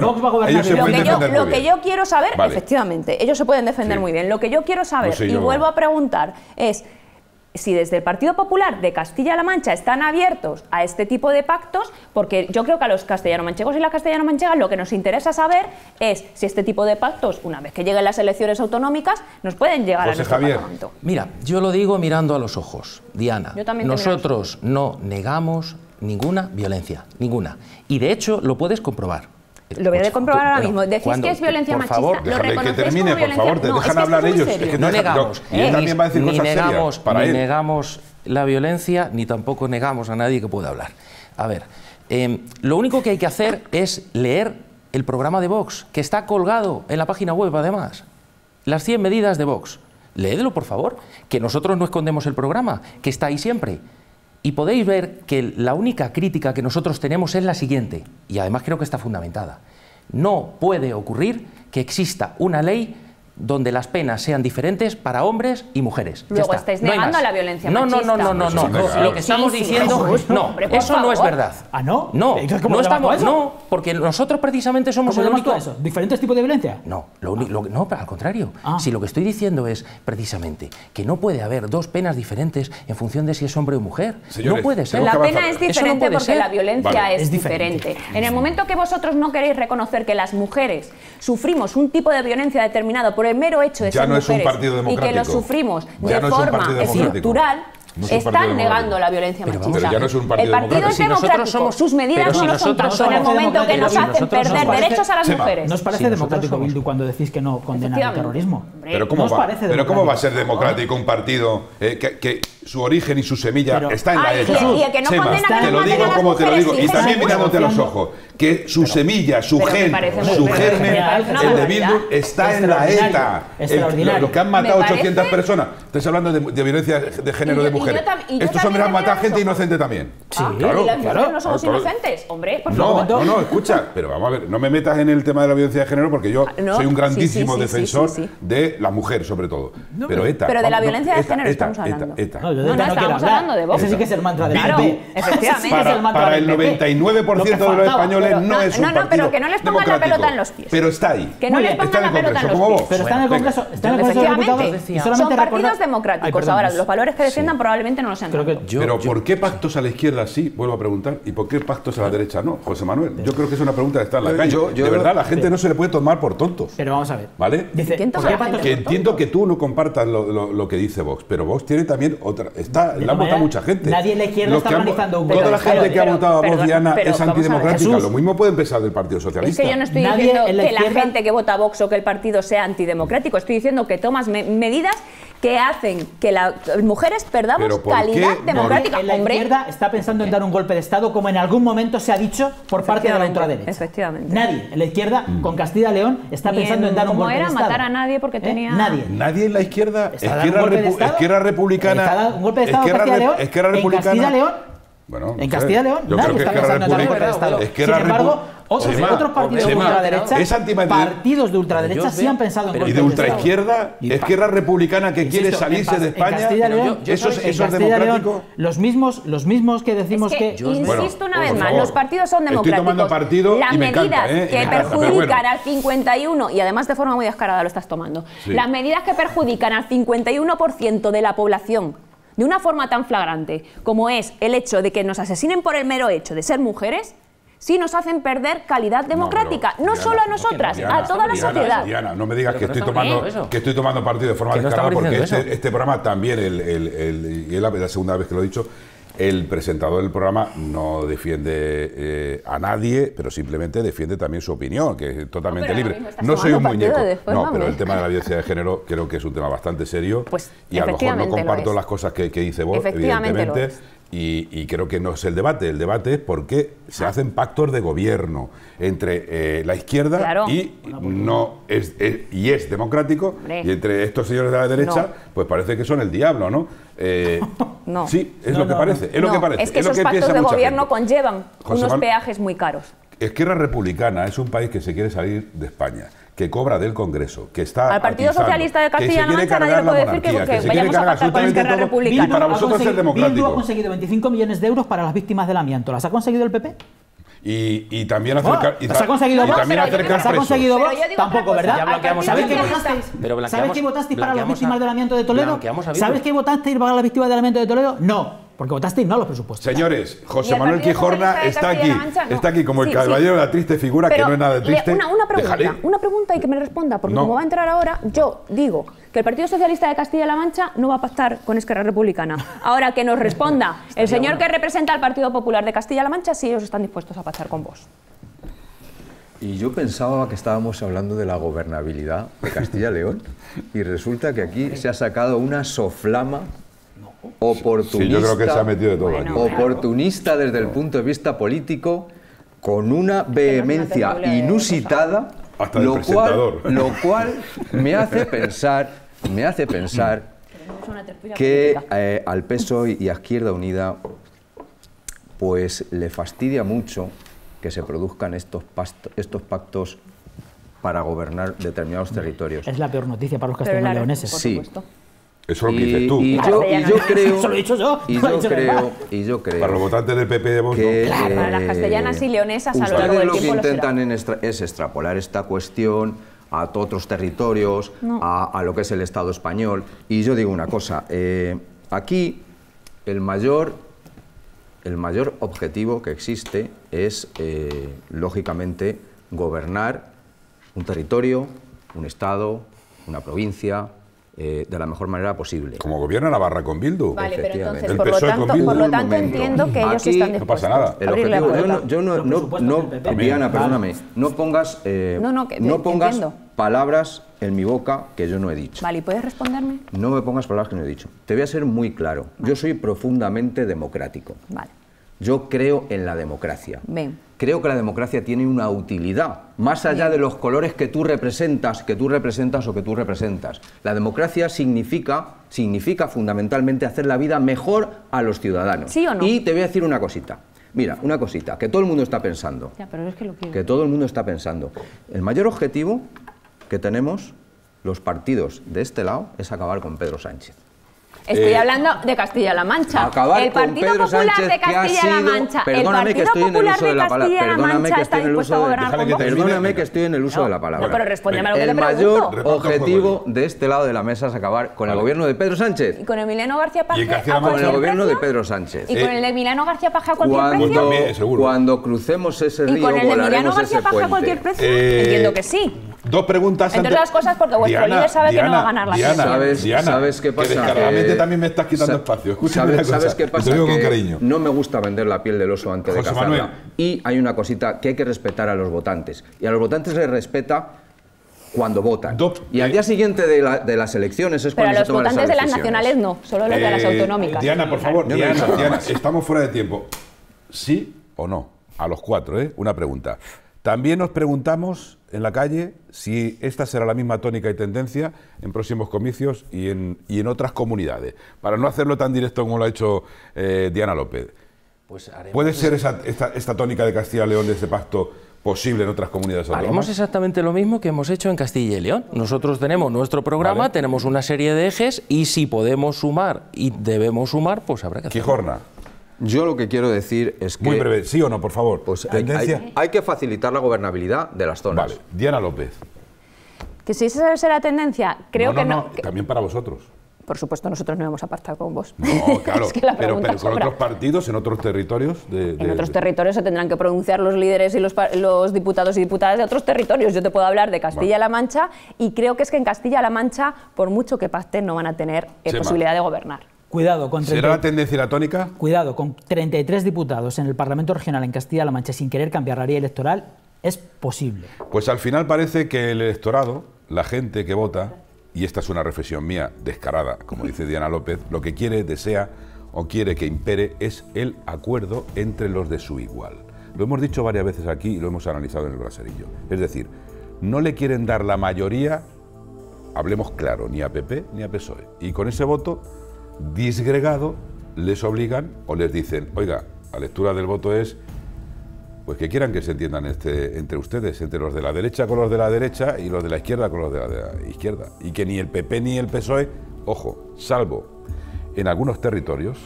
Lo que yo quiero saber, efectivamente, ellos se pueden defender muy bien. Lo que yo quiero saber, y vuelvo a preguntar, es si desde el Partido Popular de Castilla-La Mancha están abiertos a este tipo de pactos, porque yo creo que a los castellano-manchegos y las castellano-manchegas lo que nos interesa saber es si este tipo de pactos, una vez que lleguen las elecciones autonómicas, nos pueden llegar a nuestro Javier. Parlamento. Mira, yo lo digo mirando a los ojos, Diana. nosotros no negamos ninguna violencia, ninguna. Y de hecho lo puedes comprobar. Lo voy a comprobar ahora mismo. Decís que es violencia por favor, machista. Déjale que termine, por favor. Te dejan hablar ellos. Es que no negamos. y él también va a decir ni cosas negamos, serias para ni él. negamos la violencia, ni tampoco negamos a nadie que pueda hablar. A ver, eh, lo único que hay que hacer es leer el programa de Vox, que está colgado en la página web, además. Las 100 medidas de Vox. Léedlo, por favor, que nosotros no escondemos el programa, que está ahí siempre. Y podéis ver que la única crítica que nosotros tenemos es la siguiente, y además creo que está fundamentada. No puede ocurrir que exista una ley donde las penas sean diferentes para hombres y mujeres. Luego está. estáis negando no la violencia no. No, no, no, no, no. Lo que estamos diciendo, no, eso no es verdad. Ah, no. No, no estamos, no, porque nosotros precisamente somos el único. Diferentes tipos de violencia. No, lo ah. no, al contrario. Si lo que estoy diciendo es precisamente que no puede haber dos penas diferentes en función de si es hombre o mujer. No puede ser. La pena es diferente porque la violencia es, diferente. En el momento que vosotros no queréis reconocer que las mujeres sufrimos un tipo de violencia determinado por el mero hecho de ya ser no mujeres y que lo sufrimos ya de no forma estructural, no es están negando la violencia machista. Pero, ya no es un partido el partido democrático. es democrático. Si somos, sus medidas si no lo son tanto en el momento que nos si hacen perder parece, derechos a las mujeres. ¿No os parece democrático, Bildu, cuando decís que no condenan el terrorismo? Pero ¿cómo, va, pero ¿cómo va a ser democrático un partido eh, que, que su origen y su semilla está en la ETA. No te lo digo como te lo digo. Y también mirándote los ojos. Que su semilla, su gen, su germen, el de Bildu, está en la ETA. El, los que han matado 800 personas. Estás hablando de, violencia de género de mujeres. Y yo, y yo Estos hombres han matado gente inocente también. Sí, ah, claro. Claro. no somos inocentes, hombre, por favor. No, no, escucha. Pero vamos a ver, no me metas en el tema de la violencia de género porque yo ah, soy un grandísimo defensor de la mujer, sobre todo. Pero ETA. Pero de la violencia de género estamos hablando no, yo de no, no. De Vox. Ese sí que es el mantra de [LAUGHS] PP. Para, el para el 99% de los españoles no, es un No, no, pero que no les pongan la pelota en los pies. Pero está ahí. Que no les pongan la pelota en los pies. Pero está en el Congreso. Son partidos democráticos. Ahora, los valores que defiendan probablemente no los sean. Pero ¿por qué pactos a la izquierda sí? Vuelvo a preguntar. ¿Y por qué pactos a la derecha no? José Manuel, yo creo que es una pregunta de estar en la calle. De verdad, la gente no se le puede tomar por tontos. Pero vamos a ver. ¿Vale? Que entiendo que tú no compartas lo que dice Vox, pero Vox tiene también otra Está, la ha votado mucha gente. Nadie en la izquierda Los está organizando han, un Toda la gente pero, que ha votado a Vox Diana pero, es antidemocrática. Lo mismo pueden pensar del Partido Socialista. Es que yo no estoy Nadie diciendo la que la gente que vota a Vox o que el partido sea antidemocrático. Estoy diciendo que tomas me medidas que hacen que las mujeres perdamos calidad democrática. Porque la Hombre. izquierda está pensando en dar un golpe de Estado, como en algún momento se ha dicho por parte de la ultraderecha. Efectivamente. Nadie en la izquierda, mm. con Castilla-León, está Ni pensando en, en dar un golpe de Estado. matar a nadie porque ¿Eh? tenía... Nadie. Nadie en la izquierda, izquierda, repu izquierda, republicana... Está un golpe de Estado izquierda, Castilla -León, izquierda republicana... En Castilla-León bueno, no en Castilla y León, nadie está pensando en dar un golpe de Estado. Sin embargo, otros, partidos de ultraderecha, partidos de ultraderecha sí han pensado en Y de ultraizquierda, izquierda republicana que quiere salirse de España, León, yo, yo ¿eso, es democrático? Los, mismos, los mismos que decimos que. Insisto una vez más, los partidos son democráticos. Estoy tomando partido Las medidas ¿eh? que perjudican al 51, y además de forma muy descarada lo estás tomando, las medidas que perjudican al 51% de la población de una forma tan flagrante como es el hecho de que nos asesinen por el mero hecho de ser mujeres, sí nos hacen perder calidad democrática, no, solo a nosotras, a toda la sociedad. Diana, no me digas que estoy, tomando, que estoy tomando partido de forma descarada, porque este, este, programa también, el, el, la segunda vez que lo he dicho, el presentador del programa no defiende eh, a nadie, pero simplemente defiende también su opinión, que es totalmente libre. No soy un muñeco. No, pero el tema de la [LAUGHS] violencia de género creo que es un tema bastante serio. Pues, y a lo mejor no comparto las cosas que, dice vos, efectivamente evidentemente y, y, creo que no es el debate. El debate es por qué se ah. hacen pactos de gobierno entre eh, la izquierda y no es, y es democrático y entre estos señores de la derecha, pues parece que son el diablo, ¿no? Eh. [LAUGHS] Sí, es lo que parece. Es lo que parece. Esos pactos de gobierno conllevan unos peajes muy caros. Esquerra Republicana es un país que se quiere salir de España que cobra del Congreso, que está. Al Partido atizando, Socialista de Castilla-La Mancha nadie le puede decir que, que, que vayamos a pactar con Esquerra Republicana. Y para vosotros es democrático. Bildu ha conseguido 25 millones de euros para las víctimas del amianto. ¿Las ha conseguido el PP? Y, y, también acercar. Y, ha conseguido vos, también ha conseguido vos, tampoco, ¿verdad? ¿Sabes qué votasteis para las víctimas del amianto de Toledo? ¿Sabes que votasteis para las víctimas del amianto de Toledo? No porque votaste no los presupuestos. Señores, José Manuel Quijorna está aquí, está aquí como el caballero de la triste figura que no es nada triste. Una, una pregunta, una pregunta y que me responda, porque no. como va a entrar ahora, yo digo que el Partido Socialista de Castilla-La Mancha no va a pactar con Esquerra Republicana. Ahora que nos responda [LAUGHS] el señor que representa al Partido Popular de Castilla-La Mancha si ellos están dispuestos a pactar con vos. Y yo pensaba que estábamos hablando de la gobernabilidad de Castilla-León y resulta que aquí se ha sacado una soflama oportunista. Sí, yo creo que se ha metido de todo. Oportunista desde el punto de vista político, con una vehemencia inusitada, lo, cual, me [LAUGHS] hace pensar, me hace pensar que eh, al PSOE y a Izquierda Unida pues le fastidia mucho que se produzcan estos, estos pactos para gobernar determinados territorios. Es la peor noticia para los castellano-leoneses. Sí, eso es lo que dices tú. y yo, y castellano. yo creo, Eso lo he dicho yo, y [LAUGHS] yo creo, y yo creo Para los votantes del PP de Vox, no. que Claro, para las castellanas y leonesas a lo largo del lo que tiempo lo será. intentan en extra- es extrapolar esta cuestión a otros territorios, a, a lo que es el Estado español. Y yo digo una cosa, eh, aquí el mayor, el mayor objetivo que existe es, eh, lógicamente, gobernar un territorio, un Estado, una provincia, eh, de la mejor manera posible. Como gobierna Navarra con Bildu. Vale, pero Efectivamente. entonces, El por lo tanto, Bildu, por lo tanto momento. entiendo que ellos Aquí están no dispuestos pasa nada. El la objetivo, yo no, yo no, no, no-. Diana, perdóname, no pongas, eh, No, no, que- no pongas entiendo. palabras en mi boca que yo no he dicho. Vale, ¿y puedes responderme? No me pongas palabras que no he dicho. Te voy a ser muy claro. Yo soy profundamente democrático. Vale. Yo creo en la democracia. Bien. Creo que la democracia tiene una utilidad, más allá de los colores que tú representas, que tú representas o que tú representas. La democracia significa, significa fundamentalmente hacer la vida mejor a los ciudadanos. ¿Sí o no? Y te voy a decir una cosita. Mira, una cosita, que todo el mundo está pensando. Ya, pero es que lo quiero. Que todo el mundo está pensando. El mayor objetivo que tenemos los partidos de este lado es acabar con Pedro Sánchez. Estoy Eh, hablando de Castilla-La Mancha. Acabar el con Partido Pedro Popular Sánchez, de Castilla-La Mancha. Perdóname el que Partido estoy en el Popular uso de la palabra. Castilla-La Perdóname Mancha que está estoy en el dispuesto uso a de. Perdóname que estoy en el uso de la palabra. no, pero respóndeme a lo que el te mayor pregunto. Objetivo de este lado de la mesa es acabar con el gobierno de Pedro Sánchez, Y con Emiliano García Paje Y a con el cualquier gobierno de. Pedro Sánchez. Y con el de Emiliano García Paje a cualquier Cuando, precio. Cuando crucemos ese Y río, con el de Emiliano García Paje a cualquier precio. Eh, Entiendo que sí. Dos preguntas Entre otras cosas, porque vuestro líder sabe que no va a ganar la Diana. ¿Sabes- Diana, sabes qué pasa? Que descaradamente Eh, también me estás quitando espacio. Escúchame ¿Sabes, una cosa. ¿sabes qué te digo con Que cariño. No me gusta vender la piel del oso antes de José cazarla. Manuel. Y hay una cosita que hay que respetar a los votantes. Y a los votantes les respeta cuando votan. Dos- y al eh, día siguiente de, la- de las elecciones es Pero a cuando los se toman votantes de las nacionales no, solo los de las Eh, autonómicas. Diana, por favor, no Diana, Diana, estamos fuera de tiempo. ¿Sí o no? A los cuatro, ¿eh? Una pregunta. También nos preguntamos en la calle si esta será la misma tónica y tendencia en próximos comicios y en, y en otras comunidades, para no hacerlo tan directo como lo ha hecho eh, Diana López. Pues haremos ¿Puede ser esa- esta, esta tónica de Castilla y León de ese pacto posible en otras comunidades Haremos autónomas? exactamente lo mismo que hemos hecho en Castilla y León. Nosotros tenemos nuestro programa, Vale. tenemos una serie de ejes y si podemos sumar y debemos sumar, pues habrá que hacerlo. Quijorna, Yo lo que quiero decir es que muy breve, ¿sí o no, por favor? pues hay, ¿Tendencia? hay- hay que facilitar la gobernabilidad de las zonas. Vale, Diana López. Que si esa será la tendencia, creo no, que no, no. no, que- también para vosotros. por supuesto, nosotros no vamos a pactar con vos. No, [LAUGHS] claro, es que la pero, con otros partidos en otros territorios. De, En otros de- territorios se tendrán que pronunciar los líderes y los, los diputados y diputadas de otros territorios. Yo te puedo hablar de Castilla-La Mancha y creo que es que en Castilla-La Mancha, por mucho que pacten, no van a tener eh, posibilidad de gobernar. Cuidado con, ¿Será 30 la tendencia la tónica? cuidado, con 33 diputados en el Parlamento Regional en Castilla-La Mancha sin querer cambiar la ley electoral, es posible. Pues al final parece que el electorado, la gente que vota, y esta es una reflexión mía descarada, como dice Diana López, lo que quiere, desea o quiere que impere es el acuerdo entre los de su igual. Lo hemos dicho varias veces aquí y lo hemos analizado en el braserillo. Es decir, no le quieren dar la mayoría, hablemos claro, ni a PP ni a PSOE. Y con ese voto disgregado les obligan o les dicen, oiga, la lectura del voto es pues que quieran que se entiendan este, entre ustedes, entre los de la derecha con los de la derecha y los de la izquierda con los de la, de la izquierda. Y que ni el PP ni el PSOE, ojo, salvo en algunos territorios,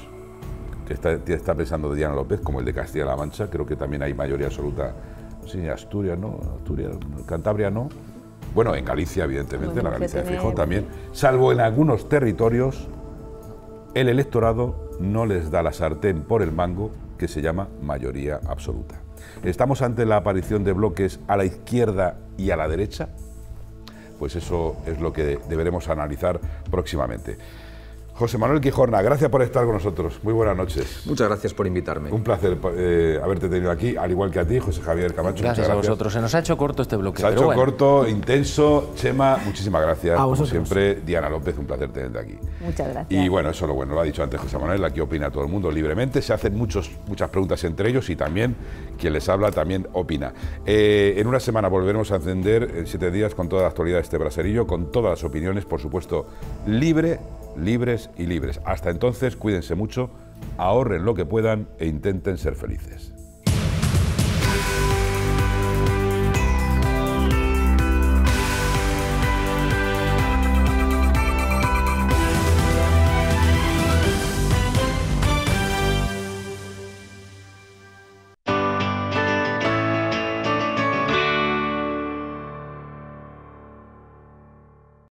que está, está pensando Diana López, como el de Castilla-La Mancha, creo que también hay mayoría absoluta, sí, Asturias no, Asturias, Cantabria no. Bueno, en Galicia, evidentemente, en la Galicia de Fijón también, salvo en algunos territorios, el electorado no les da la sartén por el mango que se llama mayoría absoluta. ¿Estamos ante la aparición de bloques a la izquierda y a la derecha? Pues eso es lo que deberemos analizar próximamente. José Manuel Quijorna, gracias por estar con nosotros. Muy buenas noches. Muchas gracias por invitarme. Un placer eh, haberte tenido aquí, al igual que a ti, José Javier Camacho. Gracias, muchas a vosotros. Se nos ha hecho corto este bloque. Se ha pero hecho bueno. corto, intenso. Chema, muchísimas gracias. A Como vosotros. siempre, Diana López, un placer tenerte aquí. Muchas gracias. Y bueno, eso es lo bueno, lo ha dicho antes José Manuel, aquí opina todo el mundo libremente, se hacen muchos, muchas preguntas entre ellos y también quien les habla también opina. Eh, en una semana volveremos a encender, en siete días, con toda la actualidad de este braserillo, con todas las opiniones, por supuesto, libre, libres y libres. Hasta entonces, cuídense mucho, ahorren lo que puedan e intenten ser felices.